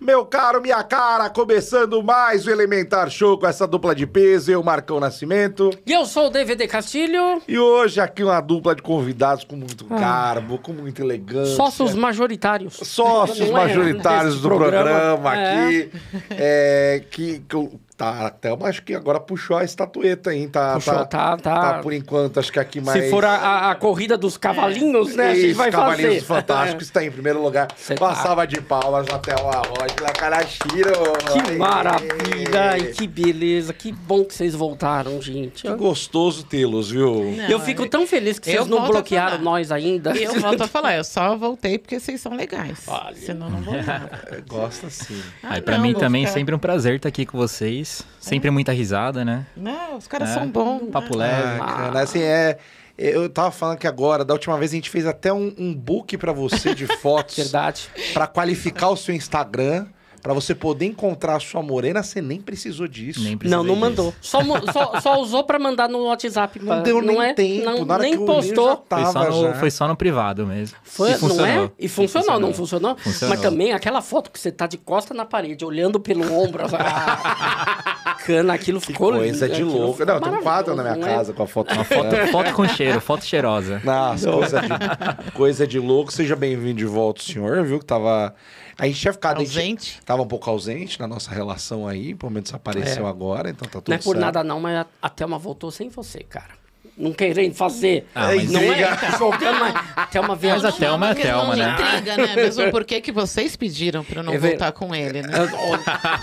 Meu caro, minha cara, começando mais o Elementar Show com essa dupla de peso, eu, Marcão Nascimento. E eu sou o DVD Castilho, E hoje aqui uma dupla de convidados com muito garbo, com muita elegância. sócios majoritários. Sócios é, majoritários do programa, programa. aqui. É, que, que eu- tá, até eu acho que agora puxou a estatueta, hein? Tá, Puxou, tá, tá. por enquanto, acho que aqui mais. Se for a, a- a corrida dos cavalinhos, né? A gente Isso, vai Cavalinhos fazer. Fantásticos está em primeiro lugar. Cê Uma tá. salva de palmas até o Arroz da Carachiro. Que maravilha e que beleza. Que bom que vocês voltaram, gente. Que gostoso tê-los, viu? Não, eu fico tão feliz que vocês não bloquearam nós ainda. Eu volto a falar, eu só voltei porque vocês são legais. Olha. Senão não voltava. Gosta sim. Ah, Aí, pra não, mim também é ficar- sempre um prazer estar aqui com vocês. Sempre muita risada, né? Não, os caras É. são bons. Papo né? leve. Ah, cara, assim, é... Eu tava falando que agora, da última vez a gente fez até um, um book pra você de fotos. Verdade. Pra qualificar o seu Instagram, pra você poder encontrar a sua morena, você nem precisou disso. Nem precisei Não, não disso. mandou. Só, só, só usou pra mandar no WhatsApp. Não pra- deu nem é? tempo. Não, Na nem que eu olhei, postou. já Foi só, tava no, já. foi só no privado mesmo. Foi, E funcionou. não é? E funcionou, não funcionou? Funcionou. Mas também aquela foto que você tá de costa na parede, olhando pelo ombro. ah, Cana, aquilo ficou coisa lindo, de aquilo louco. Não, tem um quadro na minha não é? casa com a foto Uma foto, foto com cheiro, foto cheirosa. Nossa, coisa de, coisa de louco. Seja bem-vindo de volta, senhor. Viu que tava. A gente tinha ficado. gente Ausente. Tava um pouco ausente na nossa relação aí. Pelo menos apareceu É. agora, então tá tudo Não é por certo. nada não, mas a, Thelma voltou sem você, cara. Não querendo fazer. Ah, mas- não é jogando, mas a Thelma veio Mas a. Thelma é a Thelma, de né? intriga, né? Mesmo porque que vocês pediram pra eu não É ver- voltar com ele, né?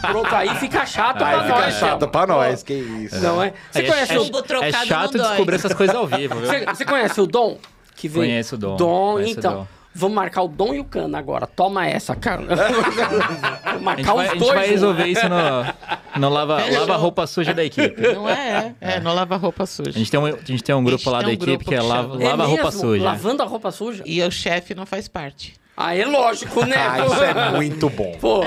Pronto, aí fica chato Aí pra fica nós, chato Thelma. pra nós, que isso. Não é? Você É- conhece é, o é chato descobrir essas coisas ao vivo, viu? Você, você conhece o Dom? Que veio? Conheço o Dom, Dom, conheço o então. Dom. Vamos marcar o Dom e o Cana agora. Toma essa, cara. Vamos A marcar vai, os a gente dois. vai né? resolver isso no, no lava, lava roupa suja da equipe. Não é, é, não lava roupa A suja. gente tem um, a gente tem um grupo lá tem da um equipe grupo que é que lava, chama. É lava roupa mesmo? suja. Lavando a roupa suja? E o chefe não faz parte. Ah, é lógico, né? Ah, isso é muito bom. Pô,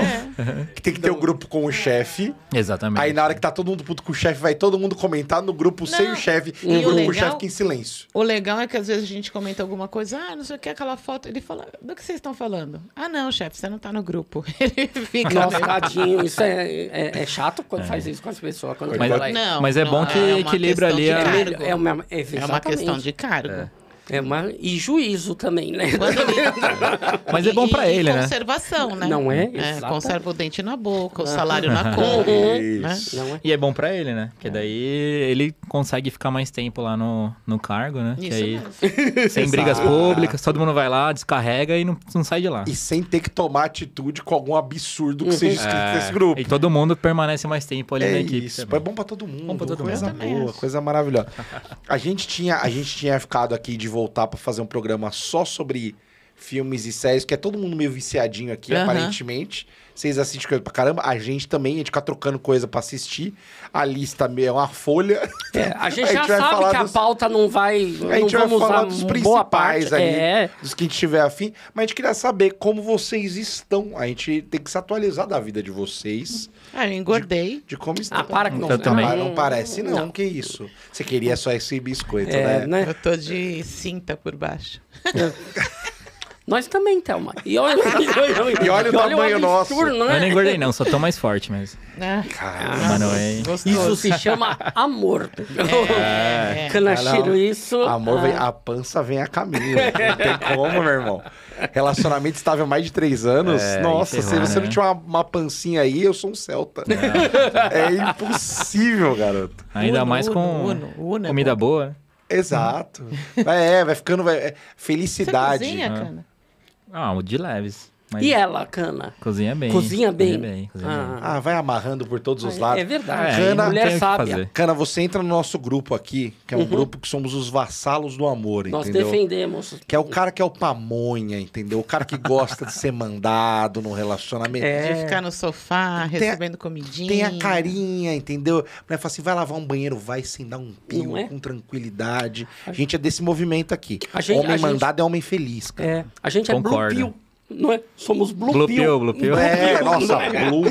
Que tem que ter um grupo com o chefe. Exatamente. Aí na hora que tá todo mundo puto com o chefe, vai todo mundo comentar no grupo sem Não. o chefe. E E o o grupo com o chefe que em silêncio. O legal é que às vezes a gente comenta alguma coisa, ah, não sei o que, aquela foto. Ele fala, do que vocês estão falando? Ah, não, chefe, você não tá no grupo. Ele fica. nossa, tadinho. Isso é, é, é chato quando faz isso com as pessoas. Quando Mas- vai lá Não, Mas é não, bom que uma equilibra ali a- cargo. É uma, é, É uma questão de cargo. É uma, e juízo também, né? Mas é bom pra e ele, né? conservação, né? Não é? É, conserva o dente na boca, o salário na conta. né? É? E é bom pra ele, né? Porque daí ele consegue ficar mais tempo lá no, no cargo, né? que Isso aí, mesmo. sem brigas públicas, todo mundo vai lá, descarrega e não, não sai de lá. E sem ter que tomar atitude com algum absurdo que seja escrito É, nesse grupo. E todo mundo permanece mais tempo ali É na equipe. isso, também. é bom pra todo mundo, Bom pra todo coisa mundo. Boa, coisa maravilhosa. A gente tinha, a gente tinha ficado aqui de voltar pra fazer um programa só sobre filmes e séries, que é todo mundo meio viciadinho aqui, Aham. aparentemente. Vocês assistem coisa pra caramba, a gente também, a gente fica trocando coisa pra assistir. A lista meio é uma folha. É, a gente A já gente sabe que a dos- pauta não vai. A gente não vai vamos falar dos principais ali, É. dos que a gente tiver afim. Mas a gente queria saber como vocês estão. A gente tem que se atualizar da vida de vocês, Ah, eu engordei. de como estão. Ah, para que não. Eu também. Ah, não parece não, que isso. Você queria só esse biscoito, É, né? né? Eu tô de cinta por baixo. Nós também, Thelma. E olha, E olha o tamanho nosso. absurdo, Eu né? nem engordei, não, só tô mais forte mesmo. Ah, Caramba. Mano, é. Isso se chama amor. É, é. Canachiro, não. isso. Amor, vem, ah, a pança vem a caminho. Não tem como, meu irmão. Relacionamento estável mais de três anos. É, Nossa, se você não né? tiver uma, uma pancinha aí, eu sou um celta. É impossível, garoto. Ainda Uno, mais com Uno, Uno é comida boa. Exato. É, vai ficando... Vai, é, Você felicidade. cozinha, né? cara? Ah, de leves. Mas E ela, Cana? Cozinha bem. Cozinha bem? Cozinha bem, cozinha bem. Ah, Ah, vai amarrando por todos os lados. é verdade. É, Cana, mulher sábia. fazer. Cana, você entra no nosso grupo aqui, que é um grupo que somos os vassalos do amor, Nós entendeu? defendemos. Que é o cara que é o pamonha, entendeu? O cara que gosta de ser mandado no relacionamento. É. De ficar no sofá, Tem a- recebendo comidinha. Tem a carinha, entendeu? A mulher fala assim, vai lavar um banheiro, vai sem dar um pio, é? com tranquilidade. A gente é desse movimento aqui. A gente- homem a gente- mandado é homem feliz, cara. É, a gente é Concordo. Blue Pill, não é? Somos Blue, Blue Pill. Pill, Blue Pill. É, nossa, Blue,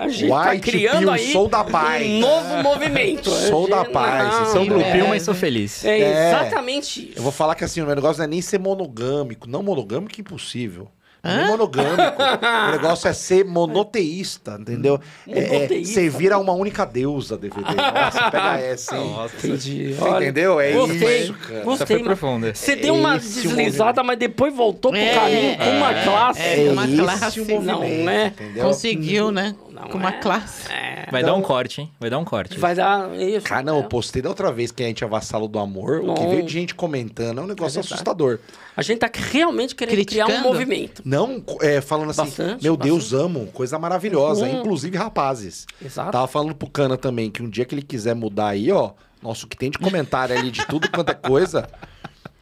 A gente tá White criando Pill, aí sou da paz. um novo movimento. Sou da paz, Não, são Blue é, Pill, mas sou feliz. É É. exatamente isso. Eu vou falar que assim, o meu negócio não é nem ser monogâmico. Não monogâmico é impossível. É monogâmico. o negócio é ser monoteísta, entendeu? É, é, Monoteísta. servir a uma única deusa, DVD. Nossa, pega essa, hein? Entendi. Você entendeu? É gostei, isso, cara. Gostei, foi mas profunda. Você deu uma deslizada, mas depois voltou pro É, caminho com uma é, classe. é, uma classe, não, movimento, né? entendeu? Conseguiu, né? Não Com uma é. classe. Vai dar um corte, hein? Vai dar um corte. Vai dar isso. Cara, não, eu É. postei da outra vez que a gente é vassalo do amor. O que veio de gente comentando é um negócio É assustador. A gente tá realmente querendo criar um Criticando? movimento. Não é, falando assim, Bastante, meu Deus, bastante. amo, coisa maravilhosa. Uhum. Inclusive rapazes. Exato. Tava falando pro Cana também que um dia que ele quiser mudar aí, ó. Nossa, o que tem de comentário ali de tudo quanto é coisa.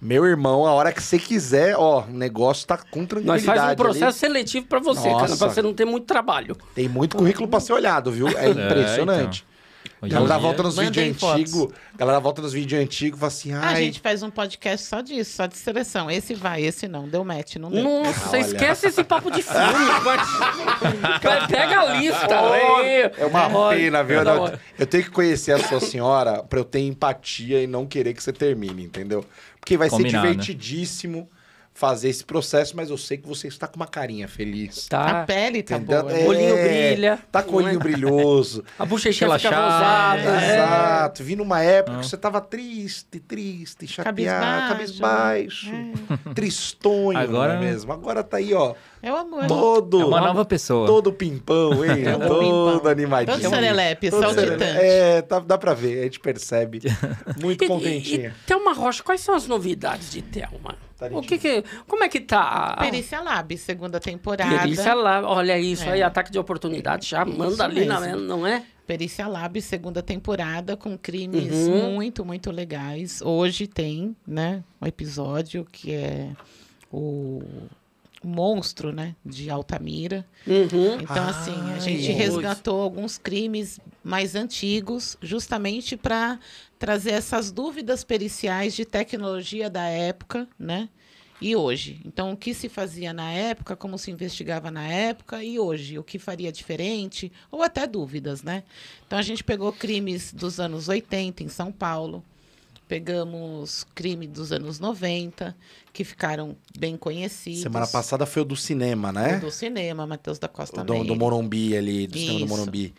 Meu irmão, a hora que você quiser, ó, o negócio tá com Nós tranquilidade. faz um ali. processo seletivo pra você, cara, Nossa. pra você não ter muito trabalho. Tem muito currículo pra ser olhado, viu? É impressionante. Hoje em Galera dia- volta nos vídeos antigos. Galera volta nos vídeos antigos e fala assim, Ah, a ai, gente faz um podcast só disso, só de seleção. Esse vai, esse não. Deu match, não deu. Nossa, Olha. esquece esse papo de filme. vai- pega a lista. aí. É uma Olha, pena, viu? hora. eu tenho que conhecer a sua senhora pra eu ter empatia e não querer que você termine, entendeu? Porque vai Combinado. ser divertidíssimo fazer esse processo, mas eu sei que você está com uma carinha feliz. A Tá. pele tá Entendeu? boa. né? O olhinho brilha, Tá com o olhinho é? brilhoso. A Relaxado, rosada. é. Exato. Vi numa época Ah. que você tava triste, triste, chateado, Cabisbaixo, cabisbaixo, tristonho, Agora- é mesmo? Agora tá aí, ó, É o amor. todo, É uma nova pessoa. todo pimpão, hein? É um todo pimpão. animadinho. Todo serelepe, Todo saltitante. É, tá- dá pra ver, a gente percebe. Muito E- contentinha. E, e Thelma Rocha, quais são as novidades de Thelma? O que que, como é que tá? Perícia Lab, segunda temporada. Perícia lá, olha isso É. aí, ataque de oportunidade, já Isso manda ali, na, não é? Perícia Lab, segunda temporada, com crimes Uhum. muito, muito legais. Hoje tem, né, um episódio que é o, monstro, né, de Altamira. Uhum. Então, assim, a gente Ai. resgatou alguns crimes mais antigos, justamente para trazer essas dúvidas periciais de tecnologia da época, né? E hoje. Então, o que se fazia na época, como se investigava na época e hoje, o que faria diferente, ou até dúvidas, né? Então, a gente pegou crimes dos anos 80 em São Paulo, pegamos crime dos anos 90, que ficaram bem conhecidos. Semana passada foi o do cinema, né? Do cinema, Matheus da Costa O do, do Morumbi ali, do cinema do Isso. Morumbi.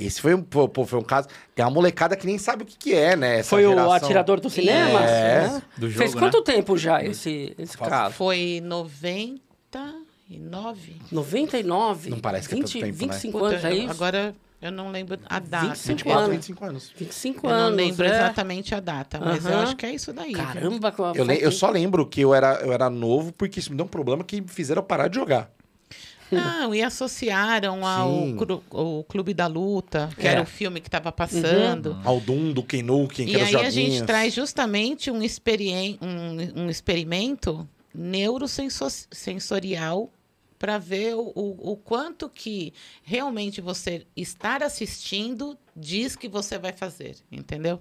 Esse foi um, pô, foi um caso. Tem uma molecada que nem sabe o que, que é, né? essa Foi o geração. atirador do cinema? É. né? Do jogo, Fez né? quanto tempo já esse, esse caso? Foi 99? 99? Não parece que é tanto tempo, né? 25 Puta, anos, é isso? Agora eu não lembro a data. 25 24, anos. 25 anos. 25 Eu não anos, lembro é. exatamente a data, mas eu Aham. acho que é isso daí. Caramba, que Eu, eu só lembro que eu era, eu era novo porque isso me deu um problema que me fizeram parar de jogar. Não, e associaram ao cru- o Clube da Luta, que É. era o filme que estava passando. Ao Doom, do Kenuken, que E era aí a gente traz justamente um, experien um, um experimento neurosensorial para ver o, o, o quanto que realmente você estar assistindo diz que você vai fazer, entendeu?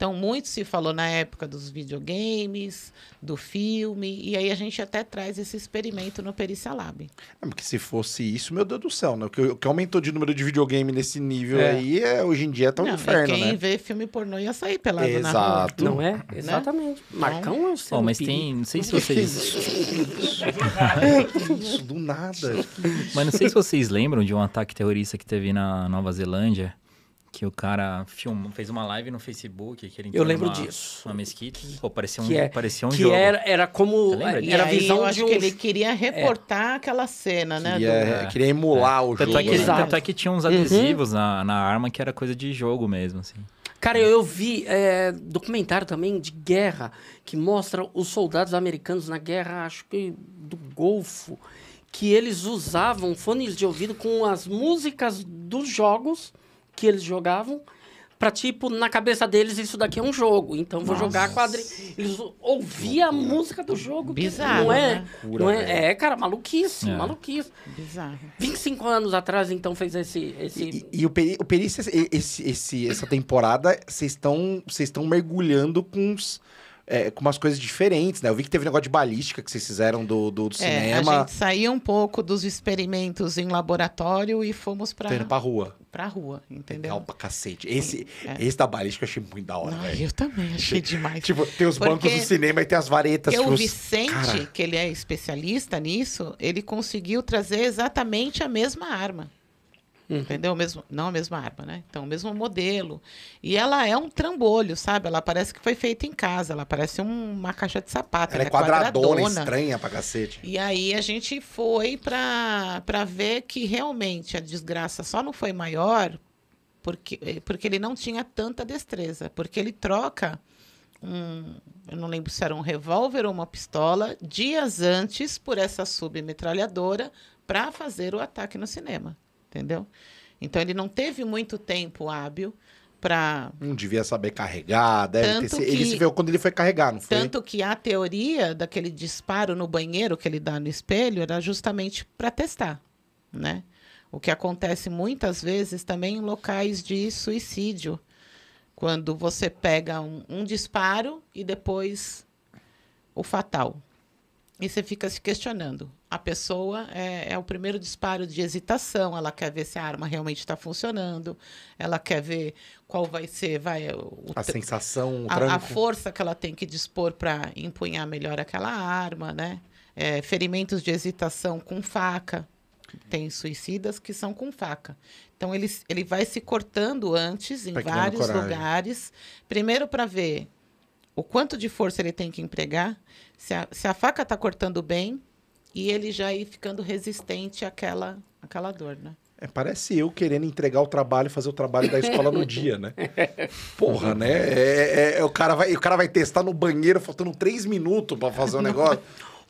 Então, muito se falou na época dos videogames, do filme, e aí a gente até traz esse experimento no Perícia Lab. É, Porque se fosse isso, meu Deus do céu, né? O que, o que aumentou de número de videogame nesse nível É. aí, é, hoje em dia tá um Não, inferno, quem né? vê filme pornô ia sair pelado na rua. Exato. Não é? Exatamente. Marcão é o seu Ó, mas tem. Não sei se vocês. Isso, do nada. Mas não sei se vocês lembram de um ataque terrorista que teve na Nova Zelândia. Que o cara filmou, fez uma live no Facebook. Que ele entrou Eu lembro numa- disso. Uma mesquita. Pô, parecia um, Que, é, parecia um que jogo. era, era como. E Era a visão de um. que ele queria reportar aquela cena, né? Queria, do- queria emular o Tanto jogo. é, que, né? Tanto é que tinha uns adesivos na, na arma que era coisa de jogo mesmo, assim. Cara, eu vi é, documentário também de guerra que mostra os soldados americanos na guerra, acho que do Golfo, que eles usavam fones de ouvido com as músicas dos jogos que eles jogavam. Pra, tipo, na cabeça deles, isso daqui é um jogo. Então, vou jogar quadrinho. Eles ouviam a música do jogo. que Bizarro, Não é? né? Loucura, Não é? é, cara, maluquice, É. maluquice. Bizarro. 25 anos atrás, então, fez esse... esse... E, e o, Peri, o Perícia, esse, esse, essa temporada, vocês estão vocês estão mergulhando com os, é, com umas coisas diferentes, né? Eu vi que teve negócio de balística que vocês fizeram do, do, do É, a cinema. gente saiu um pouco dos experimentos em laboratório e fomos Tá indo pra para rua. pra rua, entendeu? Legal pra cacete. Esse, É. esse da balística eu achei muito da hora, velho. eu também achei demais. Tipo, tem os Porque bancos do cinema e tem as varetas. Porque tipo, o os- Vicente, Cara. que ele é especialista nisso, ele conseguiu trazer exatamente a mesma arma. Entendeu? O Mesmo, não a mesma arma, né? Então, o mesmo modelo. E ela é um trambolho, sabe? Ela parece que foi feita em casa. Ela parece um- uma caixa de sapato. Ela é quadradona, estranha pra cacete. E aí a gente foi para para ver que realmente a desgraça só não foi maior porque, eh, porque ele não tinha tanta destreza. Porque ele troca um. Eu não lembro se era um revólver ou uma pistola dias antes por essa submetralhadora para fazer o ataque no cinema. Entendeu? Então ele não teve muito tempo hábil para Não devia saber carregar, deve ter se- Ele que- se viu quando ele foi carregar, não foi? Tanto que a teoria daquele disparo no banheiro que ele dá no espelho era justamente para testar, né? O que acontece muitas vezes também em locais de suicídio, quando você pega um, um disparo e depois o fatal. E você fica se questionando. A pessoa é, é o primeiro disparo de hesitação, ela quer ver se a arma realmente está funcionando, ela quer ver qual vai ser vai, o, A sensação, a, a força que ela tem que dispor para empunhar melhor aquela arma, né? É, ferimentos de hesitação com faca. Tem suicidas que são com faca. Então, ele, ele vai se cortando antes em vários coragem. lugares. Primeiro, para ver o quanto de força ele tem que empregar, se a, se a faca está cortando bem, e ele já ir ficando resistente àquela, àquela dor, né? É, parece eu querendo entregar o trabalho e fazer o trabalho da escola no dia, né? Porra, né? É, é- é- o, cara vai, o cara vai testar no banheiro faltando três minutos pra fazer o negócio.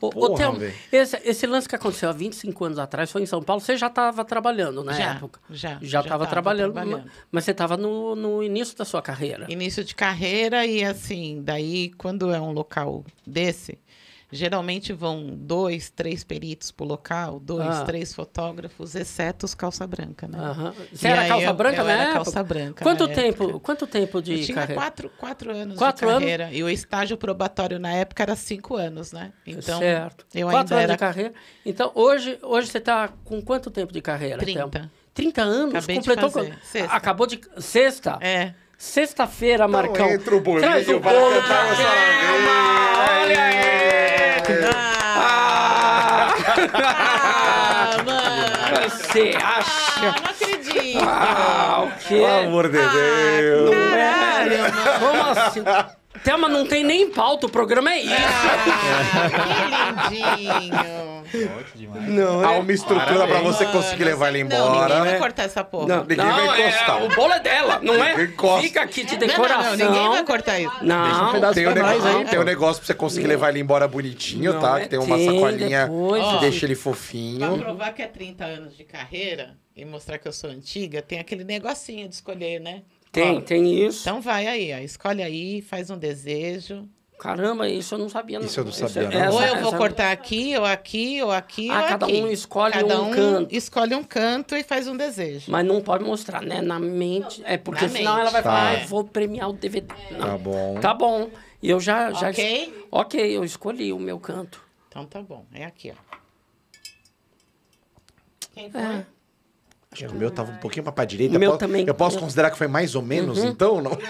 Ô, ô, Porra, Thelma, velho. esse, esse lance que aconteceu há 25 anos atrás foi em São Paulo. Você já estava trabalhando na Já, época? já, Já estava tava trabalhando, trabalhando. Mas você estava no, no início da sua carreira. Início de carreira e assim, daí quando é um local desse, geralmente vão dois, três peritos pro local, dois, Ah. três fotógrafos, exceto os calça branca, né? Aham. Você E era calça eu- branca eu na era calça branca Quanto tempo, época. quanto tempo de Eu tinha carreira? quatro, quatro anos Quatro de anos? carreira. E o estágio probatório na época era cinco anos, né? Então, certo. eu Quatro ainda anos era de carreira. Então, hoje, hoje você está com quanto tempo de carreira? 30. Thelma? 30 anos? Acabei de completou fazer. com- Sexta. Acabou de. Sexta? É. Sexta-feira, Marcão. entra o bolinho Traz o bolo Thelma. Sarabim. Olha aí! Ah, ah, mano! Você acha? Ah, não acredito! Ah, o quê? Pelo amor de Deus. Caralho, mano! Como assim? Thelma, não tem nem pauta, o programa é isso. Ah, que lindinho! Ótimo demais. Não, Há uma estrutura pra você Mano, conseguir levar ele Não, ninguém embora. vai cortar essa porra. Não, Ninguém não, vai encostar. É, o bolo é dela, não é? Encosta. Fica aqui de Não, não, decoração. não, ninguém vai cortar isso. Não, pedaço Tem um, pra nós negócio, aí, tem um negócio pra você conseguir levar ele embora bonitinho, Não, tá? é- Que tem uma tem sacolinha depois, que ó. deixa ele Pra fofinho. provar que é 30 anos de carreira e mostrar que eu sou antiga, tem aquele negocinho de escolher, né? Tem, Ó, tem isso. Então vai aí, ó. Escolhe aí, faz um desejo. Caramba, isso eu não sabia. Isso eu não Essa- sabia, não. essa- ou eu vou essa- cortar aqui, ou aqui, ou aqui, Ah, ou cada aqui. um escolhe Cada um canto. escolhe um canto e faz um desejo. Mas não pode mostrar, né? Na mente. É porque Na senão mente. ela vai Tá. falar, ah, vou premiar o DVD. Não. Tá bom. Tá bom. E eu já. já Ok? Ok, eu escolhi o meu canto. Então tá bom. É aqui, ó. Quem foi? É. Acho que o meu tava um pouquinho pra pra direita. O meu posso- também. Eu posso considerar que foi mais ou menos, então? Não?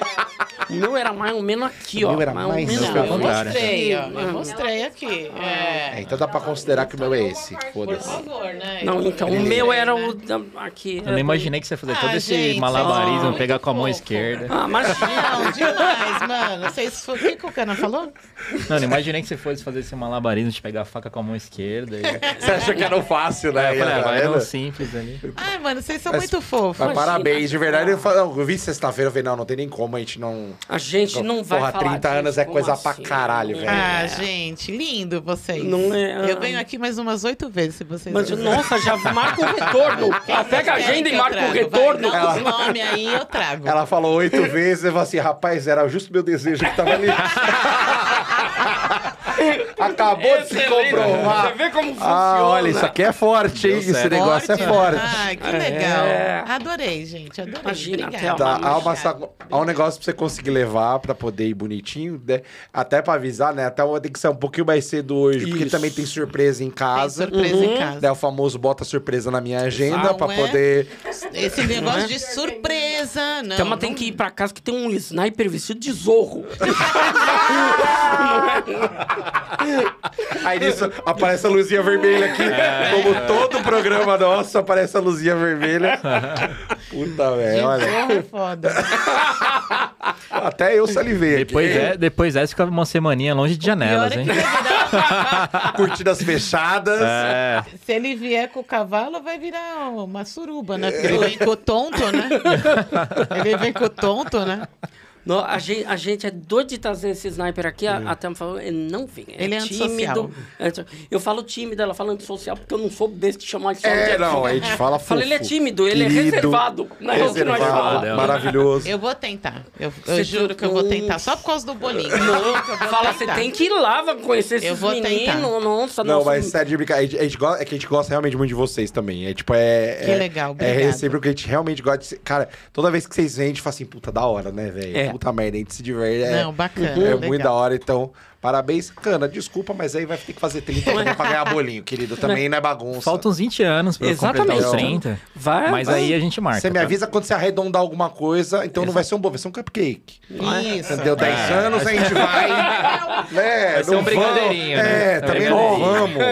O meu era mais ou menos aqui, O ó. meu era mais menos ou Não, eu menos. contrário. mostrei, ó. Eu mostrei aqui. É, É. então dá pra considerar que o meu é esse. Por Foda-se. favor, né? Não, Eu então, o mostrei, meu era o da- aqui. Eu não imaginei que você ia fazer Ah, todo esse gente, malabarismo, pegar com a mão esquerda. Ah, mas Não, demais, mano. Vocês, o que, que o Cana falou? Não, não imaginei que você fosse fazer esse malabarismo de pegar a faca com a mão esquerda. E... Você acha que era o fácil, né? eu falei, ah, Tá vai no simples ali. Ai, mano, vocês são Mas- muito fofos. Mas parabéns, de verdade. Eu, falo- não, eu vi sexta-feira, eu falei, não, não tem nem como, a gente não... a gente não vai Porra, falar 30 disso, anos é coisa pra assim? caralho, Não velho. Ah, é. gente, lindo vocês. Não é, Eu ah. venho aqui mais umas oito vezes, se vocês Mas, quiserem. nossa, já marca o retorno. Ah, pega a agenda e marca o retorno. Vai, os nome aí, eu trago. Ela falou oito vezes, eu falei assim, rapaz, era justo meu desejo que tava ali. Acabou de se comprovar. Você vê como funciona. Ah, olha, isso aqui é forte, hein? Esse negócio é forte. Ah, que legal. É. Adorei, gente. Adorei. Imagina, Obrigada. Tá, há, uma, saco- há um negócio pra você conseguir levar pra poder ir bonitinho, né? Até pra avisar, né? Até tem que ser um pouquinho mais cedo hoje, porque Isso. também tem surpresa em Tem casa. surpresa Uhum. em casa. Né, o famoso bota surpresa na minha agenda Não pra é? poder. Esse negócio de surpresa, não. Então, mas tem que ir pra casa que tem um sniper vestido de zorro. Aí nisso aparece a luzinha vermelha aqui. Como todo programa nosso, aparece a luzinha vermelha. Puta, velho, olha. zorro é foda. Até eu salivei aqui. Depois, é, depois dessa fica uma semaninha longe de janelas, é hein? virar- Cortinas fechadas. É, se ele vier com o cavalo, vai virar uma suruba, né? Porque ele vem com o tonto, né? Ele vem com o tonto, né? Não, a, gente, a gente é doido de trazer esse sniper aqui. A, a Thelma falou, ele não vem. É Ele é antissocial. tímido. É anti- Eu falo tímido, ela fala antissocial, porque eu não sou desse de chamar de É, de não, a gente fala Eu falo, ele é fofo, tímido, ele é querido, reservado. Não é o que nós Reservado, falamos. maravilhoso. Eu vou tentar. Eu, eu juro que eu vou tentar. Só por causa do bolinho. Não, que eu vou Fala, você tem que ir lá vai conhecer esses Eu vou tentar. Nossa, Não, nossa. mas sério de brincar, a gente, a gente gosta, é que a gente gosta realmente muito de vocês também. É tipo, é. Que é, legal, É obrigada. recíproco, a gente realmente gosta de. ser- Cara, toda vez que vocês vêm, a gente fala assim, puta, da hora, né, velho? É. Puta merda, a gente se diverte. É, Não, bacana. é legal. muito da hora, então. Parabéns, Cana. Desculpa, mas aí vai ter que fazer 30 também pra ganhar bolinho, querido. Também não é bagunça. faltam uns 20 anos pra eu completar os Exatamente. 30. Vai, Mas vai. aí a gente marca. Você me tá? avisa quando você arredondar alguma coisa, então não vai ser um bolo, vai ser um cupcake. Isso. Entendeu? 10 É. anos a gente vai. né? Vai ser um brigadeirinho, vamos- né? É, Um também não vamos.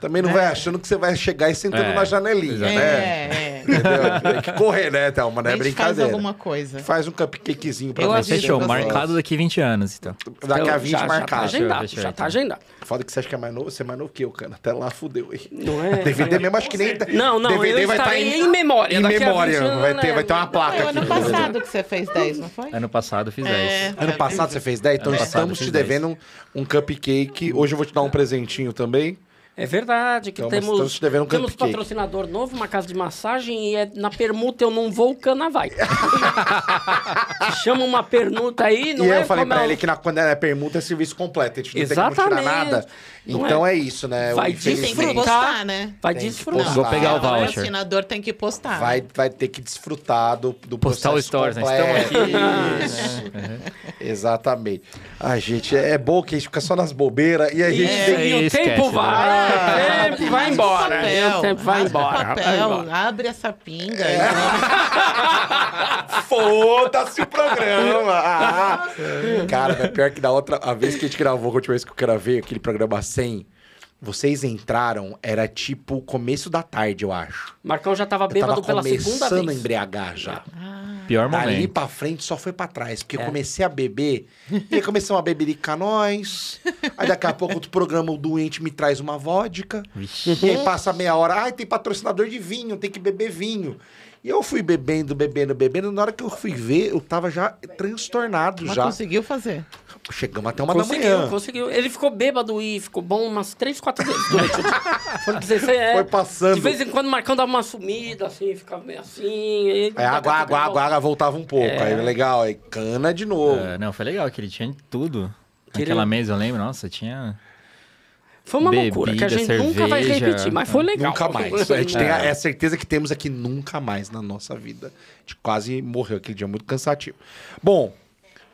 Também não vai achando que você vai chegar e sentando É, na janelinha, É, né? é. Entendeu? Tem que correr, né, Thelma? Não é gente faz brincadeira. alguma coisa. Faz um cupcakezinho pra Eu você. Fechou, vocês. marcado daqui 20 anos, então. Daqui a Então, 20 já, Já tá agendado, Fechou, já tá agendado. Foda que você acha que é mais novo, você é mais novo que eu, cara. Até lá fudeu aí. Não é? DVD mesmo, acho que nem. Não, não, DVD eu vai estar estarei em memória. Em Daqui a 20 memória. vai, ter, né? vai ter uma placa Foi aqui. ano passado que você fez 10, não foi? Ano passado eu fiz É. 10. Ano passado você fez 10, então estamos te 10. devendo um, um cupcake. Hoje eu vou te dar um presentinho também. É verdade, que Então, temos, te um temos patrocinador novo, uma casa de massagem, e é, na permuta eu não vou, o cana vai. Chama uma permuta aí, não e é? eu falei pra é o- ele que na, quando é permuta é serviço completo, a gente não tem como Exatamente. tirar nada. Não Então é? é. isso, né? Vai O- Tem que infelizmente, postar, né? Vai Tem desfrutar. Vou pegar o é voucher. assinador tem que postar. Vai, vai ter que desfrutar do, do Postar o stories, né? Estamos aqui. Isso. Exatamente. Ai, gente, é bom que a gente fica só nas bobeiras e a gente É, tem... e o esquece, tempo né? vai, o tempo vai o embora. papel, o tempo vai o embora. papel, abre essa pinga. É. Foda-se o programa! Ah. Cara, pior que da outra a vez que a gente gravou, a última vez que eu gravei aquele programa 100, vocês entraram, era tipo começo da tarde, eu acho. Marcão já tava Eu tava bêbado pela segunda começando a vez. embriagar já. Pior Dali momento. pra frente só foi pra trás, porque eu É. comecei a beber, e aí começou a bebericar nós, aí daqui a pouco outro programa, o doente me traz uma vodka, Vixe. e aí passa meia hora, ai, tem patrocinador de vinho, tem que beber vinho. E eu fui bebendo, bebendo, bebendo, na hora que eu fui ver, eu tava já transtornado Mas já. conseguiu fazer. Chegamos até uma da Conseguiu, manhã. conseguiu. Ele ficou bêbado e ficou bom umas três, quatro vezes durante o dia. Foram 16, é. Foi passando. De vez em quando o Marcão dava uma sumida, assim, ficava meio assim. Aí É, água, água, água, água voltava um pouco. É. Aí legal, aí cana de novo. É, não, foi legal, que ele tinha de tudo. Que Naquela ele- mesa, eu lembro, nossa, tinha... Foi uma loucura, que a Bebida, gente nunca vai cerveja. repetir, mas foi legal. Nunca mais. A gente tem a, É. é a certeza que temos aqui nunca mais na nossa vida. A gente quase morreu aquele dia, muito cansativo. Bom,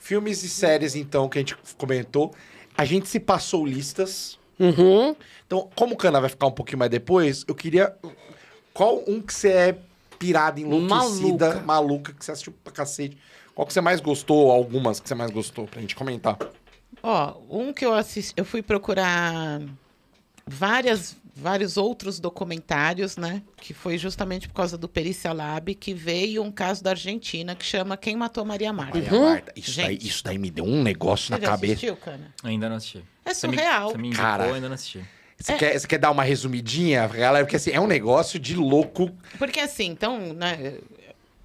filmes e séries, então, que a gente comentou. A gente se passou listas. Uhum. Então, como o Cana vai ficar um pouquinho mais depois, eu queria. Qual um que você é pirada, enlouquecida, Maluca. maluca, que você assistiu pra cacete? Qual que você mais gostou? Algumas que você mais gostou, pra gente comentar. Ó, um que eu assisti, eu fui procurar várias, vários outros documentários, né? Que foi justamente por causa do Perícia Lab, que veio um caso da Argentina que chama Quem Matou Maria Marta. Maria Marta, isso, daí, Gente. isso daí me deu um negócio Você na cabeça. assistiu, Cana? Ainda não assisti. É Você me- surreal. Você me indicou, Cara. ainda não assisti. Você, quer, você quer dar uma resumidinha pra galera? Porque assim, é um negócio de louco. Porque assim, então, né?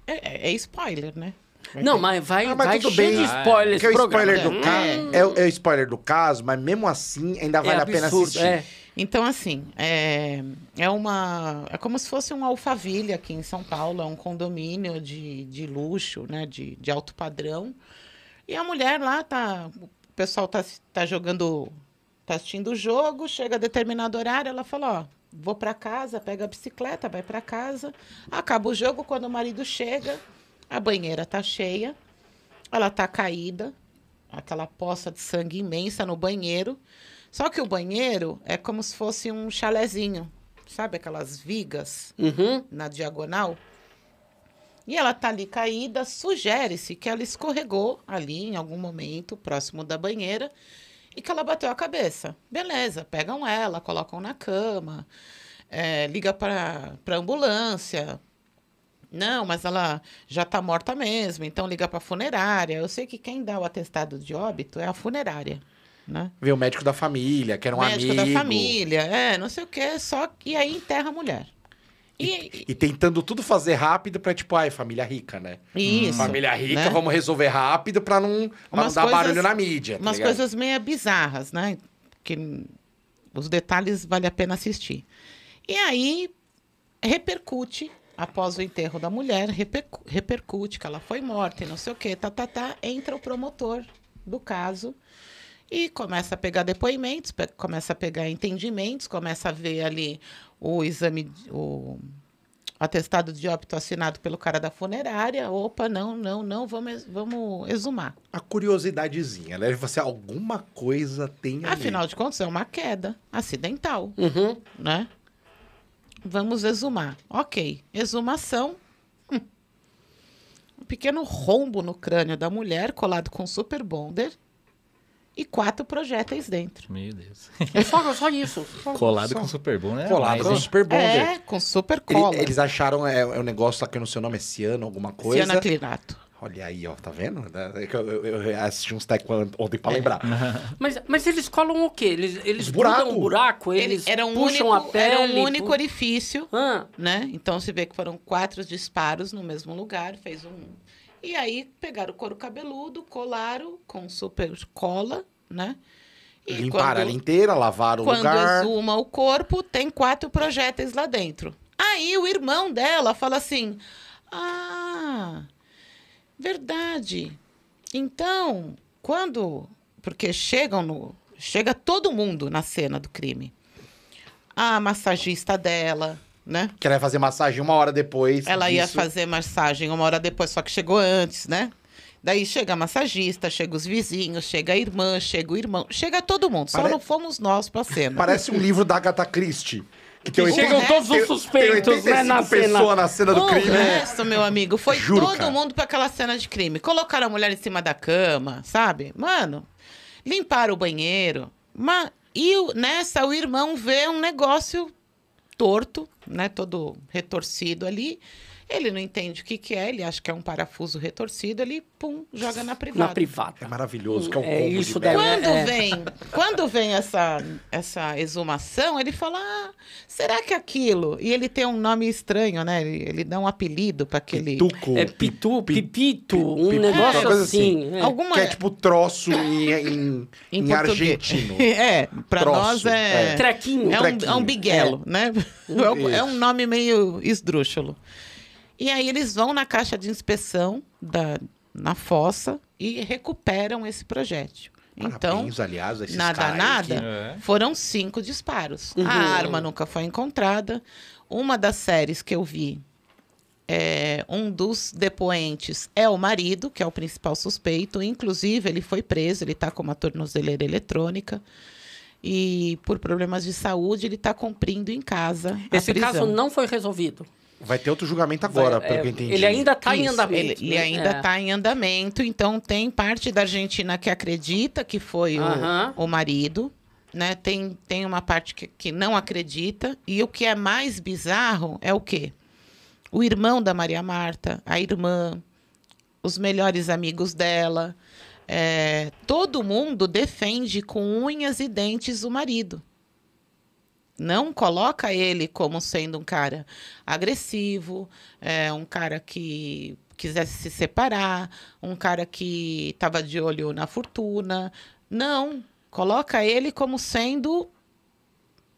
É, é spoiler, né? Vai Não, ter- mas vai, Ah, mas vai tudo cheio bem. de spoiler Que é o spoiler do É. caso. É. o- é o spoiler do caso, mas mesmo assim ainda vale a pena absurdo, assistir. é. Então, assim, é, é uma. É como se fosse um Alphaville aqui em São Paulo, é um condomínio de, de luxo, né? De, de alto padrão. E a mulher lá tá. O pessoal tá, tá jogando tá assistindo o jogo, chega a determinado horário, ela fala, ó, vou para casa, pega a bicicleta, vai para casa. Acaba o jogo, quando o marido chega, a banheira tá cheia, ela tá caída, aquela poça de sangue imensa no banheiro. Só que o banheiro é como se fosse um chalezinho, sabe aquelas vigas Uhum. na diagonal? E ela tá ali caída, sugere-se que ela escorregou ali em algum momento, próximo da banheira, e que ela bateu a cabeça. Beleza, pegam ela, colocam na cama, é, liga para a ambulância. Não, mas ela já está morta mesmo, então liga para a funerária. Eu sei que quem dá o atestado de óbito é a funerária, né? O médico da família, que era um Médico amigo. da família, é, não sei o quê, só que aí enterra a mulher. E, E tentando tudo fazer rápido pra, tipo, ai, família rica, né? isso. família rica, né? vamos resolver rápido pra não, pra não dar coisas- barulho na mídia. tá umas ligado? coisas meio bizarras, né? Que os detalhes vale a pena assistir. E aí repercute, após o enterro da mulher, repercu- repercute que ela foi morta e não sei o quê, tá, tá, tá, entra o promotor do caso e começa a pegar depoimentos, pe- começa a pegar entendimentos, começa a ver ali o exame, o atestado de óbito assinado pelo cara da funerária. Opa, não, não, não, vamos, vamos exumar. A curiosidadezinha, né? Você, alguma coisa tem ali. Afinal de contas, é uma queda acidental, Uhum. né? Vamos exumar. Ok, exumação. Hum. Um pequeno rombo no crânio da mulher, colado com super bonder. E quatro projéteis dentro. Meu Deus. É só, só isso. Só- Colado Só. com Super Bowl, né? Colado Mais, com hein? Super Bonder. É, com super cola. eles acharam, é, é um negócio lá que no seu nome é Ciano, alguma coisa. Ciana Clinato. Olha aí, ó, tá vendo? É Eu, eu- eu assisti uns taekwondo ontem É. pra lembrar. Mas, mas eles colam o quê? Eles, eles grudam um buraco, Ele- eles era um puxam único, a pele. era um único pu- orifício, Ah, né? Então se vê que foram quatro disparos no mesmo lugar, fez um. E aí pegaram o couro cabeludo, colaram com super cola, né? E Limparam quando- ela inteira, lavaram o Quando lugar. exuma o corpo, tem quatro projéteis lá dentro. Aí o irmão dela fala assim: Ah, verdade. Então, quando. Porque chegam no. Chega todo mundo na cena do crime. A massagista dela, né? Que ela ia fazer massagem uma hora depois. Ela ia disso. fazer massagem uma hora depois, só que chegou antes, né? Daí chega a massagista, chega os vizinhos, chega a irmã, chega o irmão, chega todo mundo. Só Pare- não fomos nós pra cena. Parece um livro da Agatha Christie. Que tem Que chegam 80 todos os suspeitos, tem 85 né, na cena. na cena do o crime. resto, meu amigo, foi Juro, todo cara. mundo pra aquela cena de crime. Colocaram a mulher em cima da cama, sabe? Mano, limparam o banheiro. Ma- E o- nessa, o irmão vê um negócio torto, né? Todo retorcido ali. Ele não entende o que, que é, ele acha que é um parafuso retorcido, ele, pum, joga na privada. na privada. É maravilhoso, que é um É, combo isso de daí Quando É. vem, quando vem essa, essa exumação, ele fala: ah, será que é aquilo? E ele tem um nome estranho, né? Ele, ele dá um apelido para aquele. Tuco. É pitu, pi- pipito, um pi- negócio coisa assim. é. Alguma Que é tipo troço em, em, em, português. argentino. é, para Troço, nós é. é. Trequinho. É um, é um biguelo, né? É um, é um Isso. nome meio esdrúxulo. E aí eles vão na caixa de inspeção da, na fossa e recuperam esse projétil. Então, Parabéns, aliás, a esses nada, nada. que- É. Foram cinco disparos. Uhum. A arma nunca foi encontrada. Uma das séries que eu vi, é, um dos depoentes é o marido, que é o principal suspeito. Inclusive, ele foi preso, ele está com uma tornozeleira eletrônica. E por problemas de saúde, ele está cumprindo em casa. a Esse caso não foi resolvido. Vai ter outro julgamento agora, Vai- pelo é, que eu entendi. Ele ainda está em andamento. Ele, ele né? ainda É. está em andamento, então tem parte da Argentina que acredita que foi o- Aham. o, marido, né? Tem, tem uma parte que, que não acredita. E o que é mais bizarro é o quê? O irmão da Maria Marta, a irmã, os melhores amigos dela, é, todo mundo defende com unhas e dentes o marido. Não coloca ele como sendo um cara agressivo, é, um cara que quisesse se separar, um cara que estava de olho na fortuna. Não, coloca ele como sendo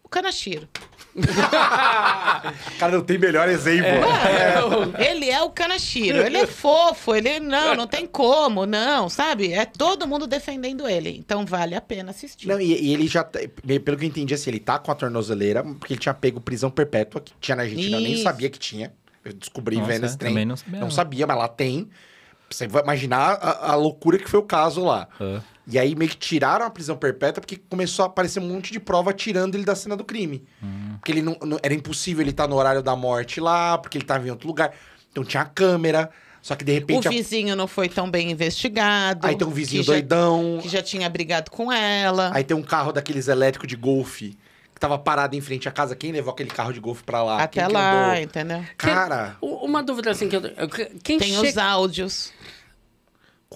o Kanashiro. Cara, não tem melhor exemplo. Ele é o Kanashiro. Ele é fofo. Ele não, não tem como, não, sabe? É todo mundo defendendo ele. Então vale a pena assistir. Não, e, e ele já, tá- pelo que eu entendi, assim, ele tá com a tornozeleira, porque ele tinha pego prisão perpétua, que tinha na Argentina, eu nem Isso. sabia que tinha. Eu descobri Nossa, vendo esse trem. também não sabia, Não sabia, mas lá tem. Você vai imaginar a, a loucura que foi o caso lá. Ah. E aí meio que tiraram a prisão perpétua porque começou a aparecer um monte de prova tirando ele da cena do crime. Hum. Porque ele não, não- era impossível ele estar no horário da morte lá, porque ele estava em outro lugar. Então tinha a câmera, só que de O repente... a- vizinho não foi tão bem investigado. Aí tem um vizinho que já- doidão. que já tinha brigado com ela. Aí tem um carro daqueles elétricos de golfe que tava parado em frente à casa. Quem levou aquele carro de golfe pra lá? até Quem que lá, andou? entendeu? Cara, U- Uma dúvida assim que eu. Quem Tem chega- os áudios.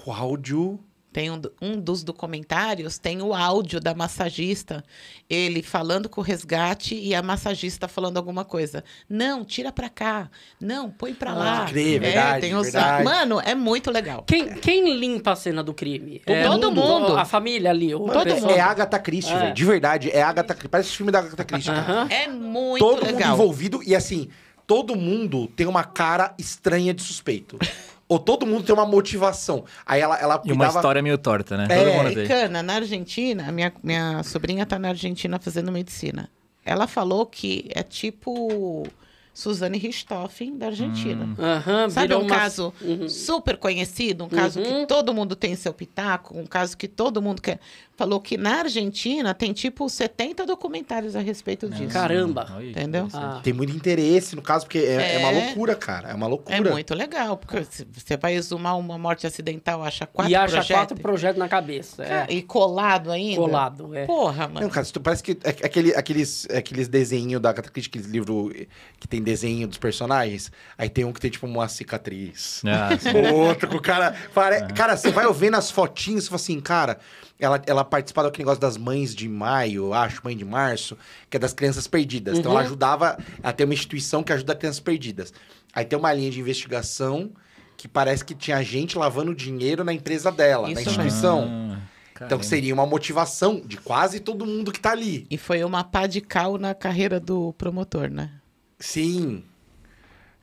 o áudio... Tem um, do- um dos documentários, tem o áudio da massagista, ele falando com o resgate e a massagista falando alguma coisa. Não, tira pra cá. Não, põe pra lá. Pode crer, verdade, tem os verdade. Mano, é muito legal. Quem, quem limpa a cena do crime? Todo mundo. A família ali. O Todo mundo. É Agatha Christie, É. velho. De verdade, é Agatha Christie. Parece filme da Agatha Christie. É muito Todo mundo legal. envolvido e assim, todo mundo tem uma cara estranha de suspeito. Ou todo mundo tem uma motivação. Aí ela, ela E uma cuidava- história meio torta, né? É, Todo mundo tem. Americana, na Argentina, a minha, minha sobrinha tá na Argentina fazendo medicina. Ela falou que é tipo Suzane Richthofen da Argentina. Hum. Aham, Sabe um uma- caso Uhum. super conhecido, um caso Uhum. que todo mundo tem seu pitaco, um caso que todo mundo quer. Falou que na Argentina tem tipo 70 documentários a respeito disso. Caramba. Entendeu? Ah. Tem muito interesse no caso, porque é, é uma É. loucura, cara. É uma loucura. É muito legal, porque você vai exumar uma morte acidental, acha quatro e acha projéteis, quatro projetos na cabeça. É. e colado ainda. Colado, é. Porra, mano. Não, cara, parece que é aquele, aqueles, aqueles desenhos da Agatha Christie, aqueles livros que tem desenho dos personagens. Aí tem um que tem, tipo, uma cicatriz. Ah. Outro, com o cara. Pare... Cara, você vai vendo as fotinhas e fala assim, cara, ela, ela participa daquele negócio das mães de maio, acho, mãe de março, que é das crianças perdidas. Então Uhum. ela ajudava a ter uma instituição que ajuda crianças perdidas. Aí tem uma linha de investigação que parece que tinha gente lavando dinheiro na empresa dela, na Isso instituição. Ah, Então seria uma motivação de quase todo mundo que tá ali. E foi uma pá de cal na carreira do promotor, né? Sim.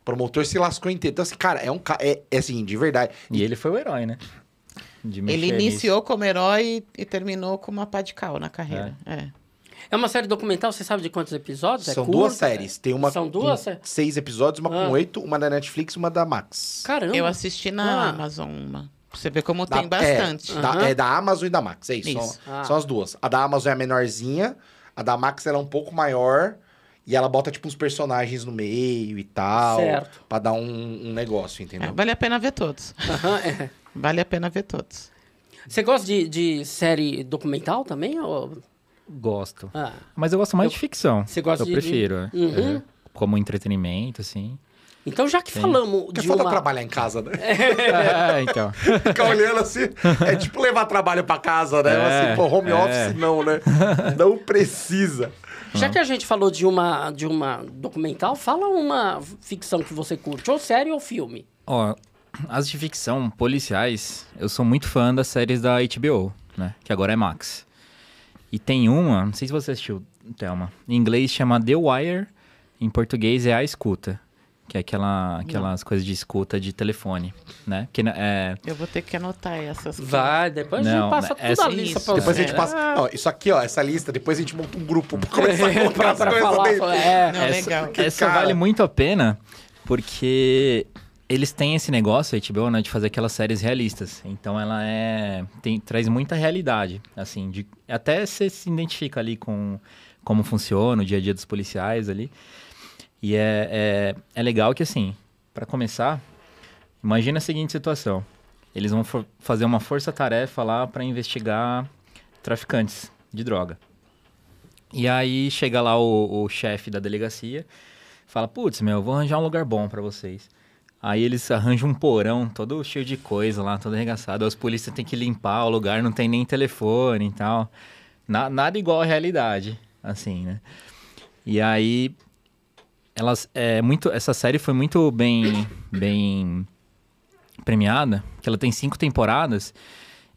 O promotor se lascou inteiro. Então, assim, cara, é um é, é assim, de verdade. E ele foi o herói, né? De Ele iniciou como herói e terminou com uma pá de cal na carreira. É. É uma série documental, você sabe de quantos episódios? É São curta? duas séries. Tem uma São duas com sé- seis episódios, uma Ah. com oito, uma da Netflix e uma da Max. Caramba. Eu assisti na Ah. Amazon uma. Pra você ver como Da- tem bastante. É, da, Aham. é da Amazon e da Max, é isso. Isso. São, Ah. são as duas. A da Amazon é a menorzinha, a da Max ela é um pouco maior. E ela bota, tipo, uns personagens no meio e tal. Certo. Pra dar um, um negócio, É, entendeu? vale a pena ver todos. Aham, é. Vale a pena ver todos. Você gosta de, de série documental também? Ou... Gosto. Ah, Mas eu gosto mais Eu- de ficção. Você gosta eu de- prefiro. é. Uhum. É. Como entretenimento, assim. então, já que Sim. falamos Porque é de foda uma... trabalhar em casa, né? é, então. Ficar olhando assim. É tipo levar trabalho pra casa, né? É, assim, pô, home é. office não, né? Não precisa. Já que a gente falou de uma, de uma documental, fala uma ficção que você curte, ou série ou filme. Ó, as de ficção policiais, eu sou muito fã das séries da HBO, né? Que agora é Max. E tem uma, não sei se você assistiu, Thelma. Em inglês chama The Wire, em português é A Escuta. Que é aquela, aquelas coisas de escuta de telefone, né? Que é, Eu vou ter que anotar essas. Vai, depois a Não, gente passa né, toda essa- a lista isso. pra Depois a você. gente passa. Ó, isso aqui, ó, essa lista, depois a gente monta um grupo pra começar a pra, pra coisas falar. dentro. É, Não, essa, legal. essa Cara. vale muito a pena porque eles têm esse negócio, a HBO, né, de fazer aquelas séries realistas. Então ela é tem, traz muita realidade, assim, de, até você se identifica ali com como funciona o dia a dia dos policiais ali. E é, é, é legal que assim, para começar, imagina a seguinte situação: eles vão fazer uma força-tarefa lá para investigar traficantes de droga. E aí chega lá o, o chefe da delegacia, fala: Putz, meu, eu vou arranjar um lugar bom pra vocês. Aí eles arranjam um porão todo cheio de coisa lá, todo arregaçado. Aí os polícias têm que limpar o lugar, não tem nem telefone e tal. Na- nada igual à realidade, assim, né? E aí elas é muito essa série foi muito bem bem premiada que ela tem cinco temporadas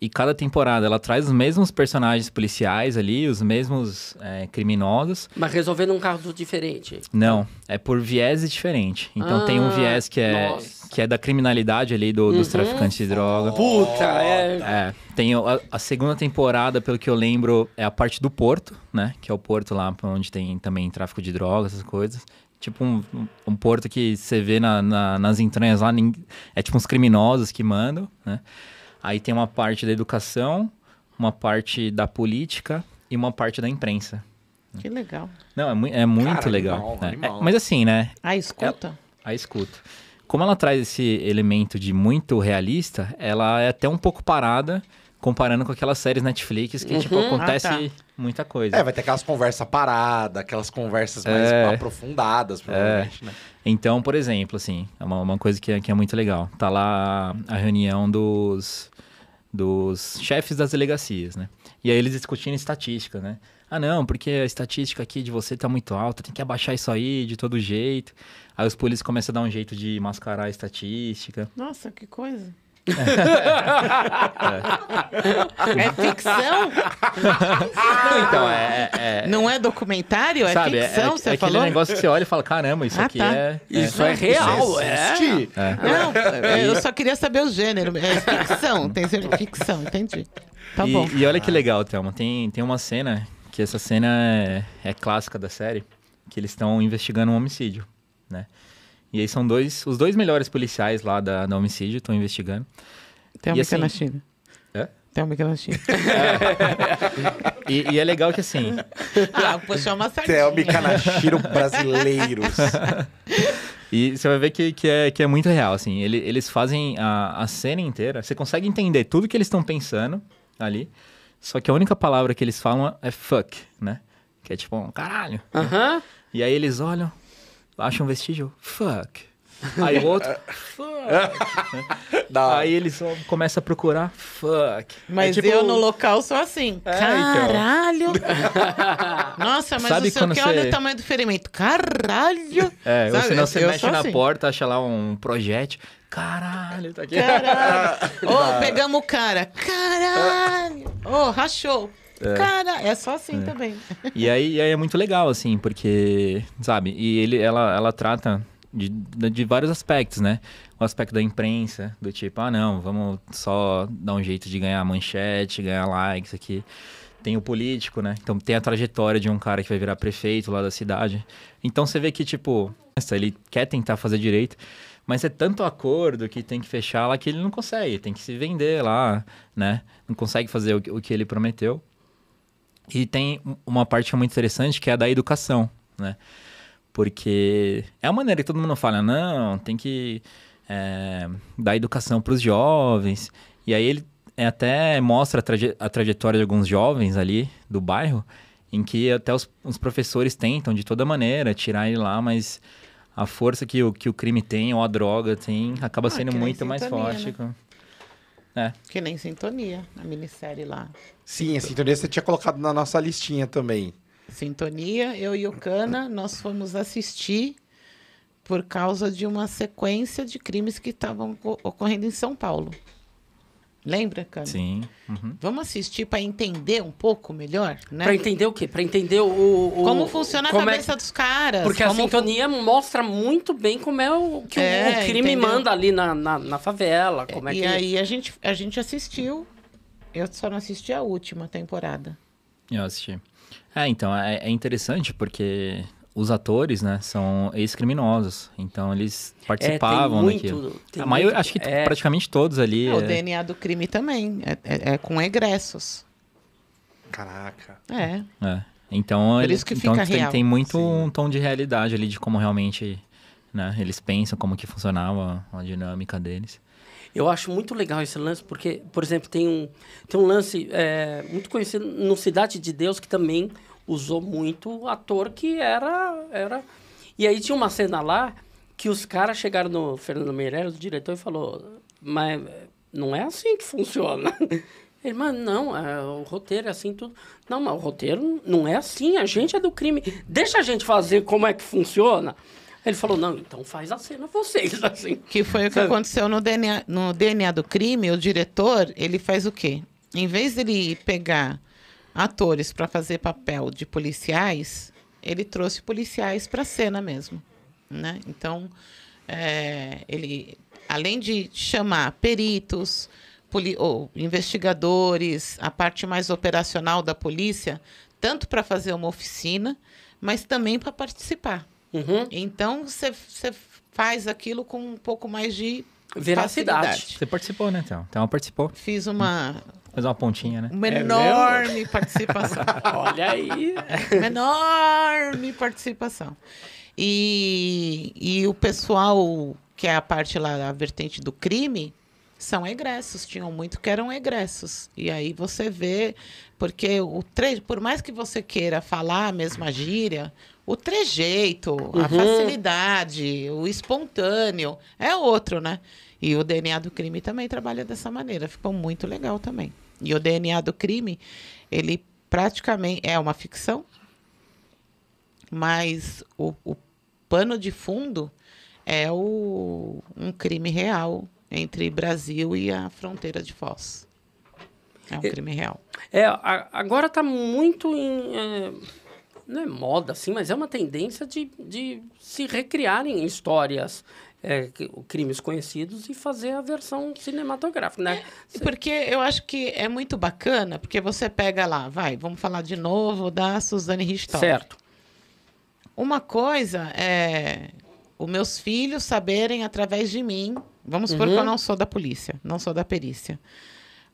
E cada temporada ela traz os mesmos personagens policiais ali, os mesmos é, criminosos. Mas resolvendo um caso diferente. Não, é por viés diferente. Então tem um Ah, viés que é, nossa. que é da criminalidade ali do- dos Uhum. traficantes de droga. Puta, é. É, tem a, a segunda temporada, pelo que eu lembro, é a parte do porto, né? Que é o porto lá onde tem também tráfico de drogas, essas coisas. Tipo um, um- porto que você vê na- na- nas entranhas lá, é tipo uns criminosos que mandam, né? Aí tem uma parte da educação, uma parte da política e uma parte da imprensa. Que legal. Não, é, mui- é muito Cara, legal. animal, né? animal. É, mas assim, né? Ah, escuta. A escuta. Como ela traz esse elemento de muito realista, ela é até um pouco parada comparando com aquelas séries Netflix que, tipo, Uhum. acontece Ah, tá. Muita coisa. É, vai ter aquelas conversas paradas, aquelas conversas mais É. aprofundadas, provavelmente, né? Então, por exemplo, assim, é uma, uma coisa que é, que é muito legal. Tá lá a reunião dos, dos chefes das delegacias, né? E aí eles discutindo estatística, né? Ah, não, porque a estatística aqui de você tá muito alta, tem que abaixar isso aí de todo jeito. Aí os polícias começam a dar um jeito de mascarar a estatística. Nossa, que coisa. É ficção? Não, então, é... é- Não é documentário? É sabe, ficção, é, você é aquele falou? negócio que você olha e fala, caramba, isso Ah, aqui tá. é... Isso é real, é. Não, eu só queria saber o gênero. É ficção, tem ficção, entendi. Tá e, bom. e olha que legal, Thelma. Tem, tem uma cena, que essa cena é, é clássica da série, que eles estão investigando um homicídio, né? E aí são dois, os dois melhores policiais lá da, da homicídio estão investigando. Tem uma assim- na China. É? Tem uma na China. E, e é legal que assim, ah, puxou uma sardinha. Thelma e Kanashiro brasileiros. E você vai ver que, que, é, que é muito real, assim. Ele- eles fazem a, a cena inteira. Você consegue entender tudo que eles estão pensando ali. Só que a única palavra que eles falam é fuck, né? Que é tipo um caralho. Aham. E aí eles olham, acham um vestígio, fuck. Aí o outro, fuck. Aí eles só começam a procurar, fuck. Mas É tipo- eu no local sou assim. É, então. Caralho! Nossa, mas Sabe o seu quando que você- olha o tamanho do ferimento. Caralho! É, ou Sabe, senão você eu mexe na assim. porta, acha lá um projétil. Caralho, tá aqui. Caralho! Ô, pegamos o cara. Caralho! Ô, rachou. Cara, é só assim também. E aí, e aí é muito legal, assim, porque, sabe, e ele, ela, ela trata de, de vários aspectos, né? O aspecto da imprensa, do tipo, ah, não, vamos só dar um jeito de ganhar manchete, ganhar likes aqui. Tem o político, né? Então tem a trajetória de um cara que vai virar prefeito lá da cidade. Então você vê que, tipo, ele quer tentar fazer direito, mas é tanto acordo que tem que fechar lá que ele não consegue, tem que se vender lá, né? Não consegue fazer o que ele prometeu. E tem um- uma parte que é muito interessante, que é a da educação, né? Porque é a maneira que todo mundo fala, não, tem que é, dar educação para os jovens. E aí ele é, até mostra a, traje- a trajetória de alguns jovens ali do bairro, em que até os, os professores tentam, de toda maneira, tirar ele lá, mas a força que o, que o crime tem, ou a droga tem, acaba Ah, sendo muito mais forte. né? É, Que nem sintonia, a minissérie lá. Sim, a sintonia você tinha colocado na nossa listinha também. Sintonia, eu e o Cana, nós fomos assistir por causa de uma sequência de crimes que estavam oco- ocorrendo em São Paulo. Lembra, Cana? sim. uhum. Vamos assistir para entender um pouco melhor, né? Pra entender o quê? Pra entender o... o- Como funciona a é- cabeça dos caras. Porque a sintonia mostra muito bem como é o que o- É, o crime entendeu? manda ali na, na, na favela. Como é e que... aí a gente, a gente assistiu. Eu só não assisti a última temporada. Eu assisti. É, então, é, é interessante porque os atores, né, são ex-criminosos. Então, eles participavam É, muito- daquilo. tem A maioria, muito- acho que é. praticamente todos ali. É, o é- DNA do crime também. É, é- é com egressos. Caraca. É. é. Então, Por ele- isso que então fica tem, real. tem muito Sim. um tom de realidade ali de como realmente né, eles pensam, como que funcionava a dinâmica deles. Eu acho muito legal esse lance, porque, por exemplo, tem um, tem um lance é, muito conhecido no Cidade de Deus, que também usou muito ator que era, era... E aí tinha uma cena lá que os caras chegaram no Fernando Meirelles, o diretor, e falou, mas não é assim que funciona. Ele, mas não, é, o roteiro é assim tudo. Não, mas o roteiro não é assim, a gente é do crime. Deixa a gente fazer como é que funciona. Ele falou, não, então faz a cena vocês, assim. Que foi o que Sabe? aconteceu no DNA, no DNA do crime. O diretor, ele faz o quê? Em vez dele pegar atores para fazer papel de policiais, ele trouxe policiais para a cena mesmo, né? Então, é, ele, além de chamar peritos, poli- ou investigadores, a parte mais operacional da polícia, tanto para fazer uma oficina, mas também para participar. Uhum. Então, você faz aquilo com um pouco mais de Veracidade. facilidade. Você participou, né, Théo? Então participou. Fiz uma, Fez uma pontinha, né? uma É enorme participação. Olha aí. uma enorme participação. E, e o pessoal, que é a parte lá, a vertente do crime, são egressos. Tinham muito que eram egressos. E aí você vê, porque o tre... por mais que você queira falar a mesma gíria, o trejeito, a facilidade, o espontâneo é outro, né? E o DNA do crime também trabalha dessa maneira. Ficou muito legal também. E o DNA do crime, ele praticamente é uma ficção, mas o, o pano de fundo é o, um crime real entre Brasil e a fronteira de Foz. É um crime real. É, agora tá muito em. é, não é moda, assim, mas é uma tendência de, de se recriarem histórias, é, crimes conhecidos e fazer a versão cinematográfica, né? Porque eu acho que é muito bacana, porque você pega lá, vai, vamos falar de novo da Suzane Richthofen. Certo. Uma coisa é os meus filhos saberem através de mim. Vamos supor que eu não sou da polícia, não sou da perícia.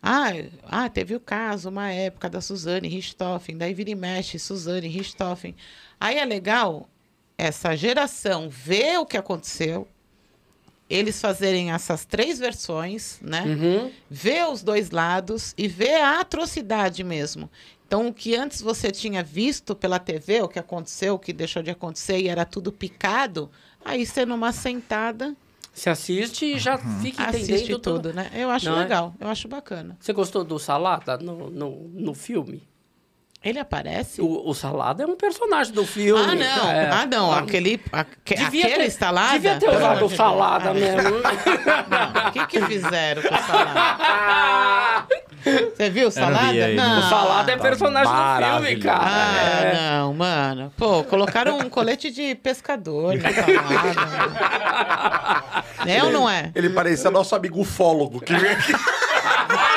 Ah, ah, teve o caso, uma época da Suzane Richthofen, daí vira e mexe, Suzane Richthofen. Aí é legal essa geração ver o que aconteceu, eles fazerem essas três versões, né? Uhum. ver os dois lados e ver a atrocidade mesmo. Então, o que antes você tinha visto pela TV, o que aconteceu, o que deixou de acontecer e era tudo picado, aí você numa sentada Se assiste e já fica assiste entendendo tudo, tudo. né? Eu acho Não é? legal, eu acho bacana. Você gostou do Salada no, no, no filme? Ele aparece? O, o Salada é um personagem do filme. ah, não. É. Ah, não. Aquele, aque, Devia aquele ter, instalada? Devia ter usado o de Salada. Ah, mesmo. Não, o que, que fizeram com o salada? Você viu o salada? vi ainda. o Salada é Tá personagem do filme, cara. Ah, É. não, mano. Pô, colocaram um colete de pescador na salada. É ou não é? Ele parecia nosso amigo ufólogo que vem aqui.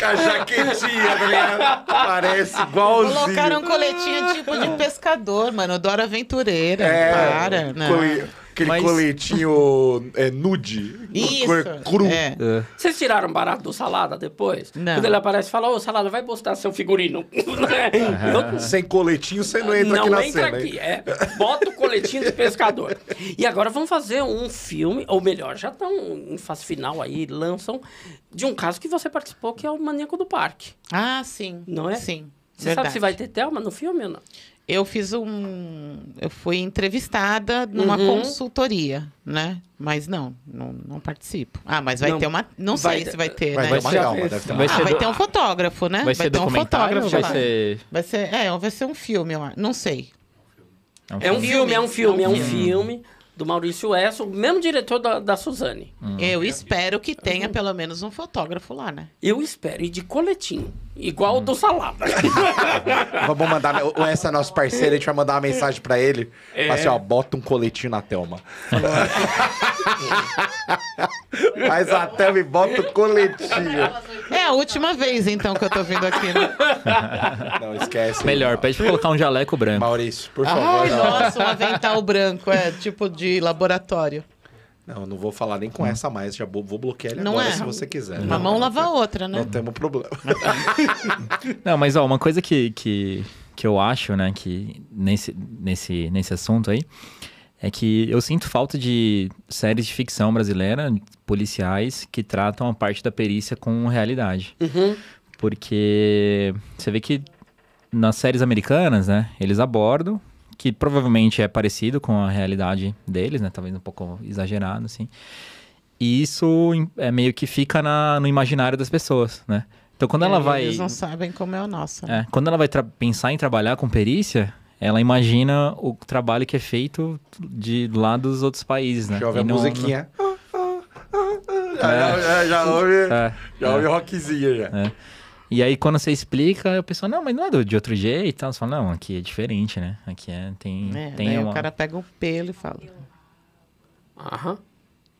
Com a jaquetinha, tá ligado? Parece igualzinho. Colocaram um coletinho tipo de pescador, mano. Dora Aventureira. É, Para. Cole- aquele Mas- coletinho é, nude. Isso. cor- Cru. É. Vocês tiraram barato do Salada depois? Não. Quando ele aparece e fala, ô Salada, vai postar seu figurino. Eu- Sem coletinho, você não entra não aqui na entra cena. aqui, é. Bota o coletinho de pescador. E agora vão fazer um filme, ou melhor, já estão em fase final aí, lançam, de um caso que você participou, que é o Maníaco do Parque. Ah, sim. Não é? Sim. Você verdade. sabe se vai ter Thelma no filme ou não? Eu fiz um. Eu fui entrevistada numa Uhum. consultoria, né? Mas não, não, não participo. Ah, mas vai Não. ter uma. Não Vai sei ter- se vai ter, Vai né? ter uma ser- legal, mas deve ter Vai uma... Ah, ser vai ter um fotógrafo, né? Vai ser ter um fotógrafo vai lá. ser... Vai ser, é, vai ser um filme, eu acho. Não sei. É um filme, é um filme, é um filme. filme do Maurício Esso, o mesmo diretor da, da Suzane. Eu espero que tenha pelo menos um fotógrafo lá, né? Eu espero, e de coletinho, igual o do Salada. Vamos mandar. o- Essa é nosso parceiro, a gente vai mandar uma mensagem pra ele. É. Fala assim, ó, bota um coletinho na Thelma. Mas a Thelma e bota o coletinho. É a última vez, então, que eu tô vindo aqui, né? Não, esquece. Melhor, pede pra colocar um jaleco branco. Maurício, por favor. Ai, não. nossa, um avental branco, é tipo de laboratório. Não, não vou falar nem com essa mais. Já vou vou bloquear ele Não agora é? se você quiser. Uma mão lava a outra, né? Não temos problema. Não, mas ó, uma coisa que, que, que eu acho, né, que nesse, nesse, nesse assunto aí, é que eu sinto falta de séries de ficção brasileira, policiais, que tratam a parte da perícia com realidade. Uhum. Porque você vê que nas séries americanas, né, eles abordam, que provavelmente é parecido com a realidade deles, né, talvez um pouco exagerado, assim. E isso é meio que fica na- no imaginário das pessoas, né? Então quando ela É, vai Eles não sabem como é o nosso. né? é, quando ela vai pensar em trabalhar com perícia, ela imagina o trabalho que é feito de lá dos outros países, né? Já ouve a E não- musiquinha. Já, já, já ouve, É, já ouve rockzinha já. É. E aí, quando você explica, o pessoal, não, mas não é do- de outro jeito e tal. Você fala, não, aqui é diferente, né? Aqui é, tem, É, tem uma... o cara pega o pelo e fala. Aham.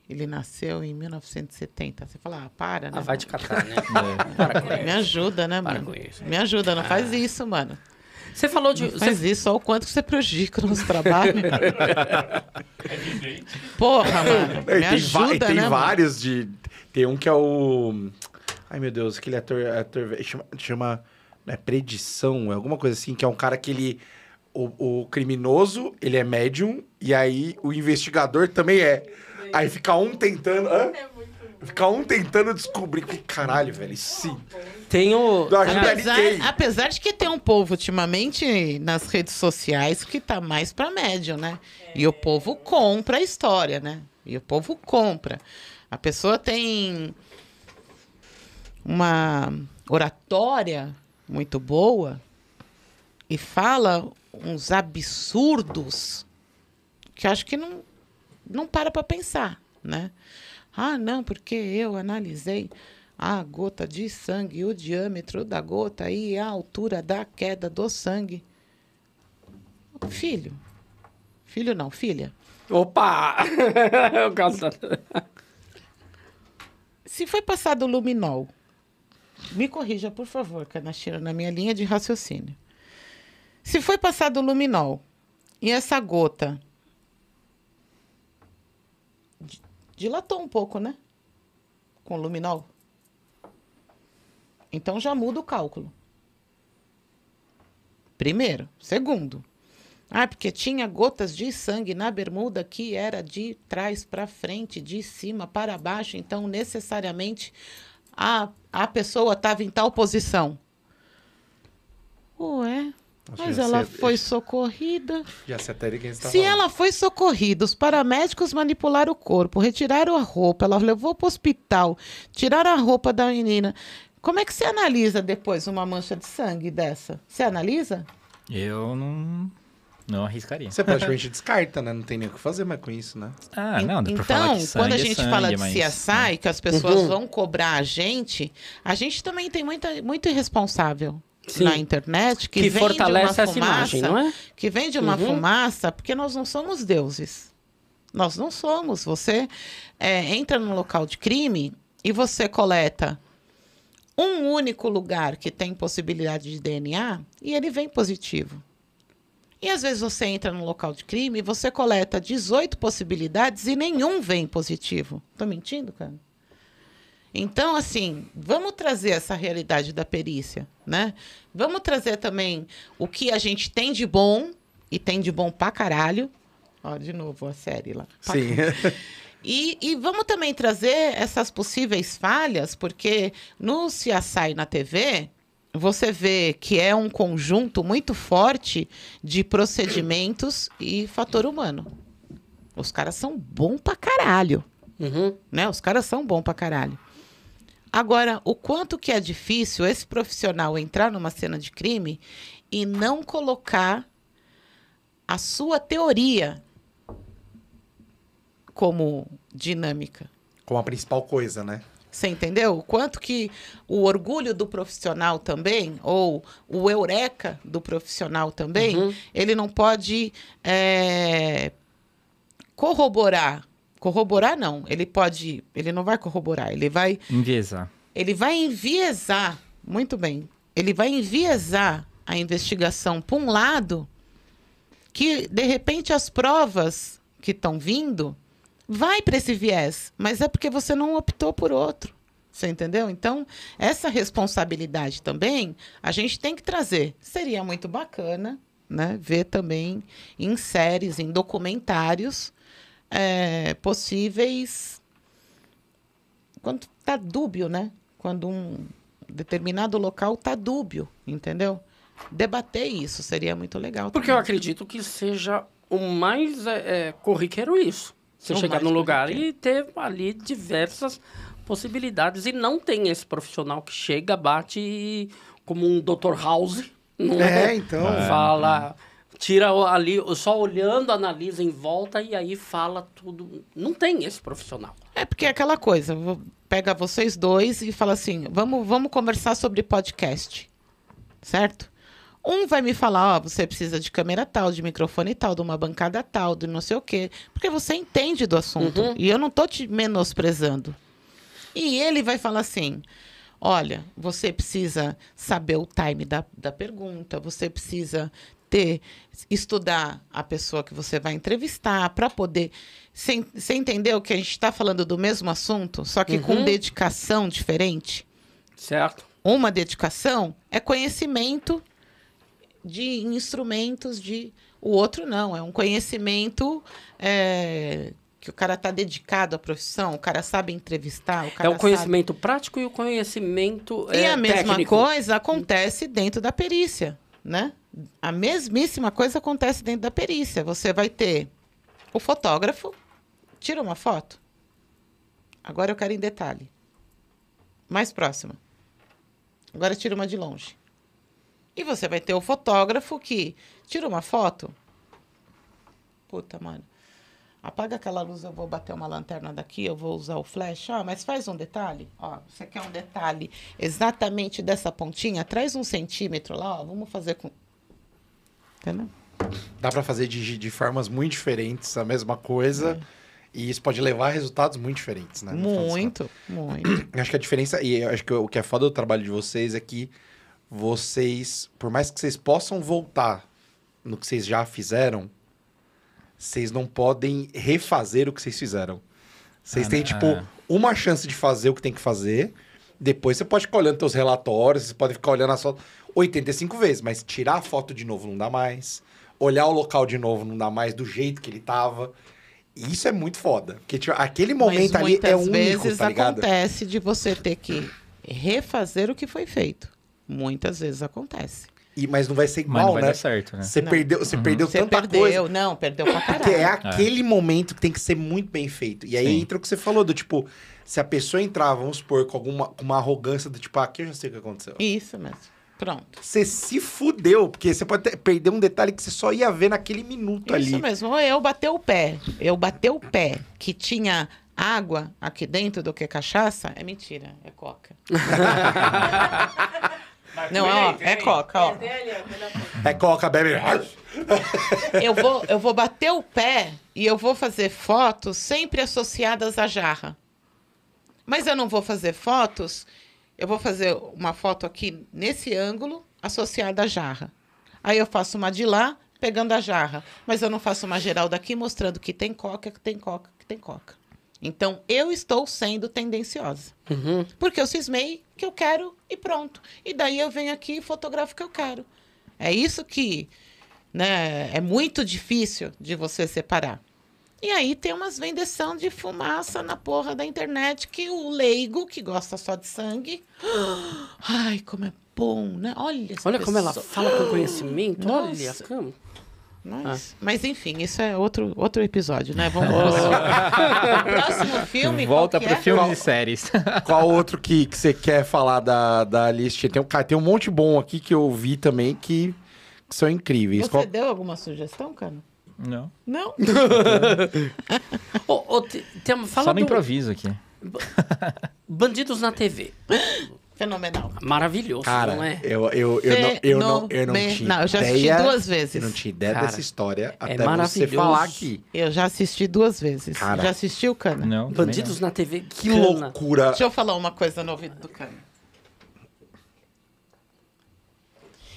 Ele nasceu em 1970. Você fala, ah, para, né? Ah, vai te catar, né? É. Para com Me ajuda, né, Para mano? com isso. Me ajuda, não faz isso, mano. Você falou de. Não você- faz isso, olha o quanto que você prejudica o nosso trabalho. Porra, mano. Me tem, va- ajuda, tem né, mano? vários de. Tem um que é o. Ai meu Deus, aquele ator. ator chama. chama não é predição, é alguma coisa assim, que é um cara que ele. O, o criminoso, ele é médium, e aí o investigador também é. Aí fica um tentando. Hã? Fica um tentando descobrir. que Caralho, velho, sim. Tem o. Cara, Apesar, apesar de que tem um povo ultimamente nas redes sociais que tá mais pra médium, né? E o povo compra a história, né? E o povo compra. A pessoa tem uma oratória muito boa e fala uns absurdos que acho que não, não para para pensar, né? Ah, não, porque eu analisei a gota de sangue, o diâmetro da gota e a altura da queda do sangue. Filho. Filho não, filha. Opa! o. Se foi passado luminol, me corrija, por favor, Canachira, na minha linha de raciocínio. Se foi passado luminol e essa gota di- dilatou um pouco, né? Com luminol. Então já muda o cálculo. Primeiro. Segundo. Ah, porque tinha gotas de sangue na bermuda que era de trás para frente, de cima para baixo, então necessariamente a, a pessoa estava em tal posição. Ué, Nossa, mas ela sei- foi socorrida. Já sei até de quem tá Se falando. ela foi socorrida, os paramédicos manipularam o corpo, retiraram a roupa, ela levou para o hospital, tiraram a roupa da menina. Como é que você analisa depois uma mancha de sangue dessa? Você analisa? Eu não, não arriscaria. Você praticamente descarta, né? Não tem nem o que fazer mais com isso, né? Ah, não, dá pra então, falar que sangue quando a é gente sangue, fala de mas, CSI, que as pessoas Uhum. vão cobrar a gente, a gente também tem muita, muito irresponsável Sim. na internet que, Que fortalece uma essa fumaça, imagem, não é? que vende uma Uhum. fumaça, porque nós não somos deuses. Nós não somos. Você é, entra num local de crime e você coleta um único lugar que tem possibilidade de DNA e ele vem positivo. E às vezes você entra num local de crime e você coleta 18 possibilidades e nenhum vem positivo. Tô mentindo, cara? Então, assim, vamos trazer essa realidade da perícia, né? Vamos trazer também o que a gente tem de bom, e tem de bom pra caralho. Ó, de novo a série lá. Sim. e, e vamos também trazer essas possíveis falhas, porque no CSI na TV, você vê que é um conjunto muito forte de procedimentos e fator humano. Os caras são bons pra caralho Uhum. né? Os caras são bons pra caralho. Agora, o quanto que é difícil esse profissional entrar numa cena de crime e não colocar a sua teoria como dinâmica. Como a principal coisa, né? Você entendeu? O quanto que o orgulho do profissional também, ou o eureka do profissional também, Uhum. ele não pode é, corroborar. Corroborar não, ele pode, ele não vai corroborar, ele vai, Enviesar. ele vai enviesar, muito bem, ele vai enviesar a investigação para um lado que de repente as provas que estão vindo vai para esse viés, mas é porque você não optou por outro. Você entendeu? Então, essa responsabilidade também a gente tem que trazer. Seria muito bacana, né? Ver também em séries, em documentários, é, possíveis. Quando tá dúbio, né? Quando um determinado local tá dúbio, entendeu? Debater isso seria muito legal. Porque eu também. acredito que seja o mais é, é, corriqueiro isso. Você chegar num lugar e ter ali diversas possibilidades. E não tem esse profissional que chega, bate e, como um Dr. House. Não É, então. Fala. tira o- ali, só olhando, analisa em volta e aí fala tudo. Não tem esse profissional. É porque é aquela coisa, pega vocês dois e fala assim, vamos, vamos conversar sobre podcast, certo? Um vai me falar, ó, você precisa de câmera tal, de microfone tal, de uma bancada tal, de não sei o quê, porque você entende do assunto Uhum. e eu não tô te menosprezando. E ele vai falar assim, olha, você precisa saber o time da, da pergunta, você precisa ter estudar a pessoa que você vai entrevistar para poder você entendeu que a gente está falando do mesmo assunto, só que com Uhum. dedicação diferente? Certo? Uma dedicação é conhecimento de instrumentos de. O outro não, é um conhecimento é, que o cara está dedicado à profissão, o cara sabe entrevistar, o cara É o sabe- conhecimento prático e o conhecimento E é, a mesma técnico. coisa acontece dentro da perícia, né? A mesmíssima coisa acontece dentro da perícia. Você vai ter o fotógrafo, tira uma foto. Agora eu quero em detalhe. Mais próxima. Agora tira uma de longe. E você vai ter o fotógrafo que tira uma foto. Puta, mano. Apaga aquela luz, eu vou bater uma lanterna daqui, eu vou usar o flash. Ó, mas faz um detalhe. Ó, você quer um detalhe exatamente dessa pontinha? Traz um centímetro lá, ó. Vamos fazer com. Entendeu? Dá pra fazer de, de formas muito diferentes a mesma coisa. E isso pode levar a resultados muito diferentes, né? Muito, muito. Acho que a diferença, e acho que o que é foda do trabalho de vocês é que vocês, por mais que vocês possam voltar no que vocês já fizeram, vocês não podem refazer o que vocês fizeram. Vocês Ah, têm, né? tipo, É. uma chance de fazer o que tem que fazer. Depois você pode ficar olhando seus relatórios, você pode ficar olhando a foto 85 vezes, mas tirar a foto de novo não dá mais. Olhar o local de novo não dá mais do jeito que ele tava. E isso é muito foda. Porque tipo, aquele momento ali muitas é único, vezes tá ligado? acontece de você ter que refazer o que foi feito. Muitas vezes acontece. E, mas não vai ser Mas não igual, vai né? dar certo, né? Você Não. perdeu, você perdeu Você tanta perdeu, coisa. não, perdeu pra Porque é caralho. aquele momento que tem que ser muito bem feito. E aí Sim. entra o que você falou, do tipo, se a pessoa entrar, vamos supor, com alguma com uma arrogância do tipo, ah, aqui eu já sei o que aconteceu. Isso mesmo. Pronto. Você se fudeu, porque você pode ter- perder um detalhe que você só ia ver naquele minuto Isso ali. mesmo. Ou eu bater o pé. Eu bater o pé que tinha água aqui dentro do que cachaça, é mentira. É coca. Não, ó, é coca, ó. É coca, bebe. Eu vou, eu vou bater o pé e eu vou fazer fotos sempre associadas à jarra. Mas eu não vou fazer fotos, eu vou fazer uma foto aqui nesse ângulo associada à jarra. Aí eu faço uma de lá, pegando a jarra. Mas eu não faço uma geral daqui mostrando que tem coca, que tem coca, que tem coca. Então, eu estou sendo tendenciosa. Uhum. Porque eu cismei que eu quero e pronto. E daí eu venho aqui e fotografo o que eu quero. É isso que né, é muito difícil de você separar. E aí tem umas vendeção de fumaça na porra da internet que o leigo, que gosta só de sangue, ai, como é bom, né? Olha Olha como ela pessoa. fala com conhecimento. Olha, Nossa. como. Mas, mas enfim, isso é outro, outro episódio, né? Vamos pro próximo filme. Volta pro é? filme Qual- e séries. Qual outro que, que você quer falar da, da lista? Tem um, cara, tem um monte bom aqui que eu vi também que, que são incríveis. Você Qual- deu alguma sugestão, cara? Não. Não. Ô, ô, te- tem- fala Só no do improviso aqui. Bandidos na TV. Fenomenal. Maravilhoso, Cara, não é? eu, eu, eu, não, eu, não, eu não tinha Eu já assisti ideia, duas vezes. Eu não tinha ideia Cara, dessa história até você falar aqui. Eu já assisti duas vezes. Cara. Já assistiu, Cana? Não. Bandidos na TV. Que Cana. loucura. Deixa eu falar uma coisa no ouvido do Cana.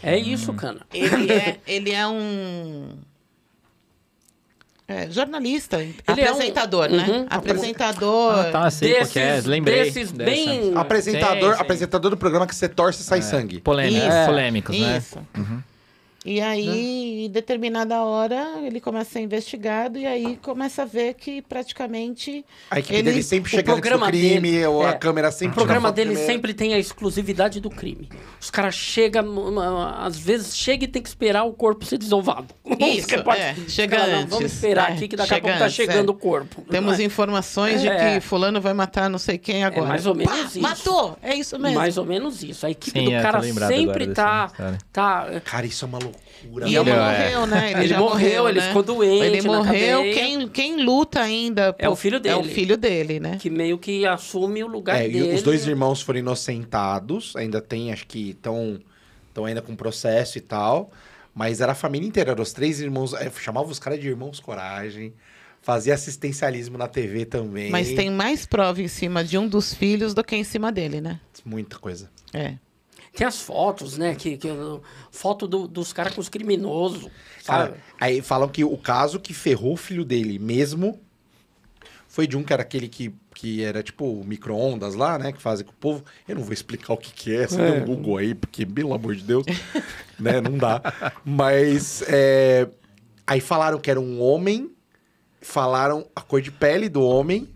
É isso, Cana. Ele é, ele é um é, jornalista, Ele é um- apresentador, né? Uhum. Apresentador. Ah, tá, sei qual que é. Lembrei. desses bem... Apresentador, Sim, sim. apresentador do programa que você torce e sai É, sangue. Polêmicos, Isso. polêmicos, né? Isso. E aí, em determinada hora, ele começa a ser investigado e aí começa a ver que praticamente A equipe Ele- dele sempre o chega antes do programa crime, dele- ou a é, câmera O sempre programa tira foto dele primeiro. sempre tem a exclusividade do crime. Os caras chegam, às vezes chega e tem que esperar o corpo ser desovado. Isso, pode- é, chega Cara, não, antes, Vamos esperar é, aqui que daqui a pouco tá antes, chegando é. o corpo. temos Não é? informações de É. que fulano vai matar não sei quem agora. mais ou menos Pá, isso. Matou! É isso mesmo. Mais ou menos isso. A equipe Sim, do é, cara sempre agora tá, tá. Cara, isso é uma loucura. E ele Não, é. morreu, né? Ele, Ele morreu, ele né? ficou doente Ele morreu. Quem, quem luta ainda É o filho É o dele. filho dele, né? Que meio que assume o lugar É, e dele. os dois irmãos foram inocentados, ainda tem, acho que estão estão ainda com processo e tal. Mas era a família inteira, eram os três irmãos. é, chamava os caras de irmãos coragem. Fazia assistencialismo na TV também. Mas tem mais prova em cima de um dos filhos do que em cima dele, né? muita coisa. É. Tem as fotos, né? Que, que, foto do- dos caras com os criminosos. Cara, aí falam que o caso que ferrou o filho dele mesmo foi de um que era aquele que, que era tipo o micro-ondas lá, né? Que fazem com o povo. Eu não vou explicar o que, que é, você É. tem um Google aí, porque, pelo amor de Deus, né? Não dá. Mas é, aí falaram que era um homem, falaram a cor de pele do homem,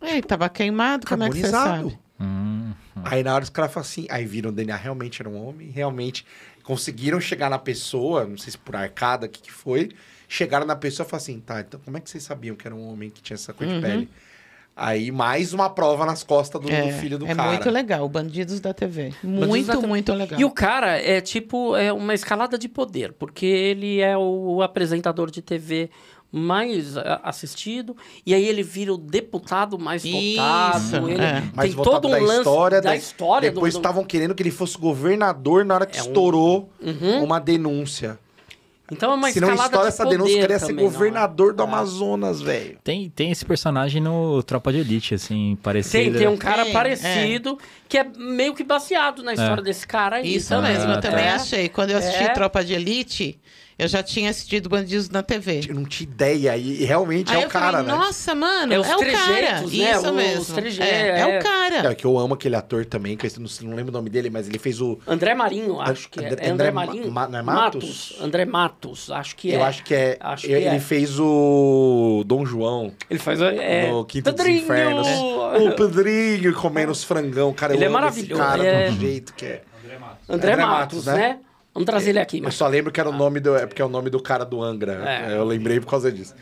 É, tava queimado, como é que você carbonizado. sabe? Hum, Aí na hora os caras falam assim, aí viram o DNA, realmente era um homem, realmente conseguiram chegar na pessoa, não sei se por arcada, o que, que foi, chegaram na pessoa e falaram assim, tá, então como é que vocês sabiam que era um homem que tinha essa cor de Uhum. pele? Aí mais uma prova nas costas do, do É, filho do é cara. muito legal, Bandidos da TV. Bandidos Muito, da TV. muito legal. E o cara é tipo é uma escalada de poder, porque ele é o apresentador de TV mais a- assistido, e aí ele vira o deputado mais Isso, votado. Ele é. Mais tem votado todo um da lance história, da da- história do- Depois do, estavam querendo que ele fosse governador na hora que É um- estourou Uhum. uma denúncia. Então é uma Se não escalada estoura essa denúncia, queria ser é? governador do É. Amazonas, velho. Tem, tem esse personagem no Tropa de Elite, assim, parecido. Tem, tem um cara Tem, parecido que é meio que baseado na história desse cara aí. Isso também. mesmo, eu Ah, também É. achei. Quando eu assisti É. Tropa de Elite, eu já tinha assistido Bandidos na TV. Eu não tinha ideia, e, e realmente Aí é eu o cara, falei, né? nossa, mano, É é, o cara. né? Isso mesmo. trejeitos, é, é é. o cara. É, que eu amo aquele ator também, que eu não, não lembro o nome dele, mas ele fez o. André Marinho, acho que é. André- É André André Ma- Marinho? Ma- não é Matos? André Matos, acho que é. eu acho que é. Acho ele que é. fez o Dom João Ele faz. É, no Quinto dos Pedrinho! Infernos. O Pedrinho comendo os frangão, cara. Ele eu é amo esse maravilhoso, Cara, é- do jeito que é. André, André Matos, Matos, né? Vamos trazer ele aqui. Eu Mas... só lembro que era o nome do. É porque é o nome do cara do Angra. É. Eu lembrei por causa disso.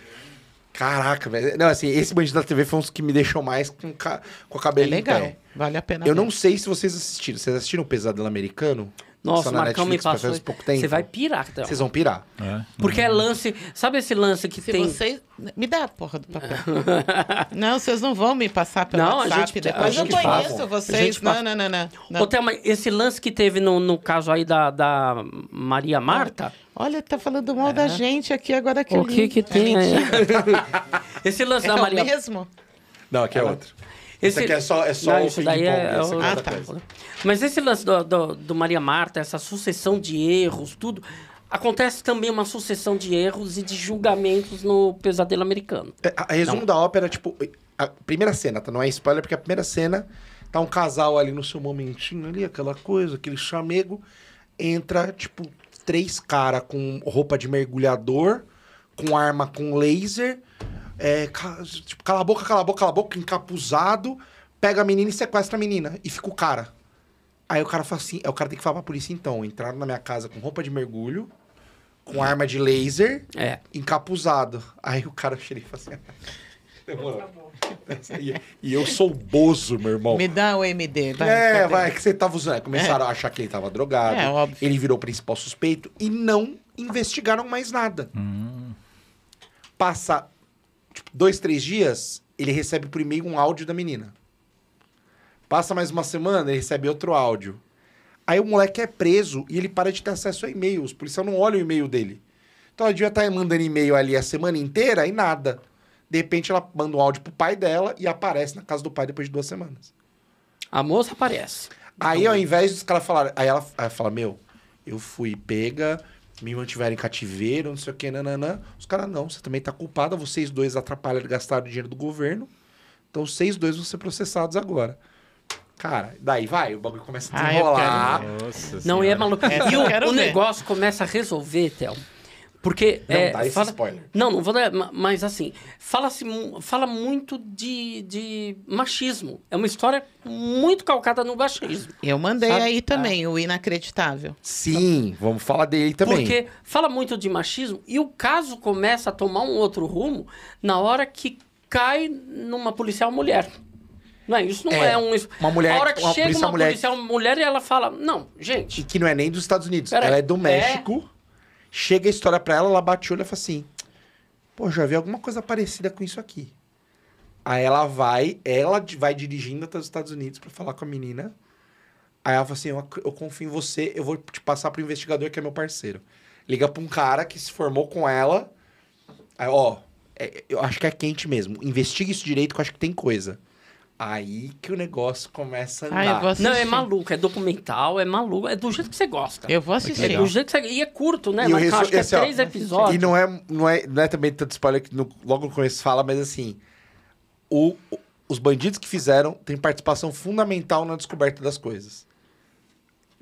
Caraca, velho. Não, assim, esse Bandido da TV foi um dos que me deixou mais com, ca... com a É cabelo em legal. Vale a pena. Eu não sei se vocês assistiram. Vocês assistiram o Pesadelo Americano? Nossa, Só o na Marcão me Netflix, passou. faz pouco tempo. Você vai pirar, então. Vocês vão pirar. É. Porque é lance. Sabe esse lance que Se tem. vocês... Me dá a porra do papel. não, vocês não vão me passar pelo Não, a WhatsApp gente- depois. a eu gente conheço passa. A vocês. gente Não, não, não, não. não. Ô, Thelma, esse lance que teve no, no caso aí da, da Maria Marta. Olha, tá falando mal da gente aqui agora que eu O que que tem é. Esse lance É da o Maria mesmo? Não, aqui é outro. Esse aqui é só, é só Não, o isso daí é, o- Ah, tá. coisa. Mas esse lance do, do, do Maria Marta, essa sucessão de erros, tudo. Acontece também uma sucessão de erros e de julgamentos no pesadelo americano. É, A, a resumo da ópera, tipo, a primeira cena, tá? Não é spoiler, porque a primeira cena tá um casal ali no seu momentinho ali, aquela coisa, aquele chamego. Entra, tipo, três caras com roupa de mergulhador, com arma com laser. É, tipo, cala a boca, cala a boca, cala a boca, encapuzado. Pega a menina e sequestra a menina. E fica o cara. Aí o cara fala assim, aí o cara tem que falar pra polícia, então, entraram na minha casa com roupa de mergulho, com arma de laser, É. encapuzado. Aí o cara chega e fala assim. Demorou. E, e eu sou o Bozo, meu irmão. Me dá o MD. Vai, é, vai, que você tava usando. Começaram a achar que ele tava drogado. É, óbvio. Ele virou o principal suspeito e não investigaram mais nada. Passa tipo, dois, três dias, ele recebe por e-mail um áudio da menina. Passa mais uma semana, ele recebe outro áudio. Aí o moleque é preso e ele para de ter acesso a e-mail. Os policiais não olham o e-mail dele. Então ela devia estar mandando e-mail ali a semana inteira e nada. De repente ela manda um áudio pro pai dela e aparece na casa do pai depois de duas semanas. A moça aparece. Aí, ao invés dos caras falarem. Aí ela, ela fala: Meu, eu fui pega, me mantiveram em cativeiro, não sei o que, nananã. Os caras, não, você também tá culpada, vocês dois atrapalharam e gastaram o dinheiro do governo. Então, vocês dois vão ser processados agora. Cara, daí vai, o bagulho começa a Ah, eu desenrolar. Nossa Não, e é maluco. E o, o negócio começa a resolver, Théo. Porque. Não, é, dá esse fala- spoiler. Não, não vou dar. ma- Mas assim, fala-se, mu- fala muito de, de machismo. É uma história muito calcada no machismo. Eu mandei Sabe? aí também, o inacreditável. Sim, vamos falar dele também. Porque fala muito de machismo e o caso começa a tomar um outro rumo na hora que cai numa policial mulher. Não é? Isso não é, É, um. uma mulher- A hora que uma chega policial uma mulher- policial mulher e ela fala: Não, gente. E que não é nem dos Estados Unidos, Pera ela aí. é do É. Chega a história pra ela, ela bate o olho e fala assim: pô, já vi alguma coisa parecida com isso aqui. Aí ela vai, ela vai dirigindo até os Estados Unidos pra falar com a menina. Aí ela fala assim: eu, eu confio em você, eu vou te passar pro investigador que é meu parceiro. Liga pra um cara que se formou com ela. Aí, ó, é- eu acho que é quente mesmo. Investiga isso direito que eu acho que tem coisa. Aí que o negócio começa a andar. Ah. Não, é maluco, é documental, é maluco, é do jeito que você gosta. Eu vou É assistir. do jeito que você... E é curto, né? E Mas resu- acho que é ó, três episódios. E não é, não, é, não é também tanto spoiler que no- logo no começo fala, mas assim, o, o- os bandidos que fizeram têm participação fundamental na descoberta das coisas.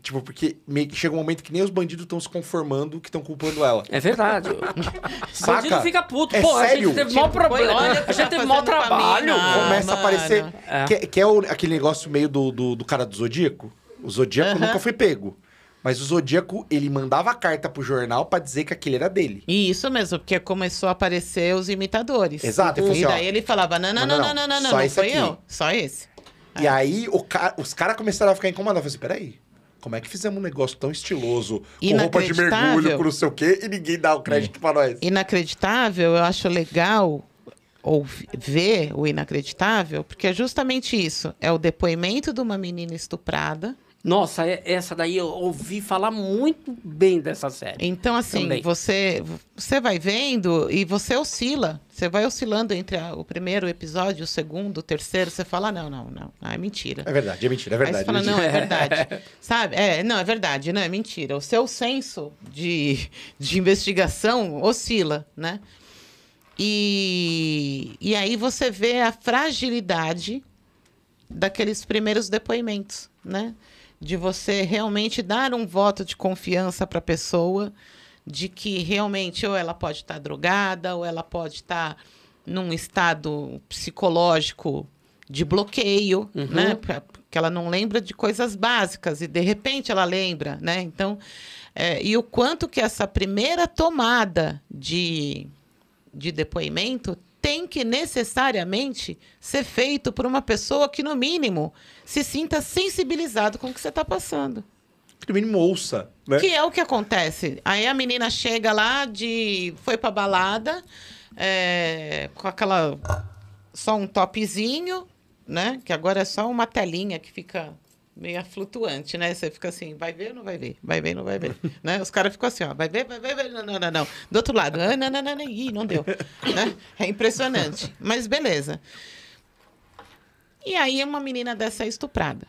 Tipo, porque meio que chega um momento que nem os bandidos estão se conformando que estão culpando ela. É verdade. bandido fica puto. É Pô, a sério? gente teve Tipo, mau foi, problema. olha A gente tá teve mim, trabalho. não. Começa a mano. aparecer. É. Que, que é o- aquele negócio meio do, do, do cara do Zodíaco. O Zodíaco Aham. nunca foi pego. Mas o Zodíaco, ele mandava carta pro jornal pra dizer que aquele era dele. E isso mesmo, porque começou a aparecer os imitadores. Exato, E assim, ó, daí ele falava, não, não, não, não, não, não, não, não, só não, esse foi aqui. eu, só esse. E aí o ca- os caras começaram a ficar incomodados. Eu falei assim, peraí, como é que fizemos um negócio tão estiloso, com roupa de mergulho, com não sei o quê, e ninguém dá o crédito pra nós? Inacreditável, eu acho legal ver o inacreditável, porque é justamente isso. É o depoimento de uma menina estuprada. Nossa, é- essa daí eu ouvi falar muito bem dessa série. Então, assim, Também. você, você vai vendo e você oscila. Você vai oscilando entre a- o primeiro episódio, o segundo, o terceiro. Você fala, não, não, não. Ah, é mentira. É verdade, é mentira, é Aí verdade. você fala, é não, é verdade. Sabe? É, não, é verdade, não, é mentira. O seu senso de, de investigação oscila, né? E, e aí você vê a fragilidade daqueles primeiros depoimentos, né? De você realmente dar um voto de confiança para a pessoa, de que realmente ou ela pode estar drogada, ou ela pode estar num estado psicológico de bloqueio, né? Porque ela não lembra de coisas básicas e de repente ela lembra, né? Então, é, e o quanto que essa primeira tomada de, de depoimento tem que necessariamente ser feito por uma pessoa que, no mínimo, se sinta sensibilizado com o que você está passando. Que no mínimo ouça, né? Que é o que acontece. Aí a menina chega lá de. foi pra balada, é, com aquela. só um topzinho, né? Que agora é só uma telinha que fica meio flutuante, né? Você fica assim, vai ver ou não vai ver? Vai ver ou não vai ver? né? Os caras ficam assim, ó, vai ver, vai ver, vai ver, não, não, não, não. Do outro lado, ah, não, não, não, não, não deu. né? É impressionante. Mas beleza. E aí uma menina dessa é estuprada.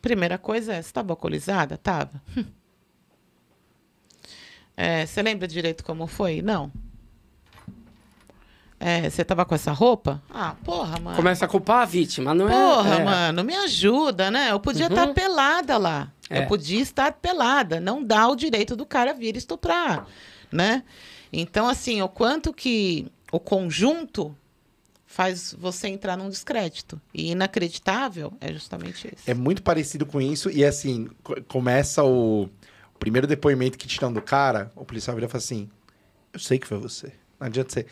Primeira coisa é, você estava alcoolizada? Tava. É, você lembra direito como foi? Não. É, você tava com essa roupa? Ah, porra, mano. Começa a culpar a vítima, não é? Porra, é. mano, me ajuda, né? Eu podia Uhum. estar pelada lá. É. Eu podia estar pelada. Não dá o direito do cara vir estuprar, né? Então, assim, o quanto que o conjunto faz você entrar num descrédito. E inacreditável é justamente isso. É muito parecido com isso. E assim, co- começa o, o primeiro depoimento que tiram do cara, o policial vira e fala assim: Eu sei que foi você. Não adianta ser.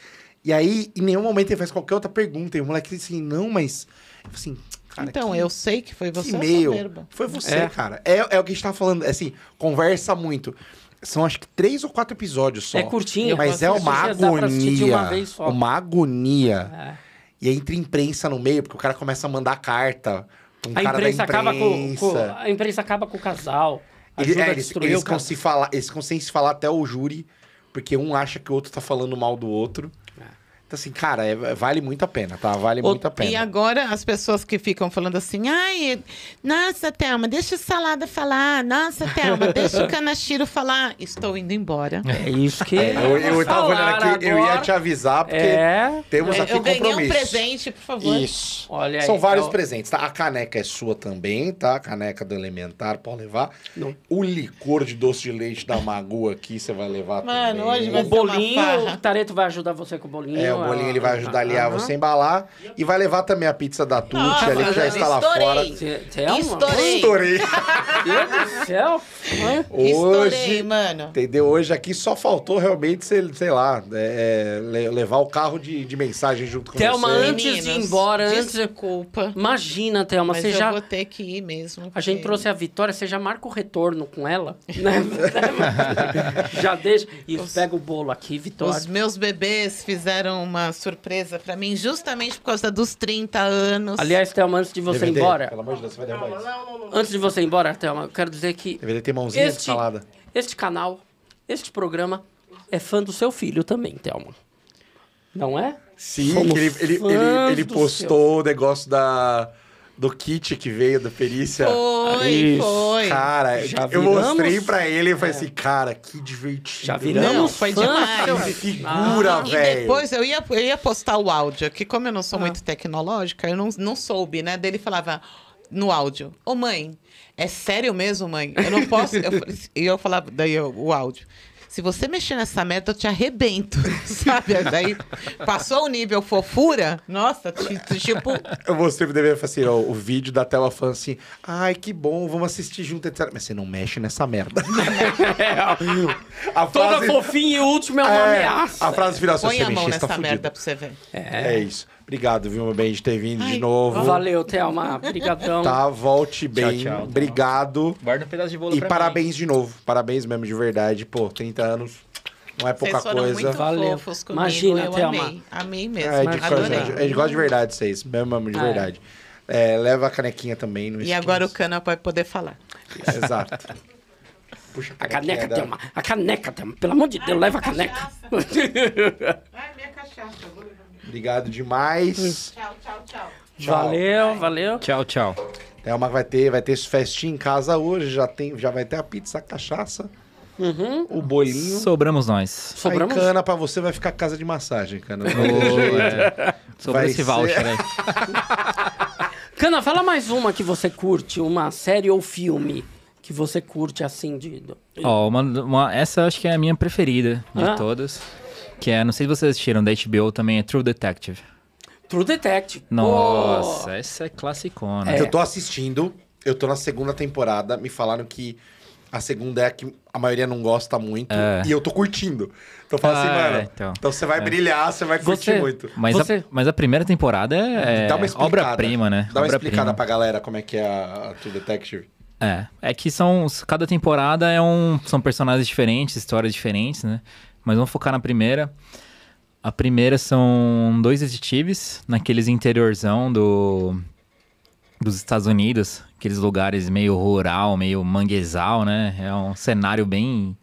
E aí, em nenhum momento ele faz qualquer outra pergunta. E o moleque diz assim, não, mas. Assim, cara, então, que- eu sei que foi você que e-mail. Foi você, É. cara. É, é o que a gente tava falando. Assim, conversa muito. São acho que três ou quatro episódios só. É curtinho. Mas é uma uma agonia. vez só. Uma agonia. É. E aí entra imprensa no meio, porque o cara começa a mandar carta. pra Um A cara imprensa, da acaba com, imprensa. com- a imprensa acaba com o casal. Ele- é, eles, destruir eles o casal. conseguem falar, eles conseguem se falar até o júri, porque um acha que o outro tá falando mal do outro. Então, assim, cara, é- vale muito a pena, tá? Vale O- muito a pena. E agora as pessoas que ficam falando assim, ai, nossa, Thelma, deixa o Salada falar, nossa, Thelma, deixa o Canachiro falar. Estou indo embora. É isso que. É, eu, eu tava olhando aqui, eu ia agora. te avisar, porque É. temos Eu, aqui eu ganhei um compromisso. presente, por favor. Isso. Olha aí. São vários é o- presentes, tá? A caneca é sua também, tá? A caneca do Elementar, pode levar. Não. O licor de doce de leite da Magu aqui, você vai levar Mano, também. hoje vai O ser uma bolinho, farra. o Tareto vai ajudar você com o bolinho. É, o bolinho ele vai ajudar ali a Aham. você embalar. E vai levar também a pizza da Tuti Nossa, ali, que já está lá estourei. fora. Te- Thelma? Estourei. Estourei. Meu Deus do céu. Estourei, Hoje, mano. entendeu? Hoje aqui só faltou realmente, sei, sei lá, é, é, le- levar o carro de, de mensagem junto com Thelma, você. antes de ir embora, antes- Desculpa. Imagina, Thelma, Mas você eu já... vou ter que ir mesmo. A gente porque- trouxe a Vitória, você já marca o retorno com ela, né? já deixa. E pega o bolo aqui, Vitória. Os meus bebês fizeram uma surpresa pra mim justamente por causa dos 30 anos. Aliás, Thelma, antes de você ir DVD, embora, Pelo amor de Deus, você vai derrubar isso. antes de você ir embora, Thelma, eu quero dizer que DVD tem mãozinha de este, salada. este canal, este programa é fã do seu filho também, Thelma. Não é? Sim, Somos ele, ele, fãs ele, ele postou o negócio da, do kit que veio da perícia. Foi, Isso. foi. Cara, Já eu mostrei viramos- pra ele e falei assim, cara, que divertido. Já viramos Não, foi demais. do Que figura, E velho. depois eu ia, eu ia postar o áudio, que como eu não sou Ah. muito tecnológica, eu não, não soube, né? Dele falava no áudio, ô mãe, é sério mesmo, mãe? Eu não posso. eu, E eu falava, daí eu- o áudio. Se você mexer nessa merda, eu te arrebento, sabe? Daí passou o nível fofura, nossa, ti- ti- tipo, Eu mostrei pro DVD e falei assim, ó, o vídeo da tela falando assim, ai, que bom, vamos assistir junto, etc. Mas você não mexe nessa merda. a Toda frase, fofinha e o último é uma é, ameaça. a frase final, se põe você a mão você tá nessa fudido. merda pra você ver. É. isso. Obrigado, viu, meu bem, de ter vindo de Ai, novo. Valeu, Thelma. Obrigadão. Tá, volte bem. tchau. Obrigado. Guarda um pedaço de bolo E pra parabéns de novo. Parabéns mesmo, de verdade. Pô, 30 anos não é pouca coisa. muito Valeu. fofos comigo, Imagina, eu Thelma. amei. Amei mesmo, É, de adorei. a gente gosta de verdade vocês, mesmo, mesmo de Ah, é. verdade. É, leva a canequinha também no E agora o Cana vai poder falar. Exato. Puxa A caneca, da- Thelma. A caneca, Thelma. Pelo amor de Deus, leva a caneca. Ai, minha cachaça, vou levar. Obrigado demais. Tchau, tchau, tchau. valeu, valeu. Tchau, tchau. Thelma vai ter, vai ter festinha em casa hoje, já, tem, já vai ter a pizza, a cachaça, Uhum. o bolinho. Sobramos nós. Sobramos? Aí, cana pra você vai ficar casa de massagem, cana. É. Sobrou Vai esse ser- voucher aí. Cana, fala mais uma que você curte, uma série ou filme que você curte assim de. Ó, uma, uma- essa eu acho que é a minha preferida de Ah. todas. Que é, não sei se vocês assistiram da HBO também, é True Detective. True Detective. Nossa, Pô. essa é classicona. É. Eu tô assistindo, eu tô na segunda temporada, me falaram que a segunda é a que a maioria não gosta muito, É. e eu tô curtindo. Então eu falo assim, Ah, mano, é, então. então. você vai brilhar, você vai curtir Você- muito. Mas, Você- a, mas a primeira temporada é, obra-prima, né? Dá uma Obra-prima. explicada pra galera como é que é a, a True Detective. É, é que são cada temporada é um são personagens diferentes, histórias diferentes, né? Mas vamos focar na primeira. A primeira são dois detetives naqueles interiorzão do dos Estados Unidos, aqueles lugares meio rural, meio manguezal, né? É um cenário bem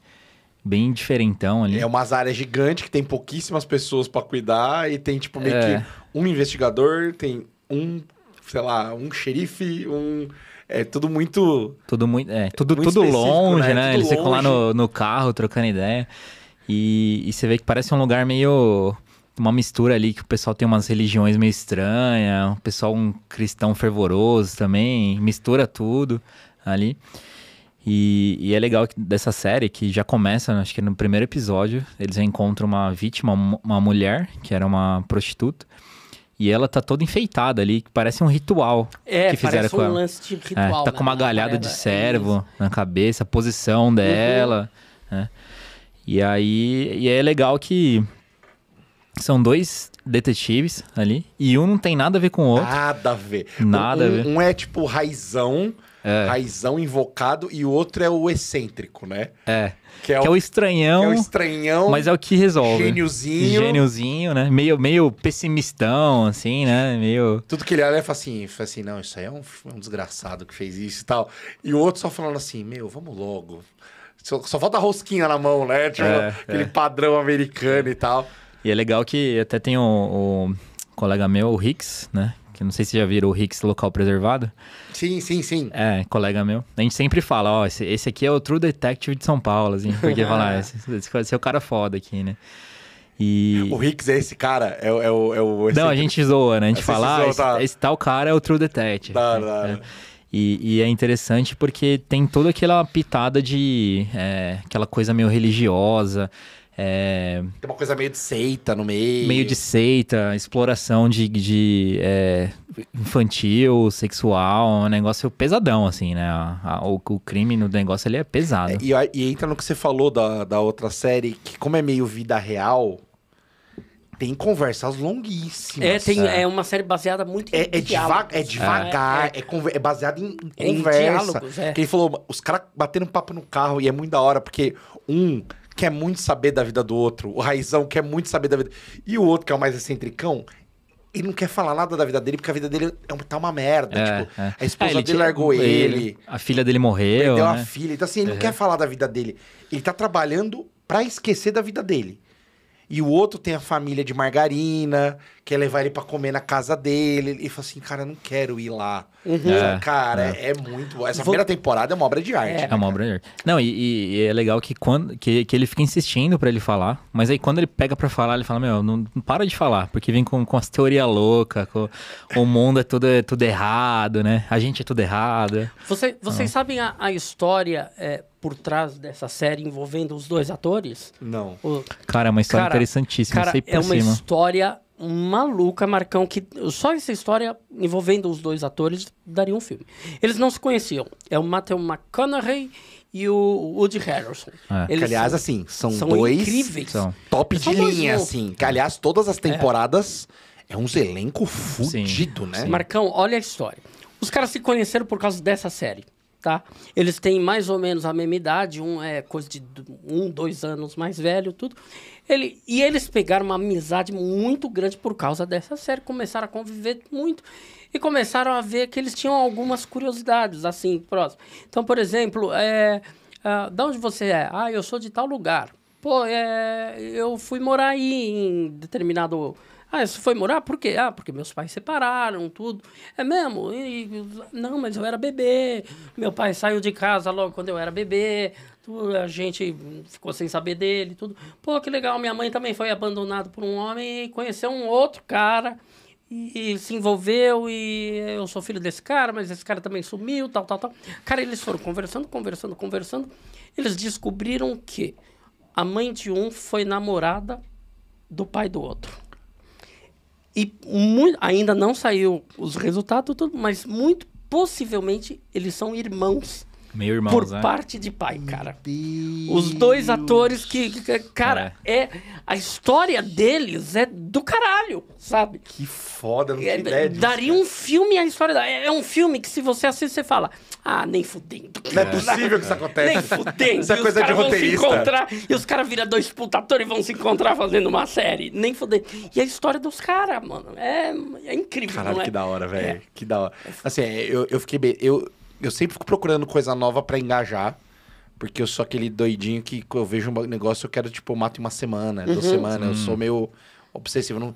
bem diferentão ali. É umas áreas gigantes que tem pouquíssimas pessoas pra cuidar e tem, tipo, meio É. que um investigador, tem um, sei lá, um xerife, um... É tudo muito... Tudo muito, é, tudo, Muito tudo longe, né? né? Tudo Eles ficam lá longe. no, no carro trocando ideia. E, e você vê que parece um lugar meio. Uma mistura ali que o pessoal tem umas religiões meio estranhas, o pessoal um cristão fervoroso também, mistura tudo ali. E, e é legal que- dessa série que já começa, acho que no primeiro episódio, eles encontram uma vítima, uma mulher, que era uma prostituta, e ela tá toda enfeitada ali, que parece um ritual É, que fizeram parece com um ela. lance de É, ritual. tá né, com uma na galhada de parada. É servo na cabeça, a posição dela. né? E aí e é legal que são dois detetives ali e um não tem nada a ver com o outro. Nada a ver. Nada um, a ver. Um é, tipo, raizão, É. raizão invocado, e o outro é o excêntrico, né? É. Que é, Que é o, o estranhão, é o estranhão, mas é o que resolve. gêniozinho. Gêniozinho, né? Meio, meio pessimistão, assim, né? Meio. Tudo que ele olha, fala assim, fala assim, não, isso aí é um, um desgraçado que fez isso e tal. E o outro só falando assim, meu, vamos logo. Só, só falta a rosquinha na mão, né? Tipo, É, aquele é. padrão americano e tal. E é legal que até tem o, o colega meu, o Hicks, né? Que não sei se já viram o Hicks local preservado. Sim, sim, sim. É, colega meu. A gente sempre fala, ó, esse, esse aqui é o True Detective de São Paulo, assim. Porque fala, ah, esse, esse, esse é o cara foda aqui, né? E. O Hicks é esse cara, é, é o... É o Não, a gente zoa, né? A gente fala, ah, zoam, esse, tá. esse tal cara é o True Detective. Dá, né? dá. É. E, e é interessante porque tem toda aquela pitada de. é, aquela coisa meio religiosa. é, Tem uma coisa meio de seita no meio. meio de seita, exploração de, de é, infantil, sexual, um negócio pesadão, assim, né? A- a- o, o crime no negócio ele é pesado. É, e, e entra no que você falou da, da outra série, que como é meio vida real, tem conversas longuíssimas. É, tem, é. é uma série baseada muito em É, é, deva- diálogos. é devagar, é, conver- é baseado em, em Em conversa. diálogos, é. Que ele falou, os caras batendo papo no carro e é muito da hora, porque um quer muito saber da vida do outro, o Raizão quer muito saber da vida. E o outro, que é o mais excentricão, ele não quer falar nada da vida dele, porque a vida dele é um- tá uma merda. É, tipo, é. a esposa É, ele dele tinha- largou ele, A filha dele morreu, perdeu a né? filha. Então, assim, ele não quer falar da vida dele. Ele tá trabalhando pra esquecer da vida dele. E o outro tem a família de margarina, quer levar ele pra comer na casa dele. Ele fala assim, cara, eu não quero ir lá. É, cara, é. muito bom. Essa Vou- primeira temporada é uma obra de arte. É uma obra de arte. Não, e, e- e é legal que, quando, que, que ele fica insistindo pra ele falar, mas aí quando ele pega pra falar, ele fala, meu, não, não para de falar, porque vem com, com as teorias loucas, com, o mundo é tudo, é tudo errado, né? A gente é tudo errado. Você- vocês sabem a, a história é, por trás dessa série envolvendo os dois atores? Não. O- Cara, é uma história Cara, interessantíssima, Cara, sei por é uma cima. história maluca, Marcão, que só essa história envolvendo os dois atores daria um filme. Eles não se conheciam. É o Matthew McConaughey e o Woody Harrelson. É. Que, Eles aliás, são- assim, são, são dois incríveis. São. top de São dois linha, monstros. assim. Que, aliás, todas as temporadas é, uns elenco fudido, né? Marcão, olha a história. Os caras se conheceram por causa dessa série, tá? Eles têm mais ou menos a mesma idade, um é coisa de um, dois anos mais velho, tudo. Ele, e eles pegaram uma amizade muito grande por causa dessa série, começaram a conviver muito e começaram a ver que eles tinham algumas curiosidades, assim, próximo. Então, por exemplo, é, ah, da onde você é? Ah, eu sou de tal lugar. Pô, é, eu fui morar aí em determinado ah, você foi morar? Por quê? Ah, porque meus pais separaram, tudo. É mesmo? E- não, mas eu era bebê. Meu pai saiu de casa logo quando eu era bebê. A gente ficou sem saber dele, tudo. Pô, que legal. Minha mãe também foi abandonada por um homem e conheceu um outro cara. E se envolveu e eu sou filho desse cara, mas esse cara também sumiu, tal, tal, tal. Cara, eles foram conversando, conversando, conversando. Eles descobriram que a mãe de um foi namorada do pai do outro. E mui- ainda não saiu os resultados, tudo, mas muito possivelmente eles são irmãos Meio irmãos, por né? parte de pai, cara. Deus. Os dois atores que, que- cara, é a história deles é do caralho, sabe? Que foda, não É, ideia disso. daria um filme a história da, é, é um filme que se você assiste você fala, ah, nem fudendo. Não é possível que isso acontece. Nem fudendo. Isso é coisa de caras vão se roteirista. encontrar e os caras viram dois puta atores e vão se encontrar fazendo uma série. Nem fudendo. E a história dos caras, mano, é, é incrível, Caralho, não é? que da hora, velho. É. Que da hora. Assim, eu, eu fiquei bem. Eu, eu sempre fico procurando coisa nova pra engajar. Porque eu sou aquele doidinho que eu vejo um negócio, eu quero, tipo, eu mato em uma semana, duas Uhum. semanas. Eu sou meio obsessivo. eu Não,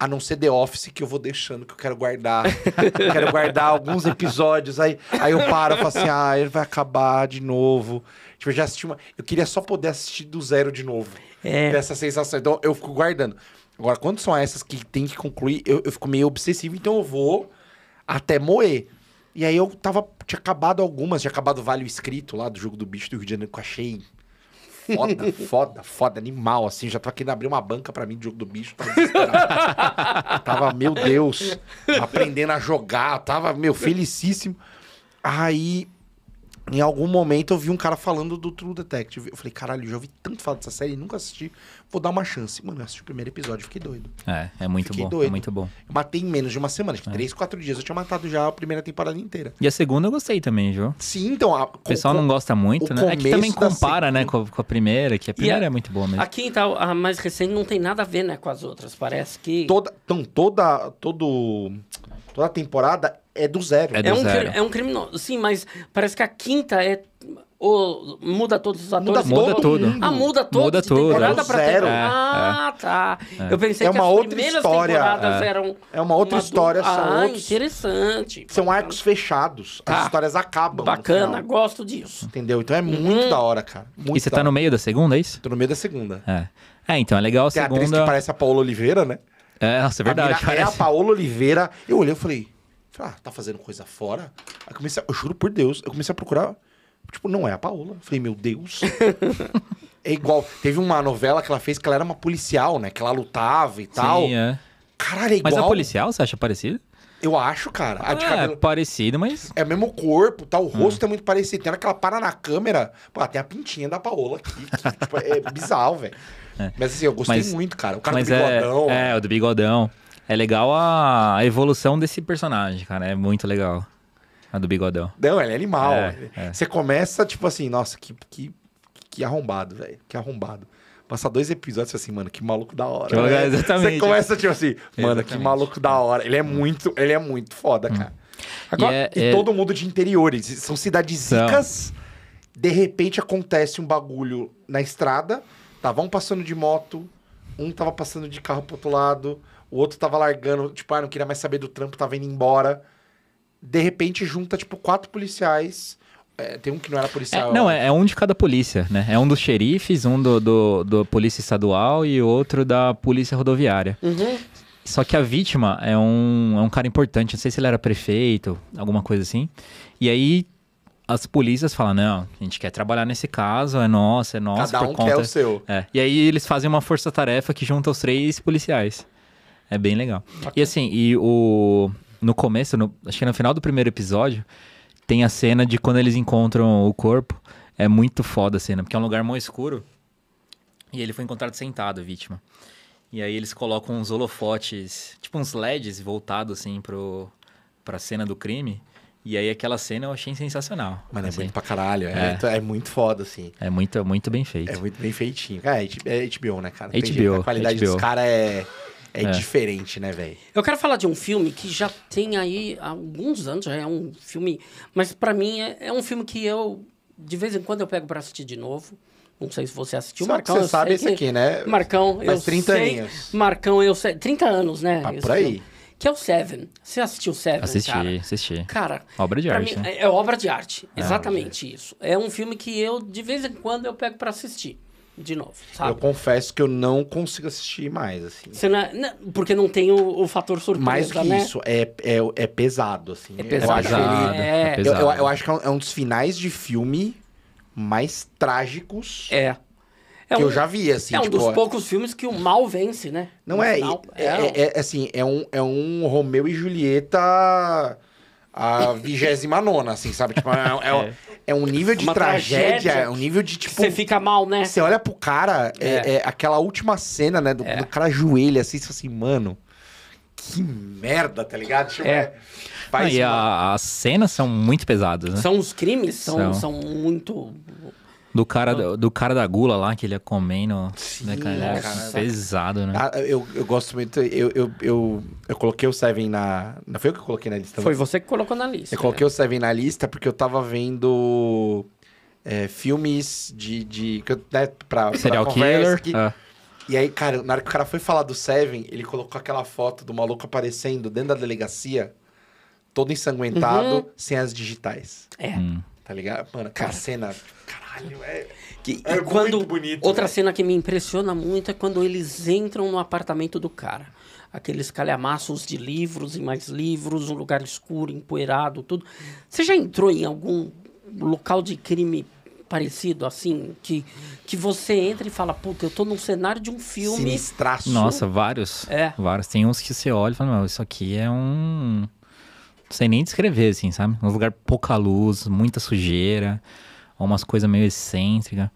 a não ser The Office, que eu vou deixando, que eu quero guardar. eu quero guardar alguns episódios. Aí, aí eu paro e falo assim, ah, ele vai acabar de novo. Tipo, eu já assisti uma. Eu queria só poder assistir do zero de novo. É. Dessa sensação. Então eu fico guardando. Agora, quando são essas que tem que concluir, eu, eu fico meio obsessivo, então eu vou até moer. E aí eu tava. Tinha acabado algumas, tinha acabado o Vale Escrito lá do jogo do bicho do Rio de Janeiro, que eu achei foda, foda, foda, animal, assim. Já tô querendo abrir uma banca pra mim do jogo do bicho. Tava, tava meu Deus, aprendendo a jogar, tava, meu, felicíssimo. Aí, em algum momento, eu vi um cara falando do True Detective. Eu falei, caralho, já ouvi tanto falar dessa série e nunca assisti. Vou dar uma chance. Mano, eu assisti o primeiro episódio, fiquei doido. É, é muito Fiquei bom, doido. é muito bom. Eu matei em menos de uma semana, acho que É. três, quatro dias. Eu tinha matado já a primeira temporada inteira. E a segunda eu gostei também, João. Sim, então. A, O pessoal não gosta muito, né? É que também compara, né, segunda- com a, com a primeira, que a primeira a- é muito boa mesmo. A quinta, a mais recente, não tem nada a ver, né, com as outras. Parece que... Toda, então, toda, todo, toda a temporada é do zero. É do É um, zero. é um criminoso. Sim, mas parece que a quinta é. o- muda todos os atores. Muda todo- tudo. Ah, muda todo. Muda de tudo, Temporada é. pra Zero. temporada. É, ah, tá. Eu pensei É que uma as outra primeiras história, temporadas é. eram. É uma outra uma história, du- são ah, outros- interessante. São arcos fechados. As Tá. histórias acabam. Bacana, gosto disso. entendeu? Então é muito da hora, cara. Muito E você tá no meio da segunda, é isso? Tô no meio da segunda. É. É, então é legal a Tem a atriz segunda. que parece a Paola Oliveira, né? É, nossa, é A verdade. mina é a. Paola Oliveira. Eu olhei e falei, falei, ah, tá fazendo coisa fora? Aí comecei, a- eu juro por Deus, eu comecei a procurar. Tipo, não é a Paola. Falei, meu Deus. É igual. Teve uma novela que ela fez que ela era uma policial, né? Que ela lutava e tal. Sim, é. Caralho, é igual. Mas a policial, você acha parecido? Eu acho, cara. A de é, parecido, mas... É o mesmo corpo, tá? O Hum. rosto é muito parecido. Tem hora que ela para na câmera. Pô, tem a pintinha da Paola aqui. que, tipo, é bizarro, velho. Mas assim, eu gostei Mas- muito, cara. O cara do bigodão. é, é, o do bigodão. É legal a evolução desse personagem, cara. É muito legal. A do bigodão. Não, ele é animal. É, é. Você começa, tipo assim, nossa, que, que, que arrombado, velho. Que arrombado. Passar dois episódios assim, mano, que maluco da hora. Que né? maluco- exatamente. Você começa, tipo assim, mano, que Exatamente. Hum. maluco da hora. Ele é muito, ele é muito foda, cara. Agora, E é- e é- todo mundo de interiores. São cidades zicas. De repente acontece um bagulho na estrada. Tava um passando de moto, um tava passando de carro pro outro lado, o outro tava largando, tipo, ah, não queria mais saber do trampo, tava indo embora. De repente junta, tipo, quatro policiais. É, tem um que não era É, policial. não, é, é um de cada polícia, né? É um dos xerifes, um do, do, do Polícia Estadual e outro da Polícia Rodoviária. Uhum. Só que a vítima é um, é um cara importante, não sei se ele era prefeito, alguma coisa assim. E aí as polícias falam, não, a gente quer trabalhar nesse caso, é nosso, é nosso, Cada um conta... quer o seu. É, E aí eles fazem uma força-tarefa que junta os três policiais. É bem legal. E assim, e o... No começo, no- acho que no final do primeiro episódio, tem a cena de quando eles encontram o corpo. É muito foda a cena, porque é um lugar mó escuro. E ele foi encontrado sentado, a vítima. E aí eles colocam uns holofotes, tipo uns LEDs voltados assim pro, pra cena do crime. E aí aquela cena eu achei sensacional. Mano, é assim. muito pra caralho. É, É. muito- é muito foda, assim. É muito, muito bem feito. É muito bem feitinho. Cara, é é HBO, né, cara? HBO, jeito, A qualidade HBO. dos caras é, é, É. diferente, né, velho? Eu quero falar de um filme que já tem aí há alguns anos, já é um filme. Mas pra mim é, é um filme que eu, de vez em quando, eu pego pra assistir de novo. Não sei se você assistiu. Só que Marcão, você eu sabe esse que- aqui, né? Marcão, eu Faz 30 sei. aninhos. Marcão, eu sei. 30 anos, né? Ah, por aí. filme. Que é o Seven. Você assistiu Seven, Assisti, cara? assisti. Cara, Obra de arte, mim, né? é, é obra de arte. Exatamente isso. É um filme que eu, de vez em quando, eu pego pra assistir. De novo, Eu sabe? confesso que eu não consigo assistir mais, assim. Você não é- não- porque não tem o, o fator surpresa, Mais do que né? isso, é, é, é pesado, assim. É Eu pesado. acho que Pesado, ele- É. é eu, pesado. eu, eu acho que é um, é um dos finais de filme mais trágicos É. É que um, eu já vi, assim. é um tipo, dos poucos filmes que o mal vence, né? Não é, final. é, é, é, assim, é um, é um Romeu e Julieta a vigésima nona, assim, sabe? Tipo, é, é um- é um nível de Uma tragédia, tragédia é um nível de, tipo... Você fica mal, né? Você olha pro cara, é, É. é aquela última cena, né? Do, do cara ajoelha assim, você fala assim, mano, que merda, tá ligado? Tipo, É. Ah, faz e uma- a- as cenas são muito pesadas, né? São os crimes, são, São. são muito. Do cara, do, do cara da gula lá, que ele ia comendo. Sim, né, cara? Cara. pesado, né? Ah, eu, eu gosto muito. Eu, eu, eu, eu coloquei o Seven na. Não foi eu que coloquei na lista? Foi você que colocou na lista. Eu coloquei o Seven na lista porque eu tava vendo é, filmes de. de que né, pra, Serial pra conversa Killer. aqui. ah. E aí, cara, na hora que o cara foi falar do Seven, ele colocou aquela foto do maluco aparecendo dentro da delegacia, todo ensanguentado, Uhum. sem as digitais. É. Hum. Tá ligado? Mano, aquela cena. Caralho, é. Que- É e quando, muito bonito, Outra velho. cena que me impressiona muito é quando eles entram no apartamento do cara. Aqueles calhamaços de livros e mais livros, um lugar escuro, empoeirado, tudo. Você já entrou em algum local de crime parecido, assim? Que, que você entra e fala, puta, eu tô num cenário de um filme. Sinistraço. Nossa, vários. É. Vários. Tem uns que você olha e fala, meu, isso aqui é um. Não sei nem descrever, assim, sabe? Um lugar pouca luz, muita sujeira, ou umas coisas meio excêntricas.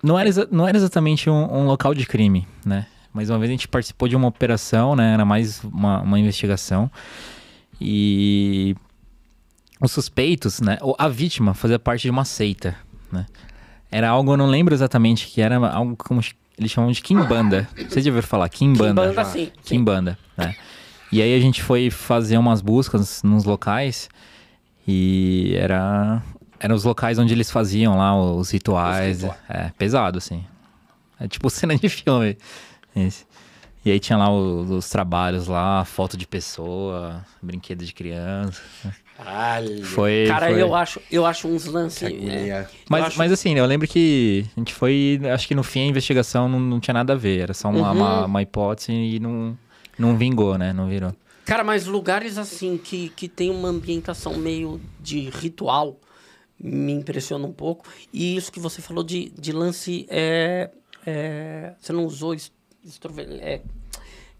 Não era, não era exatamente um, um local de crime, né? Mas uma vez a gente participou de uma operação, né? Era mais uma, uma investigação. E os suspeitos, né? ou A vítima fazia parte de uma seita, né? Era algo, eu não lembro exatamente, que era algo como eles chamam de Kimbanda. Vocês já ouviram falar? Kimbanda. Kimbanda, sim. sim. Kimbanda, né? E aí a gente foi fazer umas buscas nos locais e era eram os locais onde eles faziam lá os rituais. rituais. É, pesado, assim. É tipo cena de filme. Esse. E aí tinha lá os, os trabalhos lá, foto de pessoa, brinquedo de criança. Caralho. Foi. Cara, foi- eu acho, eu acho uns lances. É, eu Mas, acho- mas assim, eu lembro que a gente foi. Acho que no fim a investigação não, não tinha nada a ver. Era só uma, Uhum. uma, uma hipótese e não, não vingou, né? Não virou. Cara, mas lugares assim que, que tem uma ambientação meio de ritual, me impressiona um pouco. E isso que você falou de, de lance. É, é, você não usou. é,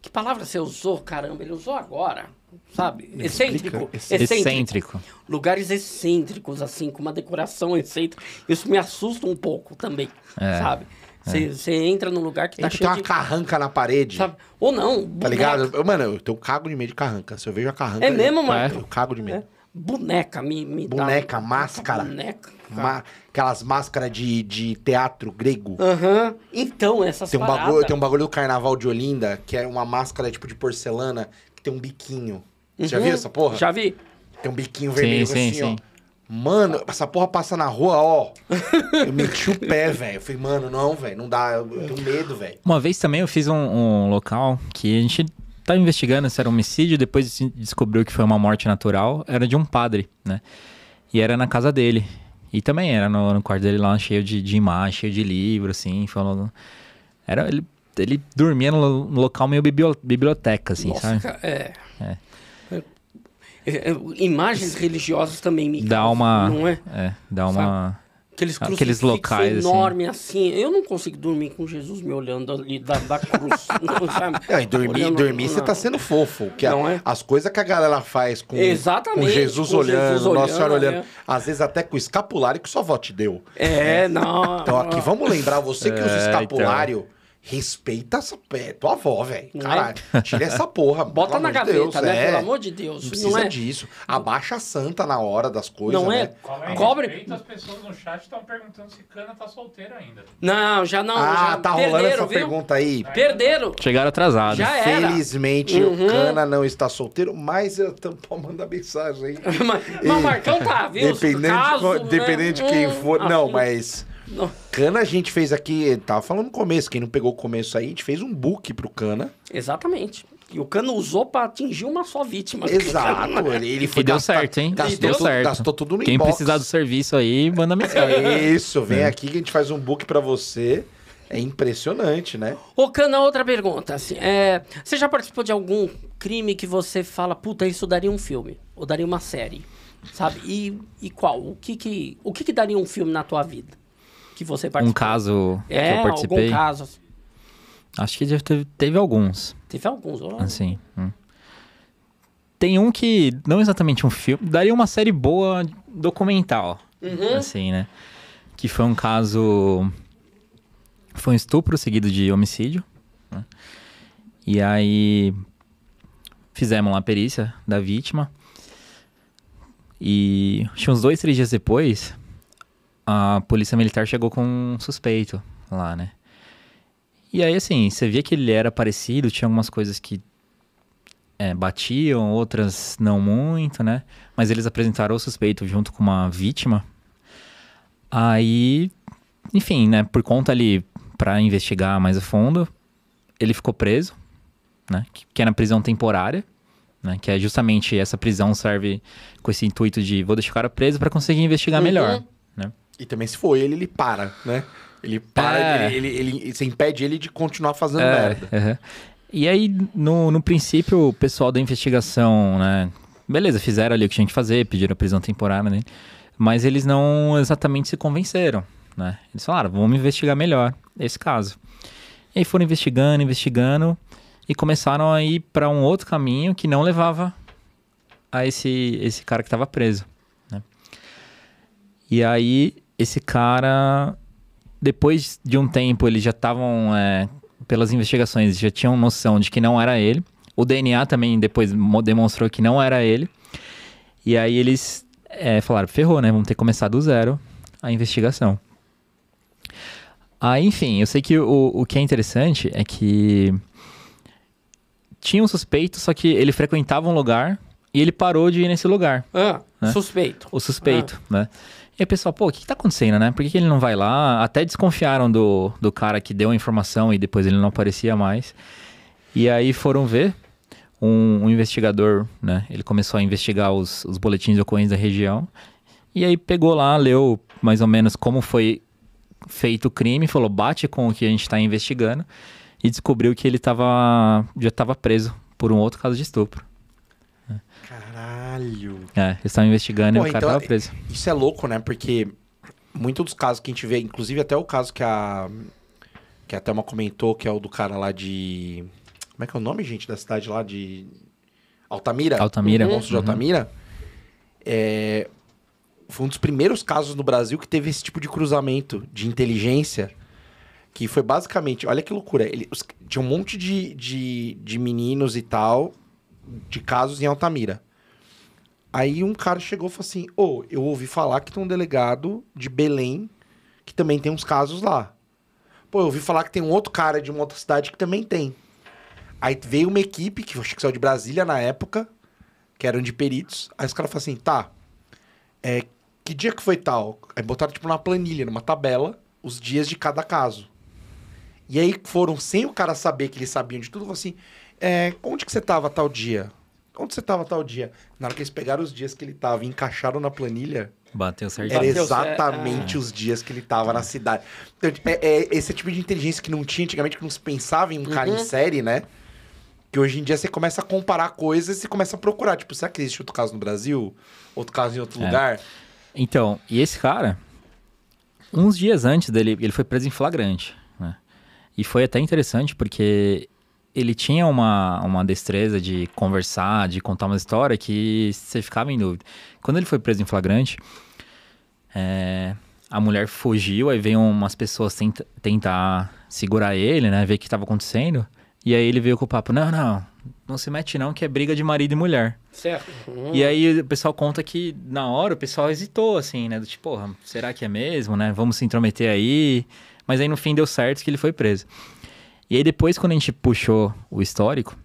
que palavra você usou? Caramba, ele usou agora. Sabe? Excêntrico. Excêntrico. Lugares excêntricos, assim, com uma decoração excêntrica. Isso me assusta um pouco também. É. Sabe? Você você entra num lugar que tá Entra, tem cheio uma de. carranca na parede. Sabe? Ou não. Tá boneca. ligado? Eu- Mano, eu tenho cago de medo de carranca. Se eu vejo a carranca. É mesmo, eu, Marco? Eu cago de medo. É. Boneca, me, me dá- Boneca, máscara. Boneca. Ma- aquelas máscaras de, de teatro grego. Aham. Então, essas Tem um, paradas... bagulho, tem um bagulho do carnaval de Olinda, que é uma máscara tipo de porcelana, que tem um biquinho. Você já Uhum. viu essa porra? Já vi. Tem um biquinho Sim, vermelho sim, assim, sim. ó. Mano, essa porra passa na rua, ó. Eu meti o pé, velho. Eu falei, mano, não, velho, não dá. Eu, eu tenho medo, velho. Uma vez também eu fiz um, um local que a gente tá investigando se era homicídio, depois se descobriu que foi uma morte natural. Era de um padre, né? E era na casa dele. E também era no, no quarto dele lá, cheio de, de imagem, cheio de livro, assim. Falando... Era, ele, ele dormia no, no local meio bibli- biblioteca, assim, Nossa, sabe? cara, é. É. É, é, Imagens religiosas também me Dá causam, uma. Não é? É, dá uma. Aqueles Aqueles locais, assim. enormes assim. Eu não consigo dormir com Jesus me olhando ali da, da cruz. não, sabe? Não, e dormir, Olhando- dormir você tá sendo fofo. Que a- Não é? As coisas que a galera faz com, Exatamente, com Jesus com olhando, Jesus Nossa olhando, Senhora olhando. é. Às vezes até com o escapulário que sua avó te deu. É, não. Então aqui, vamos lembrar, você que usa É, escapulário, respeita essa pé, tua avó, velho. Não Caralho, tira essa porra. Bota na gaveta, Deus, né? é. Pelo amor de Deus. Não Não, precisa é? disso. Abaixa a santa na hora das coisas, Não né? é? Em Cobre. as pessoas no chat estão perguntando se Cana tá solteiro ainda. Não, já não. Ah, já tá rolando essa viu? pergunta aí. Perderam. Chegaram atrasados. Já era. Felizmente Uhum. o Cana não está solteiro, mas eu tô pode mandar mensagem aí. mas, mas o Marcão tá, viu? Dependente, Caso, de, co- dependente né? de quem Hum, for. Não, assim, mas. Não. Cana a gente fez aqui, tava falando no começo, quem não pegou o começo aí, a gente fez um book pro Cana. Exatamente. E o cano usou pra atingir uma só vítima. Exato. Ele, ele E deu gastar- certo, hein? Gastou, E deu tudo, certo. gastou tudo no Quem inbox. precisar do serviço aí, manda mensagem. Isso, vem aqui que a gente faz um book pra você. É impressionante, né? Ô, Cana, outra pergunta. Assim, é, você já participou de algum crime que você fala, puta, isso daria um filme? Ou daria uma série? Sabe? E, e qual? O que que, o que que daria um filme na tua vida? Que você participou? Um caso É, que eu participei. algum caso. Acho que já teve, teve alguns, Teve alguns. ó. assim. hum. Tem um que, não exatamente um filme, daria uma série boa documental, Uhum. assim, né? Que foi um caso... Foi um estupro seguido de homicídio. né? E aí fizemos lá a perícia da vítima. E acho uns dois, três dias depois, a polícia militar chegou com um suspeito lá, né? E aí, assim, você via que ele era parecido, tinha algumas coisas que é, batiam, outras não muito, né? Mas eles apresentaram o suspeito junto com uma vítima. Aí, enfim, né? Por conta ali, pra investigar mais a fundo, ele ficou preso, né? Que, que era prisão temporária, né? Que é justamente essa prisão serve com esse intuito de vou deixar o cara preso pra conseguir investigar Uhum. melhor? E também se for ele, ele para, né? Ele para, É. ele, ele, ele- você impede ele de continuar fazendo É, merda. aham. E aí, no, no princípio, o pessoal da investigação, né? Beleza, fizeram ali o que tinha que fazer, pediram a prisão temporária, né? Mas eles não exatamente se convenceram, né? Eles falaram, vamos investigar melhor esse caso. E aí foram investigando, investigando e começaram a ir para um outro caminho que não levava a esse, esse cara que estava preso, né? E aí, esse cara, depois de um tempo, eles já estavam, é, pelas investigações, já tinham noção de que não era ele. O DNA também depois mo- demonstrou que não era ele. E aí eles é, falaram, ferrou, né? Vamos ter que começar do zero a investigação. Aí, enfim, eu sei que o, o que é interessante é que tinha um suspeito, só que ele frequentava um lugar e ele parou de ir nesse lugar Ah, Né? suspeito. o suspeito, né? E aí pessoal, pô, o que, que tá acontecendo, né? Por que, que ele não vai lá? Até desconfiaram do, do cara que deu a informação e depois ele não aparecia mais. E aí foram ver um, um investigador, né? Ele começou a investigar os, os boletins de ocorrência da região. E aí pegou lá, leu mais ou menos como foi feito o crime, falou, bate com o que a gente está investigando. E descobriu que ele tava, já estava preso por um outro caso de estupro. Caralho. É, eles estavam investigando Pô, e o cara então, tava preso. Isso é louco, né? Porque muitos dos casos que a gente vê, inclusive até o caso que a. Que a Thelma comentou, que é o do cara lá de. Como é que é o nome, gente, da cidade lá de. Altamira? Altamira. O monstro de Uhum. Altamira. É, foi um dos primeiros casos no Brasil que teve esse tipo de cruzamento de inteligência. Que foi basicamente. Olha que loucura. Ele, os- tinha um monte de, de, de meninos e tal, de casos em Altamira. Aí um cara chegou e falou assim: Ô, eu ouvi falar que tem um delegado de Belém que também tem uns casos lá. Pô, eu ouvi falar que tem um outro cara de uma outra cidade que também tem. Aí veio uma equipe, que eu acho que saiu de Brasília na época, que eram de peritos. Aí os caras falaram assim: tá, é, que dia que foi tal? Aí botaram tipo numa planilha, numa tabela, os dias de cada caso. E aí foram, sem o cara saber que eles sabiam de tudo, falaram assim: é, onde que você tava tal dia? Onde você tava tal dia? Na hora que eles pegaram os dias que ele tava e encaixaram na planilha, Bateu certinho. era Bateu exatamente os dias que ele tava na cidade. Então, é, é esse tipo de inteligência que não tinha antigamente, que não se pensava em um cara em série, né? Que hoje em dia você começa a comparar coisas e começa a procurar. Tipo, será que existe outro caso no Brasil? Outro caso em outro É. lugar? Então, e esse cara, uns dias antes dele, ele foi preso em flagrante, né? E foi até interessante porque ele tinha uma, uma destreza de conversar, de contar uma história que você ficava em dúvida. Quando ele foi preso em flagrante, é, a mulher fugiu, aí veio umas pessoas tenta, tentar segurar ele, né? Ver o que estava acontecendo. E aí ele veio com o papo, não, não, não se mete não, que é briga de marido e mulher. Certo. E aí o pessoal conta que na hora o pessoal hesitou, assim, né? Do tipo, porra, será que é mesmo, né? Vamos se intrometer aí. Mas aí no fim deu certo que ele foi preso. E aí depois, quando a gente puxou o histórico,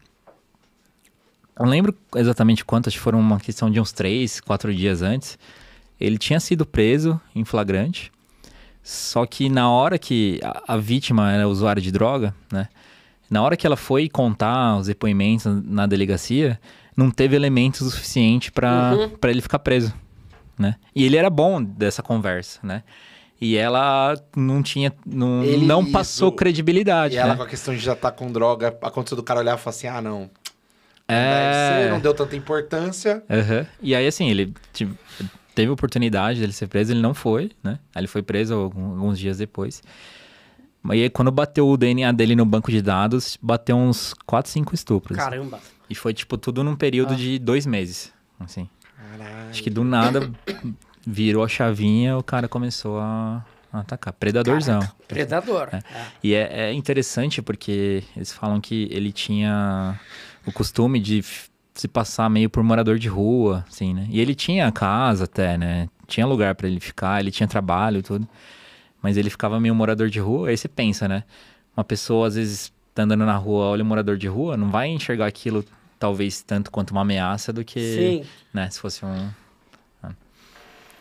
eu não lembro exatamente quantas, foram uma questão de uns três, quatro dias antes. Ele tinha sido preso em flagrante. Só que na hora que a, a vítima era usuária de droga, né? Na hora que ela foi contar os depoimentos na delegacia, não teve elementos o suficiente para Uhum. pra ele ficar preso, né? E ele era bom dessa conversa, né? E ela não tinha, não, Ele- não isso. passou credibilidade, E ela né? com a questão de já estar com droga, aconteceu do cara olhar e falar assim: ah, não. Não É. ser, não deu tanta importância. Aham. E aí, assim, ele tipo, teve oportunidade dele ser preso, ele não foi, né? Aí ele foi preso alguns dias depois. Mas aí, quando bateu o DNA dele no banco de dados, bateu uns 4, 5 estupros. Caramba. E foi, tipo, tudo num período de dois meses, assim. Caralho. Acho que do nada virou a chavinha, o cara começou a, atacar. Predadorzão. Predador. É. E é, é interessante porque eles falam que ele tinha o costume de se passar meio por morador de rua, assim, né? E ele tinha casa até, né? Tinha lugar pra ele ficar, ele tinha trabalho e tudo. Mas ele ficava meio morador de rua, aí você pensa, né? Uma pessoa, às vezes, tá andando na rua, olha um morador de rua, não vai enxergar aquilo, talvez, tanto quanto uma ameaça do que, Sim. né? Se fosse um...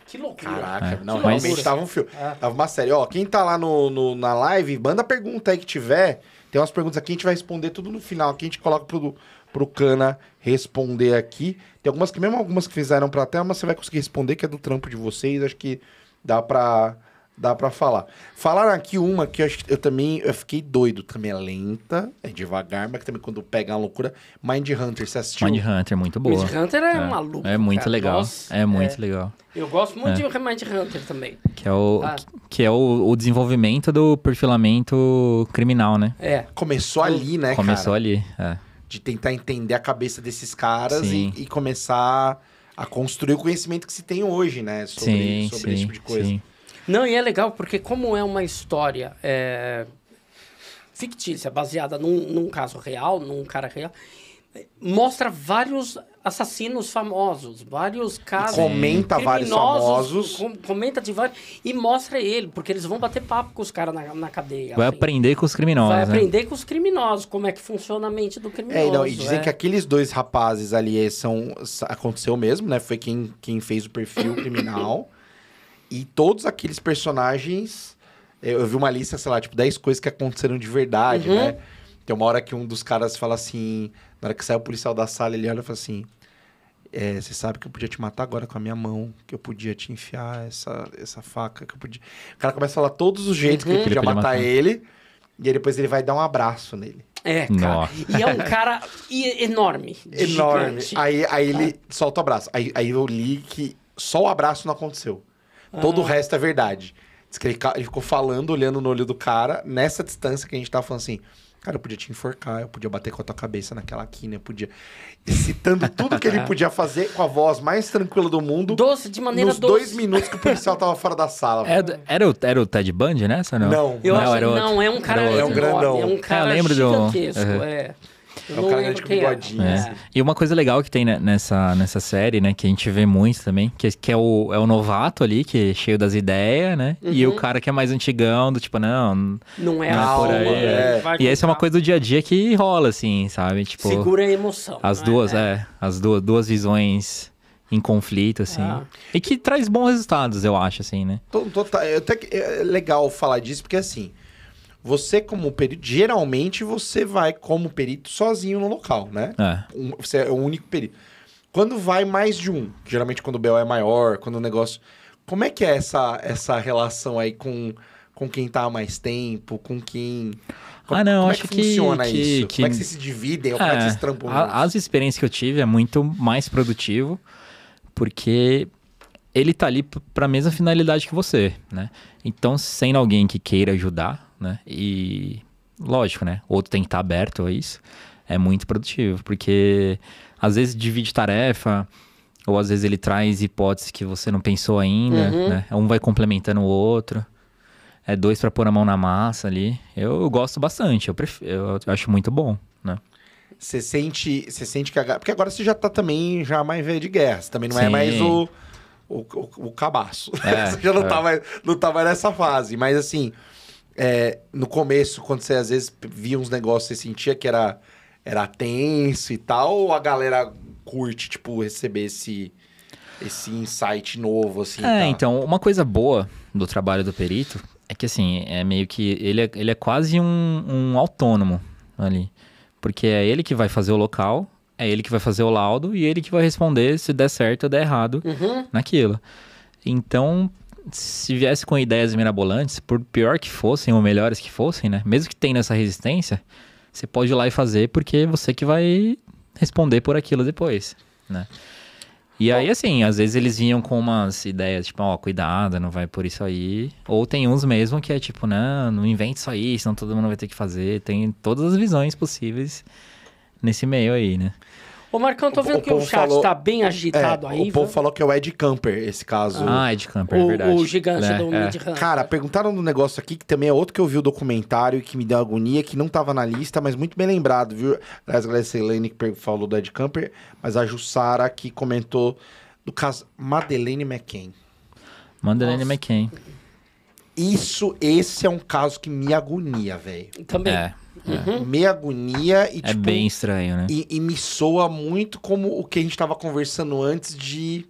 Que loucura. Caraca, É. não, Que realmente loucura. tava um filme. É. Tava uma série. Ó, quem tá lá no, no- na live, manda pergunta aí que tiver. Tem umas perguntas aqui, a gente vai responder tudo no final. Aqui a gente coloca pro, pro Cana responder aqui. Tem algumas que, mesmo algumas que fizeram pra tela, mas você vai conseguir responder, que é do trampo de vocês. Acho que dá pra, dá pra falar. Falaram aqui uma que eu, acho que eu também eu fiquei doido. Também é lenta, é devagar, mas também quando pega uma loucura. Mind Hunter, você assistiu? Mind Hunter, muito boa. Mind Hunter é, maluco. É muito cara. legal. Nossa, é muito legal. Eu gosto muito de Mind Hunter também. Que é o, Ah. que é o, o desenvolvimento do perfilamento criminal, né? É. Começou ali, né, Começou cara? ali. É. de tentar entender a cabeça desses caras e, e começar a construir o conhecimento que se tem hoje, né? Sobre, sim, sobre sim, esse tipo de coisa. sim. Não, e é legal porque como é uma história é, fictícia, baseada num, num caso real, num cara real, mostra vários assassinos famosos, vários casos. comenta vários criminosos, famosos. com- comenta de vários. E mostra ele, porque eles vão bater papo com os caras na, na cadeia. Vai assim. aprender com os criminosos, Vai né? aprender com os criminosos, como é que funciona a mente do criminoso. É, e não, e dizem é. que aqueles dois rapazes ali são. Aconteceu mesmo, né? Foi quem, quem fez o perfil criminal. E todos aqueles personagens. eh, Eu vi uma lista, sei lá, tipo, 10 coisas que aconteceram de verdade, Uhum. né? Tem uma hora que um dos caras fala assim. Na hora que sai o policial da sala, ele olha e fala assim. É, você sabe que eu podia te matar agora com a minha mão, que eu podia te enfiar essa, essa faca, que eu podia. O cara começa a falar todos os jeitos que ele Uhum. podia Ele podia matar matar. ele. E aí depois ele vai dar um abraço nele. É, cara. Nossa. E é um cara enorme. Enorme. gigante. Aí, aí ele solta o abraço. Aí, aí eu li que só o abraço não aconteceu. Todo o Ah. resto é verdade. Diz que ele, ficou falando, olhando no olho do cara, nessa distância que a gente tava falando assim. Cara, eu podia te enforcar, eu podia bater com a tua cabeça naquela quina, eu podia. Citando tudo que ele podia fazer com a voz mais tranquila do mundo. Doce, de maneira nos doce. dois minutos que o policial tava fora da sala. Era, É era, o, era o Ted Bundy nessa ou não? Não. Eu não, acho era não, é um cara Era. É um grandão. É um cara eu lembro do- Uhum. é. É não cara grande com quem é. bigodinho, É. assim. E uma coisa legal que tem ne- nessa, nessa série, né, que a gente vê muito também, que, que é, o, é o novato ali, que é cheio das ideias, né? E Uhum. o cara que é mais antigão, do tipo, não. Não é Não, assim, por aí, é. vai E essa é uma coisa do dia a dia que rola, assim, sabe? Tipo, Segura a emoção. as né? duas, é, as duas, duas visões em conflito, assim. Ah. E que traz bons resultados, eu acho, assim, né? Tô- tô- tá- é até que é legal falar disso, porque assim, você como perito, geralmente você vai como perito sozinho no local, né? É. Um- você é o único perito. Quando vai mais de um, geralmente quando o BO é maior, quando o negócio... Como é que é essa, essa relação aí com, com quem tá há mais tempo, com quem... Ah, não, como acho é que, que- funciona que- isso? que- Como é que vocês se dividem? Ou como é que É, vocês trampam a- as experiências que eu tive é muito mais produtivo, porque ele tá ali p- pra mesma finalidade que você, né? Então, sendo alguém que queira ajudar, né? E lógico, né? Outro tem que estar aberto a isso. É muito produtivo, porque às vezes divide tarefa, ou às vezes ele traz hipóteses que você não pensou ainda, Uhum. né? Um vai complementando o outro. É dois pra pôr a mão na massa ali. Eu gosto bastante, eu, pref... eu acho muito bom, né? Você sente, você sente que... A... Porque agora você já tá também já mais velho de guerra. Você também não é Sim. mais o... O, o, o cabaço. É, você já não, é. tá mais, não tá mais nessa fase. Mas assim, é, no começo, quando você às vezes via uns negócios, você sentia que era, era tenso e tal, ou a galera curte, tipo, receber esse, esse insight novo, assim? É, tá? então, uma coisa boa do trabalho do perito é que, assim, é meio que. Ele é, ele é quase um, um autônomo ali. Porque é ele que vai fazer o local, é ele que vai fazer o laudo e ele que vai responder se der certo ou der errado Uhum. naquilo. Então, se viesse com ideias mirabolantes, por pior que fossem ou melhores que fossem, né? Mesmo que tenha essa resistência, você pode ir lá e fazer porque é você que vai responder por aquilo depois, né? E aí, assim, às vezes eles vinham com umas ideias, tipo, ó, cuidado, não vai por isso aí. Ou tem uns mesmo que é tipo, não, não invente isso aí, senão todo mundo vai ter que fazer. Tem todas as visões possíveis nesse meio aí, né? Ô, Marcão, tô O- vendo o que o povo chat falou- tá bem É, agitado aí. o povo viu? falou que é o Ed Camper, esse caso. Ah, Ed Camper, é o, verdade. o gigante É, do é. Mid Hunter. Cara, perguntaram um negócio aqui que também é outro que eu vi o documentário e que me deu agonia, que não tava na lista, mas muito bem lembrado, viu? Aliás, a Gleice Helene que falou do Ed Camper, mas a Jussara que comentou do caso Madeleine McCain. Madeleine Nossa. McCain. Isso, esse é um caso que me agonia, velho. Também. É, Me agonia e, é tipo... bem estranho, né? E, e me soa muito como o que a gente tava conversando antes de...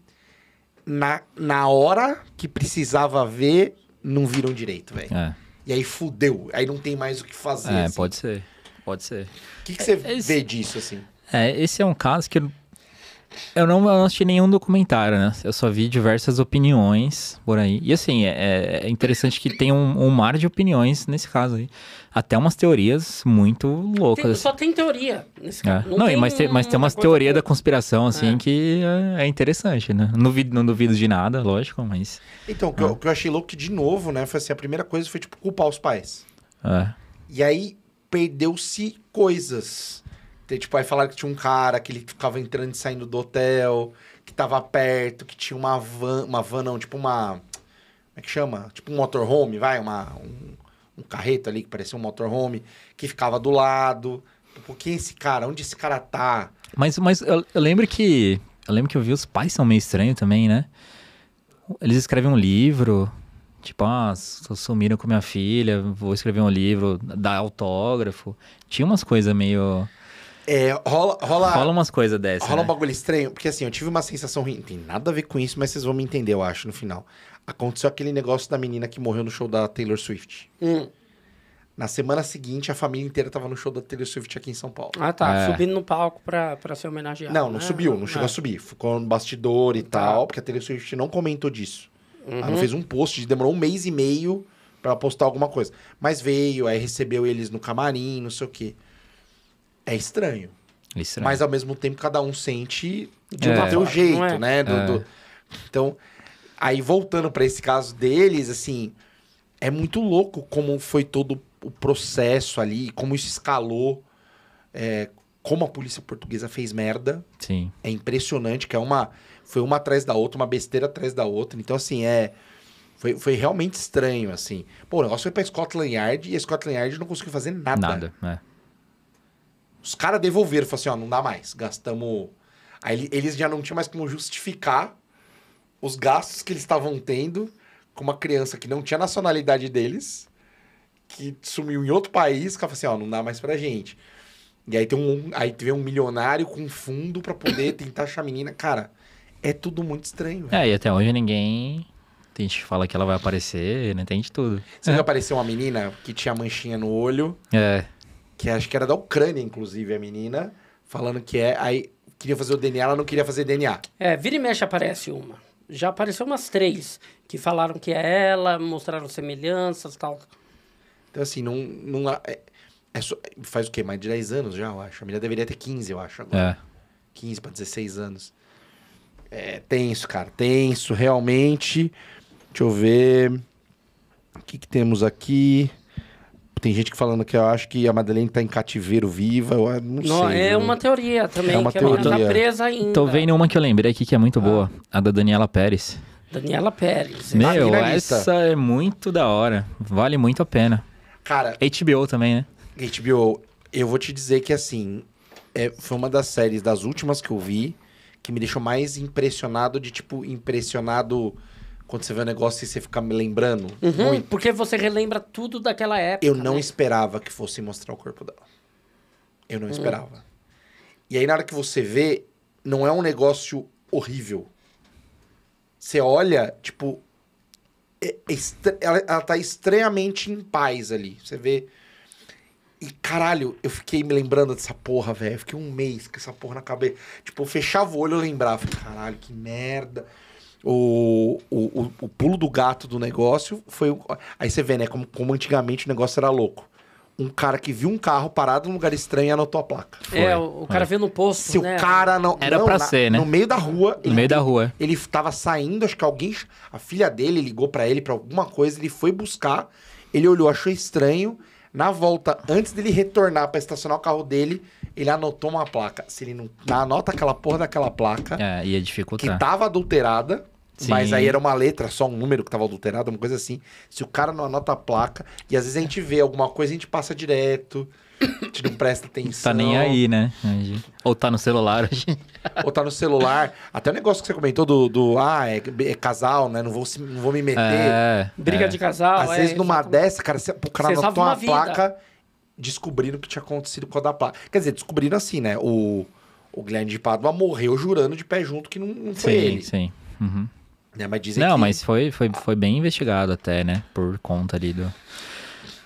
Na, na hora que precisava ver, não viram direito, velho. É, E aí fudeu. Aí não tem mais o que fazer. é assim. pode ser. Pode ser. O que, que você É, esse- vê disso, assim? É, esse é um caso que eu, eu não, eu não assisti nenhum documentário, né? Eu só vi diversas opiniões por aí. E assim, é, é interessante que tem um, um mar de opiniões nesse caso aí. Até umas teorias muito Tem- loucas. só tem teoria nesse É. caso. Não, e mas, tem, mas tem uma umas teorias da conspiração, assim, É. que é, é interessante, né? Não, duvido- não duvido de nada, lógico, mas. Então, o que, eu, o que eu achei louco que, de novo, né? Foi assim, a primeira coisa foi, tipo, culpar os pais. É. E aí, perdeu-se coisas. Tipo, aí falaram que tinha um cara que ele ficava entrando e saindo do hotel, que tava perto, que tinha uma van, uma van não, tipo uma... Como é que chama? Tipo um motorhome, vai? Uma, um, um carreto ali que parecia um motorhome, que ficava do lado. Tipo, quem é esse cara? Onde esse cara tá? Mas, mas eu, eu lembro que. Eu lembro que eu vi os pais são meio estranhos também, né? Eles escrevem um livro. Tipo, ah, sumiram com minha filha, vou escrever um livro, dar autógrafo. Tinha umas coisas meio. É, rola... Rola, Rola umas coisas dessas. Rola um né? bagulho estranho, porque assim, eu tive uma sensação ruim. Não tem nada a ver com isso, mas vocês vão me entender, eu acho, no final. Aconteceu aquele negócio da menina que morreu no show da Taylor Swift. Hum. Na semana seguinte, a família inteira tava no show da Taylor Swift aqui em São Paulo. Ah, tá. É. Subindo no palco pra, pra ser homenageado. não, não né? subiu, não chegou É. a subir. Ficou no bastidor e Tá. tal, porque a Taylor Swift não comentou disso. Ela Uhum. não fez um post, demorou um mês e meio pra postar alguma coisa. Mas veio, aí recebeu eles no camarim, não sei o quê. É estranho. Isso, Mas ao mesmo tempo cada um sente de É. um seu jeito, Não é? né? Do- É. do- Então, aí voltando pra esse caso deles, assim, é muito louco como foi todo o processo ali, como isso escalou, é, como a polícia portuguesa fez merda. Sim. É impressionante que é uma foi uma atrás da outra, uma besteira atrás da outra. Então assim, é foi, foi realmente estranho assim. Pô, o negócio foi pra Scotland Yard e a Scotland Yard não conseguiu fazer nada. Nada. É. Os caras devolveram, falaram assim, ó, não dá mais, gastamos... Aí ele- eles já não tinham mais como justificar os gastos que eles estavam tendo com uma criança que não tinha nacionalidade deles, que sumiu em outro país, que falou assim, ó, não dá mais pra gente. E aí tem um, aí teve um milionário com fundo pra poder tentar achar a menina. Cara, é tudo muito estranho. velho. É, e até hoje ninguém. Tem gente que fala que ela vai aparecer, não tem de tudo. Você viu aparecer uma menina que tinha manchinha no olho, É. que acho que era da Ucrânia, inclusive, a menina, falando que é. Aí queria fazer o DNA, ela não queria fazer DNA. É, vira e mexe aparece uma. Já apareceu umas três que falaram que é ela, mostraram semelhanças e tal. Então, assim, não. não é, é só- faz o quê? Mais de 10 anos já, eu acho. A menina deveria ter 15, eu acho, agora. É. 15 para 16 anos. É tenso, cara. Tenso, realmente. Deixa eu ver. O que, que temos aqui? Tem gente que falando que eu acho que a Madeleine tá em cativeiro viva. Eu não, Não, sei. é uma teoria também, É uma que tá teoria. presa ainda. Tô vendo uma que eu lembrei aqui que é muito boa. A da Daniela Pérez. Daniela Pérez. Ah, Meu, essa é muito da hora. Vale muito a pena. Cara, HBO também, né? HBO, eu vou te dizer que assim, é, foi uma das séries das últimas que eu vi que me deixou mais impressionado de tipo, impressionado quando você vê o negócio e você fica me lembrando Uhum, muito. porque você relembra tudo daquela época. Eu não né? esperava que fosse mostrar o corpo dela. Eu não esperava. E aí, na hora que você vê, não é um negócio horrível. Você olha, tipo. é- é estra- ela, ela tá estranhamente em paz ali. Você vê. E caralho, eu fiquei me lembrando dessa porra, velho. Fiquei um mês com essa porra na cabeça. Tipo, eu fechava o olho e eu lembrava. Caralho, que merda. O, o, o, pulo do gato do negócio foi. o- Aí você vê, né? Como, como antigamente o negócio era louco. Um cara que viu um carro parado num lugar estranho e anotou a placa. É, Foi, o, o cara foi. vê no posto, Se né? o cara não. Era não, pra na- ser, né? No meio da rua. No meio da rua. Ele tava saindo, acho que alguém. A filha dele ligou pra ele pra alguma coisa, ele foi buscar. Ele olhou, achou estranho. Na volta, antes dele retornar pra estacionar o carro dele, ele anotou uma placa. Se ele não anota aquela porra daquela placa, É, ia que dificultar. tava adulterada, Sim. mas aí era uma letra, só um número que tava adulterado, uma coisa assim. Se o cara não anota a placa, e às vezes a gente vê alguma coisa, a gente passa direto, a gente não presta atenção. Tá nem aí, né? Ou tá no celular hoje. Ou tá no celular. Até o negócio que você comentou do, do ah, é, é casal, né? Não vou, se- não vou me meter. É. Briga é. de casal. Às é, vezes, numa dessa, cara, você, o cara Você anotou uma uma vida. Placa descobrindo o que tinha acontecido com a da placa. Quer dizer, descobrindo assim, né? O, o Guilherme de Pádua morreu jurando de pé junto que não, não foi Sim, ele. sim. Uhum. Né? Mas dizem Não, que... mas foi, foi, foi bem investigado até, né? Por conta ali do.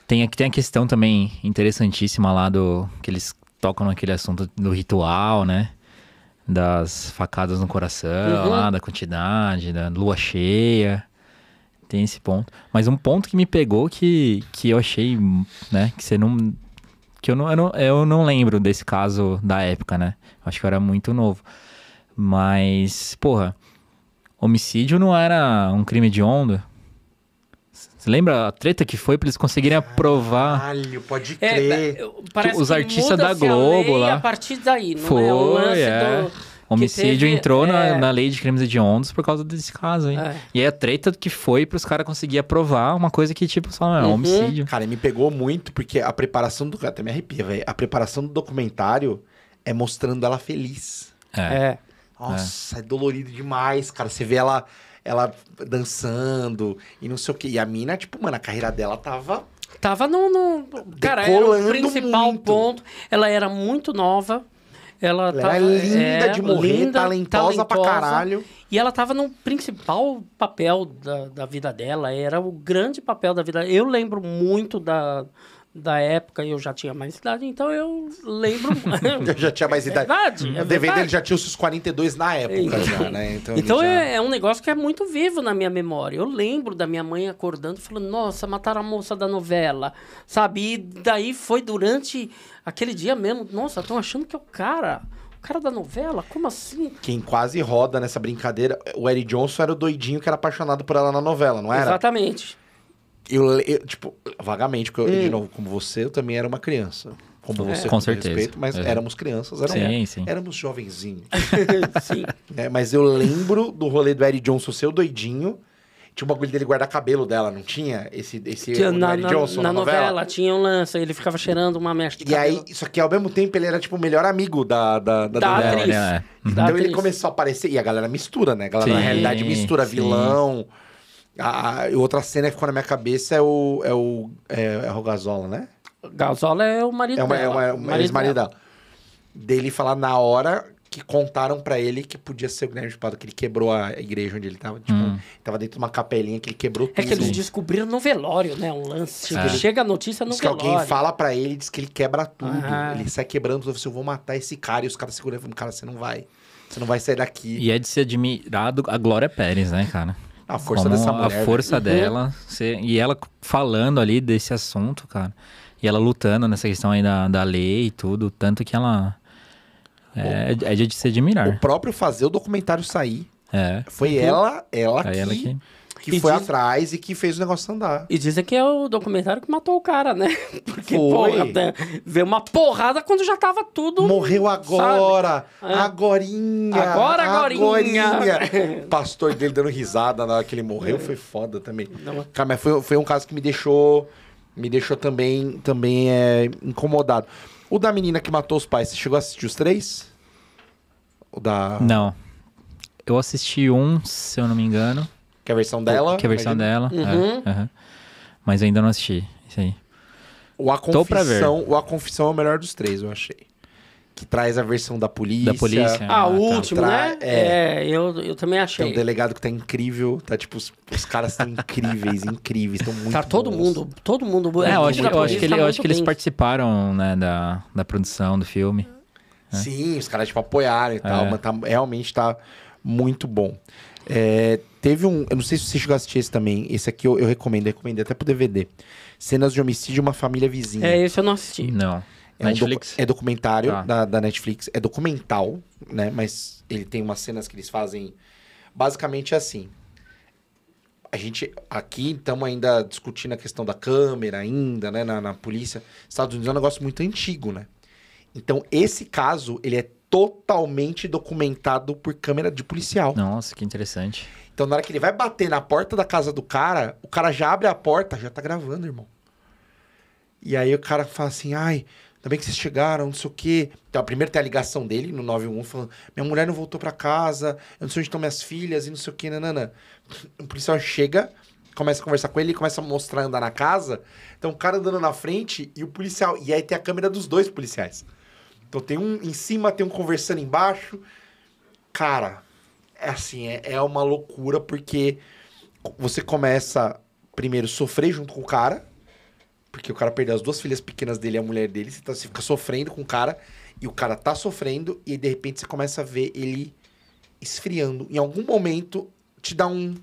Tem tem a questão também interessantíssima lá do. que eles tocam naquele assunto do ritual, né? Das facadas no coração, Uhum. lá, da quantidade, da lua cheia. Tem esse ponto. Mas um ponto que me pegou que, que eu achei, né? Que você não. Que eu não, eu não, eu não lembro desse caso da época, né? Acho que eu era muito novo. Mas, porra, homicídio não era um crime de onda? Você lembra a treta que foi pra eles conseguirem aprovar? Caralho, pode É, crer. parece Os que artistas da a Globo lei lá. A partir daí, não Foi, é o lance é. do... Homicídio teve- entrou na, é. na lei de crimes hediondos por causa desse caso, hein? É. E aí a treta que foi pros caras conseguirem aprovar uma coisa que, tipo, só é Uhum. homicídio. Cara, me pegou muito porque a preparação do... Até me arrepia, velho. A preparação do documentário é mostrando ela feliz. É. É. Nossa, é, dolorido demais, cara. Você vê ela, ela dançando e não sei o quê. E a mina, tipo, mano, a carreira dela tava... Tava no... no- Cara, era o principal muito. ponto. Ela era muito nova. Ela, Ela tava, era linda é, de morrer, linda, talentosa, pra caralho. E ela tava no principal papel da, da vida dela. Era o grande papel da vida. Eu lembro muito da, da época eu já tinha mais idade, então eu lembro. Eu já tinha mais É idade. verdade, é o DVD dele já tinha os seus 42 na época, já, né? Então, ele Então já- é, é um negócio que é muito vivo na minha memória. Eu lembro da minha mãe acordando e falando, nossa, mataram a moça da novela, sabe? E daí foi durante aquele dia mesmo, nossa, estão achando que é o cara, o cara da novela? Como assim? Quem quase roda nessa brincadeira, o Eric Johnson era o doidinho que era apaixonado por ela na novela, não era? Exatamente. Eu, eu, tipo, vagamente, porque eu, Hum. de novo, como você, eu também era uma criança. Como você, Com certeza. respeito, mas Uhum. éramos crianças, éramos, Sim, sim. éramos jovenzinhos. Sim. né? Mas eu lembro do rolê do Eric Johnson ser o doidinho. Tinha o bagulho dele guardar cabelo dela, não tinha? Esse, esse Tinha na, Eric na- Johnson na na, novela, tinha um lance, ele ficava cheirando uma mecha de E aí, cabelo. só que ao mesmo tempo ele era tipo o melhor amigo da, da, da, Da novela. atriz. É, é. Da Então ele atriz. começou a aparecer. E a galera mistura, né? A galera na Sim, realidade mistura sim. A, a- e outra cena que ficou na minha cabeça é o. É o. É, é o Gazola, né? Gasola é o marido É uma, é dela. uma, é o uma ex-marido dela. Dele falar na hora que contaram pra ele que podia ser o Guilherme de Pado, que ele quebrou a igreja onde ele tava. Tipo, Hum. tava dentro de uma capelinha que ele quebrou tudo. É que eles descobriram no velório, né? Um lance. É. Chega a notícia no Diz que velório. alguém fala pra ele, diz que ele quebra tudo. Ah. Ele sai quebrando tudo. Assim, eu vou matar esse cara. E os caras seguram e falam, cara, você não vai. Você não vai sair daqui. E é de ser admirado a Glória Pérez, né, cara? A força Como dessa A mulher. força Uhum. dela. você- e ela falando ali desse assunto, cara. E ela lutando nessa questão aí da, da lei e tudo. Tanto que ela. É, é de se O admirar. próprio fazer o documentário sair. É. Foi ela, ela, Aí que, ela que. Que E foi diz- atrás e que fez o negócio andar. E dizem que é o documentário que matou o cara, né? Porque, Foi. porra, né, veio uma porrada quando já tava tudo. Morreu agora, É. agorinha. Agora, agorinha. O pastor dele dando risada na hora que ele morreu foi foda também. Não, Cara, mas foi, foi um caso que me deixou, me deixou também, também é, incomodado. O da menina que matou os pais, você chegou a assistir os três? O da... Não. Eu assisti um, se eu não me engano. Que é a versão dela? que é a versão imagina. dela. Uhum. é, aham. Mas ainda não assisti. Isso aí. O A Tô pra ver. Confissão, o A Confissão é o melhor dos três, eu achei. Que traz a versão da polícia. Da polícia. Ah, Ah, o tá. último, Tra- né? é. É, eu, eu também Tem achei. um delegado que tá incrível, tá tipo, os, os caras estão incríveis, incríveis, estão muito Tá todo bons. mundo, todo mundo. É, eu acho, eu acho que, ele- eu polícia acho que eles participaram, né, da, da produção do filme. Sim, os caras, tipo, apoiaram e tal, É. mas tá, realmente tá muito bom. É, teve um, eu não sei se você chegou a assistir esse também, esse aqui eu, eu recomendo, eu recomendei até pro DVD. Cenas de homicídio de uma família vizinha. É, esse eu não assisti. Não. É um Netflix? docu- é documentário Tá. da, da Netflix. É documental, né? Mas ele tem umas cenas que eles fazem. Basicamente é assim. A gente aqui estamos ainda discutindo a questão da câmera, ainda, né? Na, na polícia. Estados Unidos é um negócio muito antigo, né? Então, esse caso, ele é totalmente documentado por câmera de policial. Nossa, que interessante. Então, na hora que ele vai bater na porta da casa do cara, o cara já abre a porta, já tá gravando, irmão. E aí o cara fala assim, ai, ainda bem que vocês chegaram, não sei o quê. Então, primeiro tem a ligação dele no 91, falando, minha mulher não voltou pra casa, eu não sei onde estão minhas filhas e não sei o quê, nanana. O policial chega, começa a conversar com ele, começa a mostrar andar na casa. Então, o cara andando na frente e o policial. E aí tem a câmera dos dois policiais. Então, tem um em cima, tem um conversando embaixo. Cara, é assim, é, é uma loucura porque você começa primeiro sofrer junto com o cara, porque o cara perdeu as duas filhas pequenas dele e a mulher dele, você, tá- você fica sofrendo com o cara e o cara tá sofrendo e de repente você começa a ver ele esfriando. Em algum momento te dá um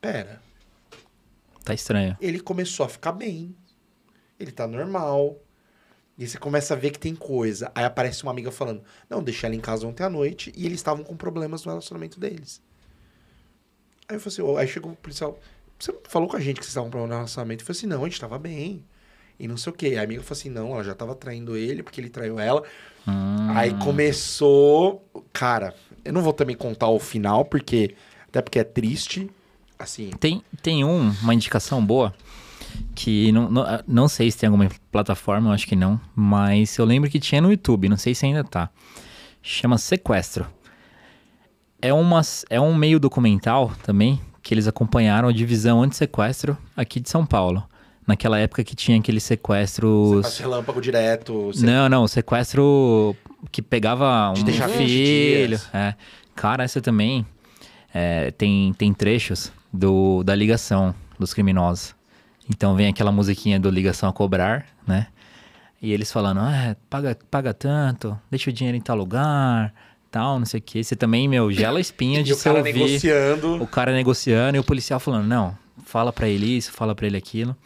pera, Tá estranho. ele começou a ficar bem. Ele tá normal. E você começa a ver que tem coisa. Aí aparece uma amiga falando: Não, deixei ela em casa ontem à noite e eles estavam com problemas no relacionamento deles. Aí eu falei assim: Aí chegou o policial: Você falou com a gente que vocês estavam com problema no relacionamento? Eu falei assim: Não, a gente tava bem. E não sei o quê. Aí a amiga falou assim: Não, ela já tava traindo ele porque ele traiu ela. Hum, Aí começou. Cara, eu não vou também contar o final, porque. Até porque é triste. Assim. Tem, tem um, uma indicação boa, que não, não, ah, não sei se tem alguma plataforma, eu acho que não, mas eu lembro que tinha no YouTube, não sei se ainda tá. Chama Sequestro. É, uma, é um meio documental também, que eles acompanharam a divisão anti-sequestro aqui de São Paulo. Naquela época que tinha aqueles sequestros... faz relâmpago direto. Você Não, não, sequestro que pegava De um deixar 20 filho. É. Cara, essa também é, tem, tem trechos do, da ligação dos criminosos. Então vem aquela musiquinha do Ligação a Cobrar, né? E eles falando, ah, paga, paga tanto, deixa o dinheiro em tal lugar, tal, não sei o quê. Você também, meu, gela a espinha de E o cara ouvir negociando. o cara negociando e o policial falando, não, fala pra ele isso, fala pra ele aquilo.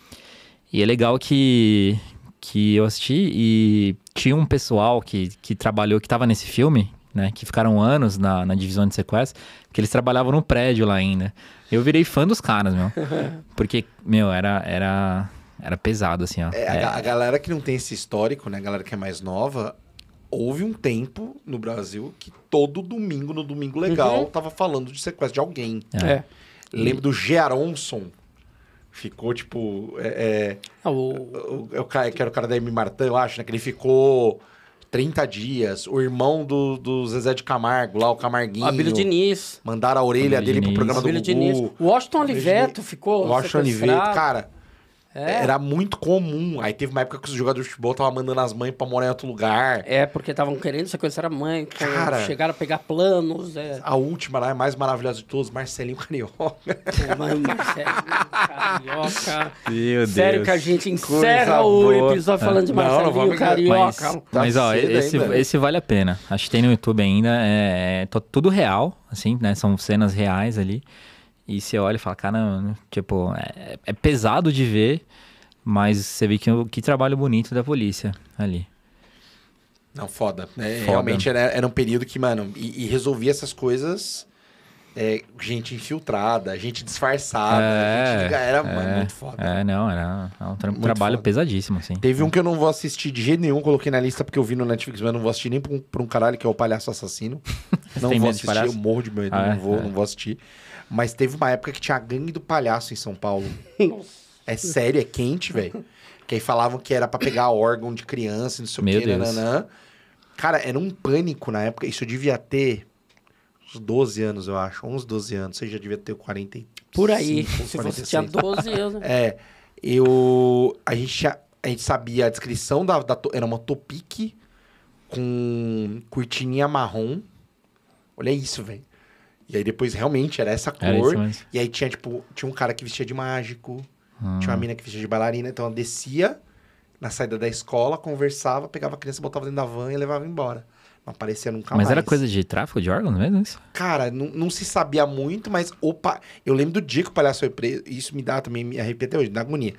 E é legal que, que eu assisti e tinha um pessoal que, que trabalhou, que tava nesse filme, né? Que ficaram anos na, na divisão de sequestro, que eles trabalhavam no prédio lá ainda. Eu virei fã dos caras, meu. Porque, meu, era, era, era pesado, assim, ó. É, a, É, a galera que não tem esse histórico, né? A galera que é mais nova, houve um tempo no Brasil que todo domingo, no Domingo Legal, Uhum. tava falando de sequestro de alguém. É. Lembro do Gearonson. Ficou, tipo... É, Ah, o- é, o, é o cara, que era o cara da M. Martin, eu acho, né? Que ele ficou 30 dias. O irmão do, do Zezé de Camargo, lá, o Camarguinho. Abílio Diniz. Mandaram a orelha Abílio dele pro Diniz. programa do Abílio Diniz. Gugu. O Washington Abílio Oliveto Diniz. ficou O Washington sequestrado. cara... É. Era muito comum. Aí teve uma época que os jogadores de futebol estavam mandando as mães pra morar em outro lugar. É, porque estavam querendo sequestrar a mãe. Cara. Chegaram a pegar planos. É. A última lá é mais maravilhosa de todos, Marcelinho Carioca. Mãe, Marcelo, Carioca. Meu Sério Deus. que a gente Coisa encerra o episódio falando de Não, não Marcelinho vamos- Carioca. Mas, Tá mas ó, esse, ainda. esse vale a pena. Acho que tem no YouTube ainda. É, é to- tudo real, assim, né? São cenas reais ali. E você olha e fala, cara, tipo, é, é pesado de ver, mas você vê que, que trabalho bonito da polícia ali. Não, foda. É, Foda. Realmente era, era um período que, mano, e, e resolvia essas coisas. é, gente infiltrada, gente disfarçada. É, gente, era é, muito foda. É, não, era é um tra- Muito trabalho foda. pesadíssimo, assim. Teve um que eu não vou assistir de jeito nenhum, coloquei na lista porque eu vi no Netflix, mas eu não vou assistir nem por um, por um caralho, que é o Palhaço Assassino. não vou assistir, eu morro de medo, Ah, não é? vou, É. não vou assistir. Mas teve uma época que tinha a gangue do palhaço em São Paulo. É sério, é quente, velho. Que aí falavam que era pra pegar órgão de criança, não sei o Deus. nananã. Cara, era um pânico na época. Isso eu devia ter uns 12 anos, eu acho. Uns 12 anos. Você já devia ter 40 Por aí. Se você tinha 12 anos. né? É, eu... A gente, a gente sabia a descrição da, da... to- Era uma Topic com cortininha marrom. Olha isso, velho. E aí depois realmente era essa Era cor. isso mesmo. E aí tinha, tipo, tinha um cara que vestia de mágico, Hum. tinha uma mina que vestia de bailarina, então ela descia na saída da escola, conversava, pegava a criança, botava dentro da van e levava embora. Não aparecia nunca Mas mais. era coisa de tráfico de órgãos mesmo isso? Cara, não, não se sabia muito, mas opa, eu lembro do dia que o palhaço foi preso, e isso me dá também, me arrepia até hoje, dá agonia.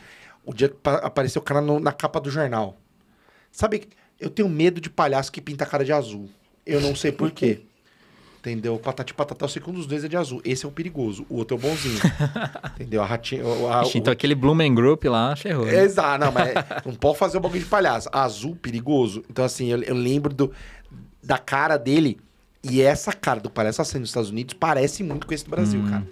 O dia que pa- apareceu o cara no- na capa do jornal. Sabe, eu tenho medo de palhaço que pinta a cara de azul. Eu não sei por quê. Entendeu? Patati patatá, eu sei que um dos dois é de azul. Esse é o perigoso, o outro é o bonzinho. Entendeu? A ratinha. a- Ixi, o- então aquele Blumen Group lá ferrou. né? Exato, não, mas não pode fazer o bagulho de palhaço. Azul, perigoso. Então, assim, eu, eu lembro do, da cara dele. E essa cara do palhaço assassino nos Estados Unidos parece muito com esse do Brasil, cara.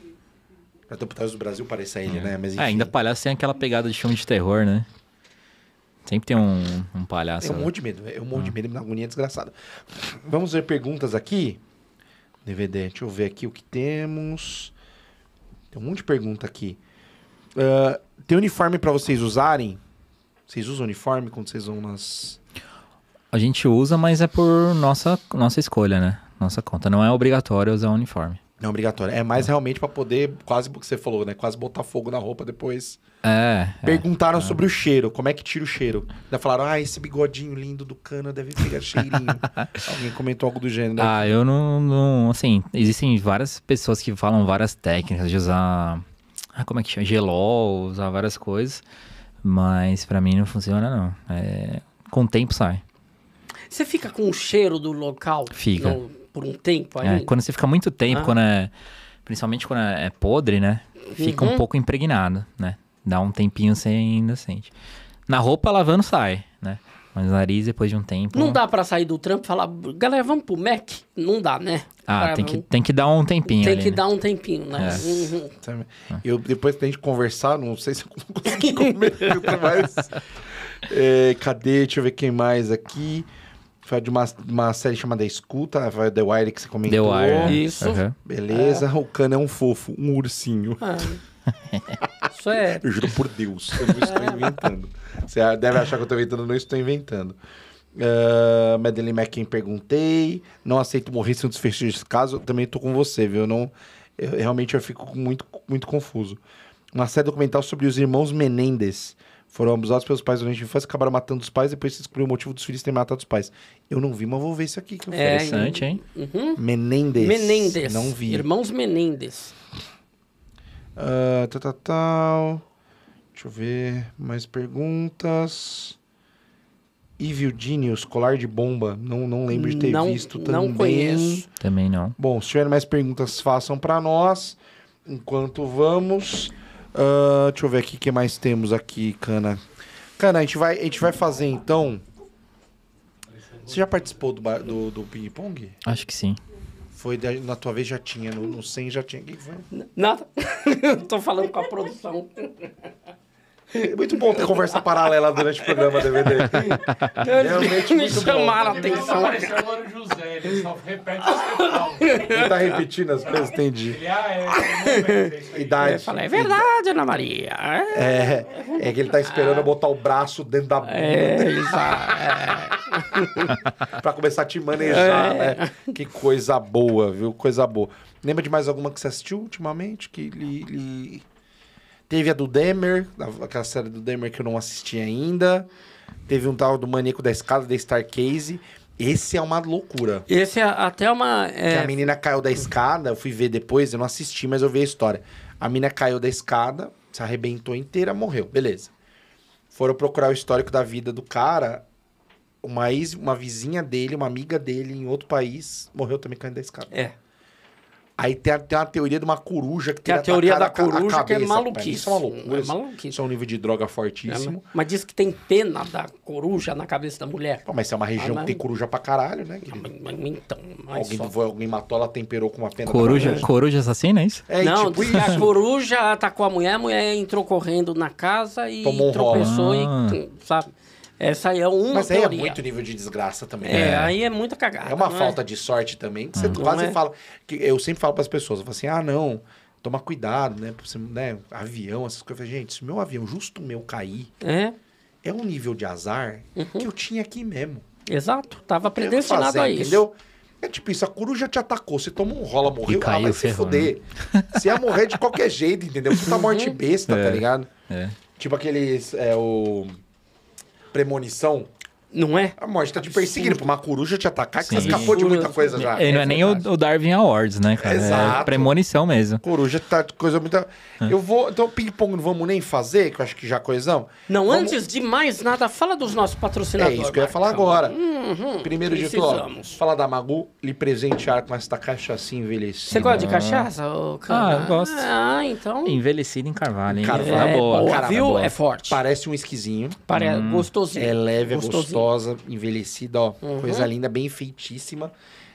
Até por trás do Brasil parece a ele, né? Mas É, ainda palhaço tem aquela pegada de filme de terror, né? Sempre tem um, um palhaço. Eu morro de medo. Eu morro de medo, me dá agonia desgraçada. Vamos ver perguntas aqui. DVD, deixa eu ver aqui o que temos. Tem um monte de pergunta aqui. Ah, tem uniforme pra vocês usarem? Vocês usam uniforme quando vocês vão nas. A gente usa, mas é por nossa, nossa escolha, né? Nossa conta. Não é obrigatório usar uniforme. Não é obrigatório. É mais realmente pra poder, quase o que você falou, né? Quase botar fogo na roupa depois. É. é. Perguntaram sobre o cheiro. Como é que tira o cheiro? Daí falaram, ah, esse bigodinho lindo do cano deve pegar cheirinho. Alguém comentou algo do gênero. Ah, eu não, não. Assim, existem várias pessoas que falam várias técnicas de usar. Ah, como é que chama? Gelol, usar várias coisas. Mas pra mim não funciona, não. É, com o tempo sai. Você fica com o cheiro do local Fica. no- por um tempo É, aí? quando você fica muito tempo, Ah. quando é. Principalmente quando é, é podre, né? Fica Uhum. um pouco impregnado, né? Dá um tempinho você ainda sente. Na roupa lavando sai, né? Mas o nariz, depois de um tempo. Não dá pra sair do trampo e falar, galera, vamos pro Mac? Não dá, né? Ah, Cara, tem que, tem que dar um tempinho Tem ali, que né? dar um tempinho, né? É. Uhum. Eu, depois da gente conversar, não sei se eu consegui comer mais. É, cadê? Deixa eu ver quem mais aqui. Foi de uma, uma série chamada Escuta, foi The Wire que você The comentou. Wire. né? Isso. Aham. Beleza. O cano é um fofo, um ursinho. Ah, Isso é. Eu juro por Deus, eu não estou inventando. Você deve achar que eu estou inventando, não estou inventando. Uh, Madeleine McKen perguntei. Não aceito morrer sem um desfecho desse caso. Eu também tô com você, viu? Eu não, eu- realmente eu fico muito, muito confuso. uma série documental sobre os irmãos Menendez. Foram abusados pelos pais durante a infância, acabaram matando os pais, depois se descobriu o motivo dos filhos terem matado os pais. Eu não vi, mas vou ver isso aqui. Que eu É, falei. Interessante, hein? Uhum. Menendez. Menendez. Não vi. Irmãos Menendez. Ah, tal, tal, tal. Deixa eu ver. Mais perguntas. Evil Genius, colar de bomba. Não, não lembro de ter Não- visto não também. conheço. Também não. Bom, se tiverem mais perguntas, façam pra nós. Enquanto vamos. Ah, deixa eu ver aqui o que mais temos aqui, Cana. Cana, a gente vai, a gente vai fazer então. Você já participou do, do, do ping-pong? Acho que sim. Foi da- na tua vez já tinha, no, no 100 já tinha. O que foi? Nada. Tô falando com a produção. É muito bom ter conversa paralela durante o programa DVD. Realmente Me muito bom. chamaram a Ele atenção. apareceu o Louro José, ele só repete o você fala. Ele tá repetindo as coisas, entendi. Ele, ah, é, é, é. Idade. Eu falei, é verdade, Ana Maria. É, é que ele tá esperando eu botar o braço dentro da bunda É, exa- pra começar a te manejar, né? Que coisa boa, viu? Coisa boa. Lembra de mais alguma que você assistiu ultimamente? Que li- Teve a do Demer, aquela série do Demer que eu não assisti ainda. Teve um tal do Maníaco da Escada, da Starcase. Esse é uma loucura. Esse é até uma. É, a menina caiu da escada, eu fui ver depois, eu não assisti, mas eu vi a história. A menina caiu da escada, se arrebentou inteira, morreu. Beleza. Foram procurar o histórico da vida do cara. Uma ex, uma vizinha dele, uma amiga dele em outro país, morreu também caindo da escada. é. Aí tem a, tem a teoria de uma coruja que Tem a teria teoria da atacado a a coruja que é maluquice. Isso é uma loucura. É isso- maluquice. Isso é um nível de droga É, fortíssimo. mas diz que tem pena da coruja na cabeça da mulher. Pô, mas se é uma região Ah, mas- que tem coruja pra caralho, né? querido? Mas- mas Então, mas Alguém, só- alguém matou, ela temperou com uma pena. da Coruja, coruja. coruja assassina, é isso? É, não, tipo diz que a isso. coruja atacou a mulher, a mulher entrou correndo na casa e Tomou um tropeçou rola. e, sabe? Essa aí é uma Mas aí é muito nível de desgraça também. É, né? aí é muita cagada. É uma não falta de sorte também, que você Não quase é? fala. Que eu sempre falo para as pessoas, eu falo assim: ah, não, toma cuidado, né? Você, né? Avião, essas coisas. Eu falei, Gente, se o meu avião, justo o meu, cair, É, é um nível de azar Uhum. que eu tinha aqui mesmo. exato. Tava predestinado fazer, a isso. Entendeu? É tipo isso, a coruja te atacou, você tomou um rola, morreu, caiu, ah, vai se fuder. Você ia morrer de qualquer jeito, entendeu? Puta morte besta, tá É. ligado? É. Tipo aqueles, é, o... Premonição. Não é? A morte tá te perseguindo pra uma coruja te atacar, que você Sim. escapou de muita coisa já. E não é, nem o, Darwin Awards, né, cara? Exato. É premonição mesmo. Coruja tá coisa muito. Eu vou. Então, ping-pong não vamos nem fazer, que eu acho que já coisão. Não, Vamos- antes de mais nada, fala dos nossos É patrocinadores. isso que eu ia falar agora. Uhum, Primeiro de tudo, precisamos. fala da Magu, lhe presentear com esta cachaça envelhecida. Você gosta de cachaça? ô, cara? Ah, eu gosto. Ah, então. Envelhecido em carvalho, hein? Carvalho. É, É boa. boa, Caramba, viu? boa. É forte. Parece um esquisinho. Pare... Gostosinho. É leve, é Gostosinho. Gostosa, envelhecida, ó. Uhum. Coisa linda, bem feitíssima.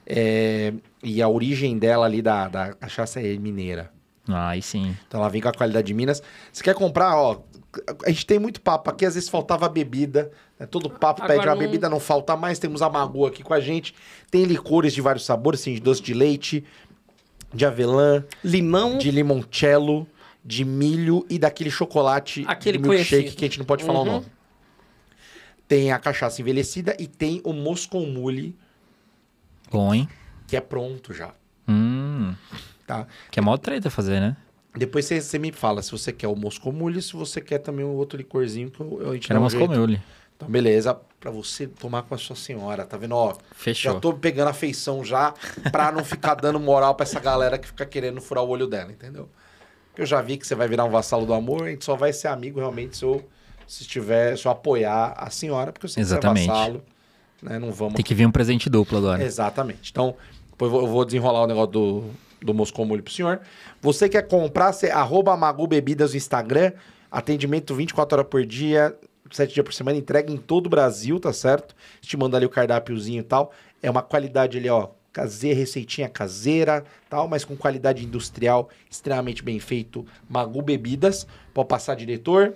É, E a origem dela ali da, da cachaça é mineira. Ah, Aí sim. Então ela vem com a qualidade de Minas. Você quer comprar, ó. A gente tem muito papo aqui, às vezes faltava bebida. Né? Todo papo Agora pede uma não- bebida, não falta mais. Temos a Magu aqui com a gente. Tem licores de vários sabores, assim, de doce de leite, de avelã, Limão. de limoncello, de milho e daquele chocolate Aquele de milkshake conhecido. que a gente não pode falar o Uhum. nome. Tem a cachaça envelhecida e tem o Moscou Mule, Bom, hein? que é pronto já, Hum. tá? Que é mó treta fazer, né? Depois você, você me fala se você quer o Moscou Mule, se você quer também o outro licorzinho que eu, a gente Que era dá um umas jeito. comule. Então, beleza, pra você tomar com a sua senhora, tá vendo? Ó, Fechou. já tô pegando a feição já pra não ficar dando moral pra essa galera que fica querendo furar o olho dela, entendeu? Eu já vi que você vai virar um vassalo do amor, a gente só vai ser amigo realmente se eu se estiver, se eu apoiar a senhora, porque eu sei que Exatamente. você é vassalo, né? Não vamos Tem que vir um presente duplo agora. Exatamente. Então, depois eu vou- eu vou desenrolar o negócio do, do Moscou Molho pro senhor. Você quer comprar, você arroba Magu Bebidas no Instagram. Atendimento 24 horas por dia, 7 dias por semana, entrega em todo o Brasil, tá certo? Te manda ali o cardápiozinho e tal. É uma qualidade ali, ó, caseira, receitinha caseira, tal, mas com qualidade industrial, extremamente bem feito. Magu Bebidas. Pode passar, diretor.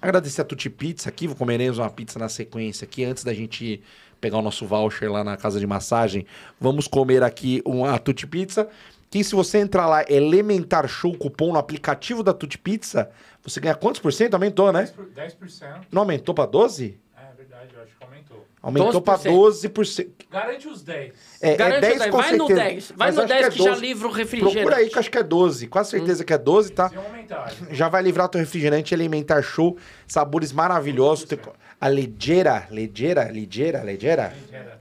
Agradecer a Tutti Pizza aqui, vou comeremos uma pizza na sequência aqui, antes da gente pegar o nosso voucher lá na casa de massagem. Vamos comer aqui uma Tutti Pizza. Que se você entrar lá, Elementar Show cupom no aplicativo da Tutti Pizza, você ganha quantos por cento? Aumentou, né? 10%. Não aumentou pra 12? É verdade. verdade, eu acho que aumentou. Aumentou pra 12%. Garante os 10. É, Garante é 10 daí, com vai no certeza. 10. Vai Mas no acho 10 é que, já 12. livra o refrigerante. Procura aí que eu acho que é 12. Quase certeza que é 12, tá? Se aumentar. Já vai livrar o teu refrigerante alimentar show. Sabores maravilhosos. Tem- A Leggera, Leggera, Leggera, Leggera.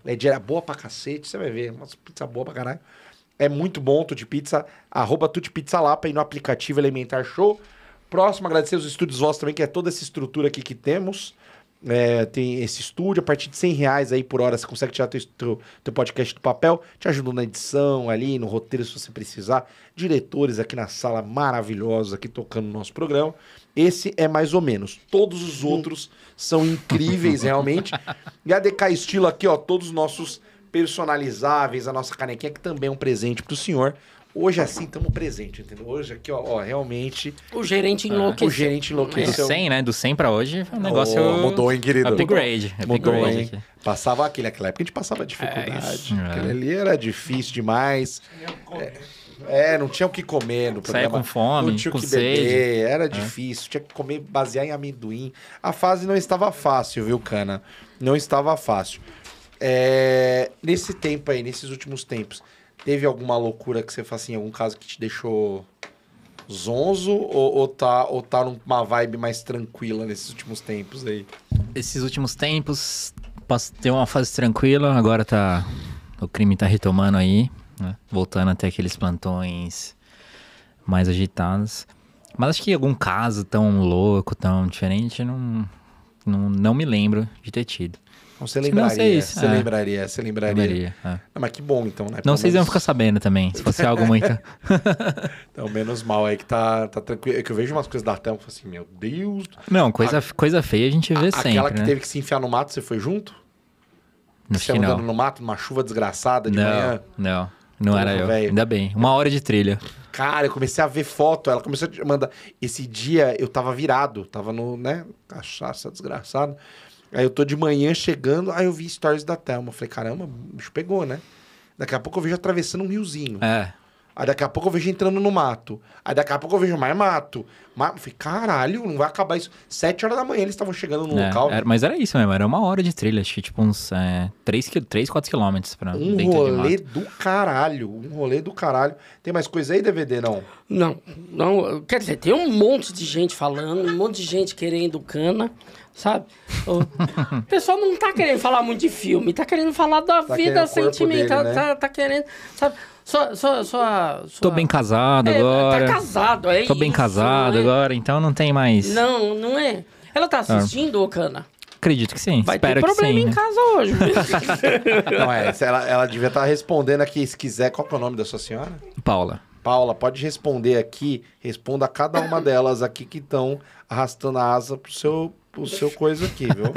Leggera boa pra cacete. Você vai ver. Uma pizza boa pra caralho. É muito bom, Tuti Pizza. Arroba Tuti Pizza Lapa aí no aplicativo Elementar Show. Próximo, agradecer os estúdios Voz também, que é toda essa estrutura aqui que temos. É, tem esse estúdio, a partir de 100 reais aí por hora, você consegue tirar teu, teu, teu podcast do papel, te ajuda na edição ali, no roteiro, se você precisar. Diretores aqui na sala maravilhosos, aqui tocando o nosso programa. Esse é mais ou menos. Todos os outros são incríveis, realmente. E a DK Estilo aqui, ó, todos os nossos personalizáveis, a nossa canequinha, que também é um presente pro senhor. Hoje, assim, estamos presente, entendeu? Hoje aqui, ó, ó realmente, O gerente o enlouqueceu. gerente Do enlouqueceu. 100, né? Do 100 pra hoje, foi um negócio... Ô, mudou, hein, querido? Upgrade. Mudou, upgrade hein? aqui. Passava aquele, naquela época a gente passava dificuldade. isso. Aquele ali era difícil demais. É, não tinha o que comer no Saia programa. com fome, não tinha o que sede. É. beber, era difícil. Tinha que comer, basear em amendoim. A fase não estava fácil, viu, Cana? Não estava fácil. É, nesse tempo aí, nesses últimos tempos, teve alguma loucura que você faz assim, algum caso que te deixou zonzo ou, ou tá, ou tá numa vibe mais tranquila nesses últimos tempos aí? Esses últimos tempos, tem uma fase tranquila, agora tá... O crime tá retomando aí, né? Voltando até aqueles plantões mais agitados. Mas acho que algum caso tão louco, tão diferente, não, não, não me lembro de ter tido. Não, você que não lembraria, sei, você é. lembraria, você lembraria. Lembraria, é. Não, mas que bom, então, né? Não vocês iam menos- ficar sabendo também, se fosse algo muito... Então, menos mal aí que tá, tá tranquilo. É que eu vejo umas coisas da Thelma e falo assim, meu Deus. Não, coisa, coisa feia a gente vê A- sempre, Aquela que né? teve que se enfiar no mato, você foi junto? Acho Você andando no mato, numa chuva desgraçada de Não, manhã. não. Não era Porra, eu. velho. Ainda bem. Uma hora de trilha. Cara, eu comecei a ver foto, ela começou a mandar. Esse dia eu tava virado, tava no, né? Cachaça desgraçado. Aí eu tô de manhã chegando, aí eu vi stories da Thelma. Falei, caramba, o bicho pegou, né? Daqui a pouco eu vejo atravessando um riozinho. É. Aí daqui a pouco eu vejo entrando no mato. Aí daqui a pouco eu vejo mais mato. Mas eu falei, caralho, não vai acabar isso. Sete horas da manhã eles estavam chegando no é, local. era- mas era isso mesmo, era uma hora de trilha. Acho que tipo uns 3, 3 4 quilômetros pra Um rolê do caralho. Um rolê do caralho. Tem mais coisa aí, DVD, não? Não, não, quer dizer, tem um monte de gente falando, um monte de gente querendo cana, sabe? O pessoal não tá querendo falar muito de filme, tá querendo falar da Tá vida sentimental, dele, né? tá, tá querendo, sabe? Só, só, só, Tô só- bem casado É, agora. Tá casado, é Tô bem isso, casado é? agora, então não tem mais. Não, não é. Ela tá assistindo, ô Cana? Acredito que sim. Vai Espero ter que problema sim. em né? casa hoje. Não, é. Ela, ela devia estar respondendo aqui, se quiser. Qual que é o nome da sua senhora? Paula. Paula, pode responder aqui. Responda a cada uma delas aqui que estão arrastando a asa pro seu, pro seu coisa aqui, viu?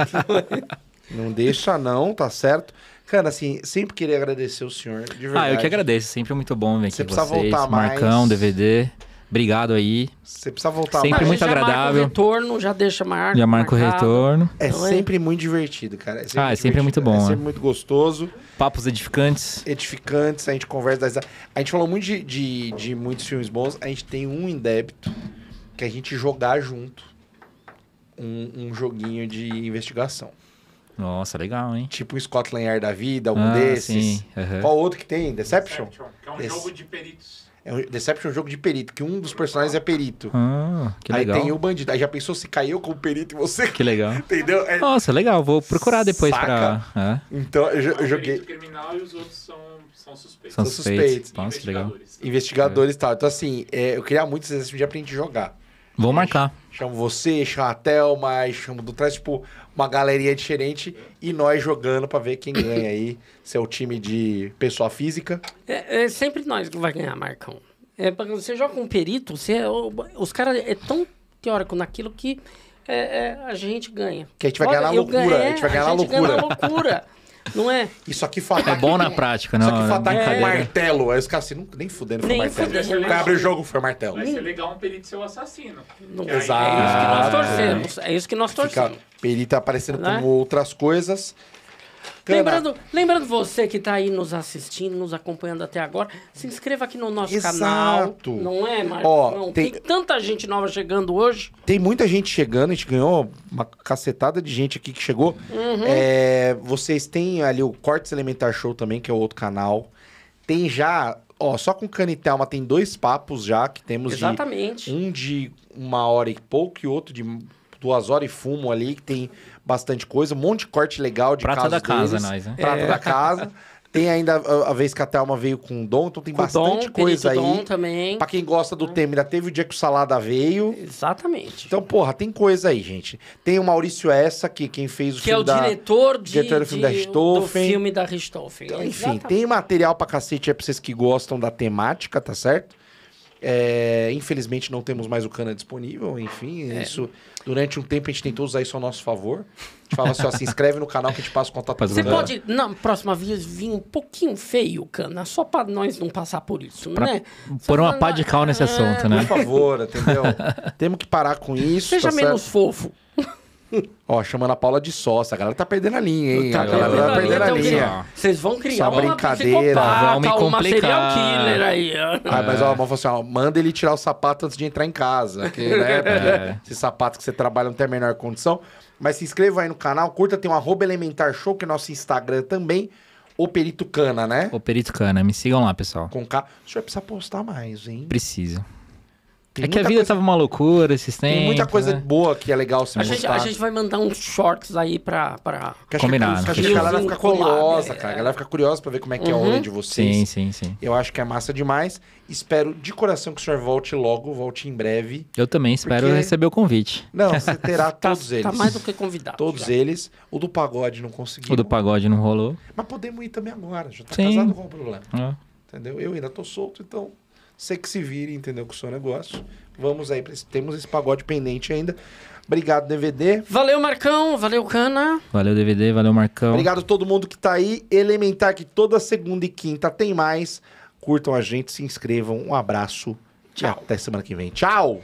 não deixa não, tá certo? Cara, assim, sempre queria agradecer o senhor, de verdade. Ah, eu que agradeço. Sempre muito bom vir aqui Você com precisa vocês. voltar mais. Marcão, DVD. Obrigado aí. Você precisa voltar Sempre mais. muito já Marca agradável. o retorno, já deixa marca. Já marco o marcado. retorno. É é? sempre muito divertido, cara. É Ah, é sempre muito divertido, bom, É né? sempre muito gostoso, Papos edificantes. edificantes, a gente conversa das... A gente falou muito de, de, de muitos filmes bons, a gente tem um em débito, que é a gente jogar junto um, um joguinho de investigação. Nossa, legal, hein? Tipo um Scotland Yard da vida, algum Ah, desses. sim, aham. Qual outro que tem? Deception? que é um jogo de peritos. É um, Deception é um jogo de perito, que um dos personagens é perito. Ah, que Aí legal. tem o bandido. Aí já pensou se caiu como perito e você... Que legal. Entendeu? É- Nossa, legal. Vou procurar depois pra. É, Então, eu, eu É joguei... perito criminal e os outros são, são suspeitos. são suspeitos. Nossa, legal. Investigadores. Investigadores e tal. Então, assim, é, eu queria muito esse um dia pra gente jogar. Vou marcar. Chamo você, chamo a Thelma, chamo do trás, tipo, uma galerinha diferente e nós jogando pra ver quem ganha aí. Se é o time de pessoa física. É, é sempre nós que vai ganhar, Marcão. É, porque você joga com um perito, você, os caras é tão teórico naquilo que é, é, a gente ganha. Que a gente vai ganhar na loucura, ganhei, a gente vai ganhar na gente ganha loucura. na loucura. Não é? Isso aqui falar. É bom na prática, Isso não. aqui é falar com brincadeira. martelo. Aí os caras assim, nem fudendo foi Nem martelo. fudendo. O cara abre o jogo, foi martelo. Vai ser legal um perito ser o assassino. Não é. Exato. É isso que nós torcemos. É isso que nós Fica torcemos. perita aparecendo Né? como outras coisas. Lembrando, lembrando você que tá aí nos assistindo, nos acompanhando até agora, se inscreva aqui no nosso Exato. canal. Não é, Marcos? Ó, Não, tem- tem... tanta gente nova chegando hoje. Tem muita gente chegando, a gente ganhou uma cacetada de gente aqui que chegou. Uhum. É, vocês têm ali o Cortes Elementar Show também, que é outro canal. Tem já, ó, só com Canitelma tem dois papos já que temos de Exatamente. um de uma hora e pouco e outro de duas horas e fumo ali, que tem bastante coisa, um monte de corte legal de Prata casos da casa, deles. nós, né? Prata da casa. Tem ainda a, a vez que a Thelma veio com o Dom, então tem Com bastante Dom, coisa aí. Dom também. Pra quem gosta do tema, ainda teve o dia que o Salada veio. Exatamente. Então, porra, tem coisa aí, gente. Tem o Maurício Essa, que quem fez o que é filme o da... diretor, de, diretor do filme da Richthofen. Do filme da Richthofen. Então, enfim, Exatamente. tem material pra cacete aí pra vocês que gostam da temática, tá certo? É, infelizmente não temos mais o Cana disponível, enfim, É. isso durante um tempo a gente tentou usar isso ao nosso favor. A gente fala assim, ó, se inscreve no canal que a gente passa o contato do Você Cana. pode, na próxima vez, vir um pouquinho feio, Cana, só pra nós não passar por isso, Pra né? pôr uma pá de cal nesse assunto, né? Por favor, entendeu? Temos que parar com isso. Seja tá menos certo? fofo. Ó, chamando a Paula de sócia. A galera tá perdendo a linha, hein? Tá a galera tá perdendo a linha, linha. então, Vocês vão criar Só uma brincadeira, vão me uma serial complicar. killer aí. ó. Ah, mas ó, vamos falar assim, ó, manda ele tirar o sapato antes de entrar em casa. Que, né, É. Esse sapato que você trabalha não tem a menor condição. Mas se inscreva aí no canal, curta, tem um arroba Elementar Show, que é nosso Instagram também. O Perito Cana, né? Ô, Perito Cana, me sigam lá, pessoal. Com K. O senhor precisa postar mais, hein? Preciso. Tem é que a vida coisa- tava uma loucura esses tempos. Tem muita coisa né? boa que é legal se A gente, mostrar. a gente vai mandar uns shorts aí pra... pra... Que acho que- Combinado. que acho que a galera fica curiosa, é. cara. A galera fica curiosa pra ver como é que é o Uhum. rolê de vocês. Sim, sim, sim. Eu acho que é massa demais. Espero de coração que o senhor volte logo, volte em breve. Eu também espero Porque- receber o convite. Não, você terá Tá, todos eles. tá mais do que convidado. Todos já. eles. O do pagode não conseguiu. O do pagode não rolou. Mas podemos ir também agora. Já tá Sim. casado com o problema. Ah, Entendeu? Eu ainda tô solto, então você que se vire, entendeu? Com o seu negócio. Vamos aí, temos esse pagode pendente ainda. Obrigado, DVD. Valeu, Marcão. Valeu, Cana. Valeu, DVD, valeu, Marcão. Obrigado a todo mundo que tá aí. Elementar que toda segunda e quinta tem mais. Curtam a gente, se inscrevam. Um abraço. E Tchau. até semana que vem. Tchau!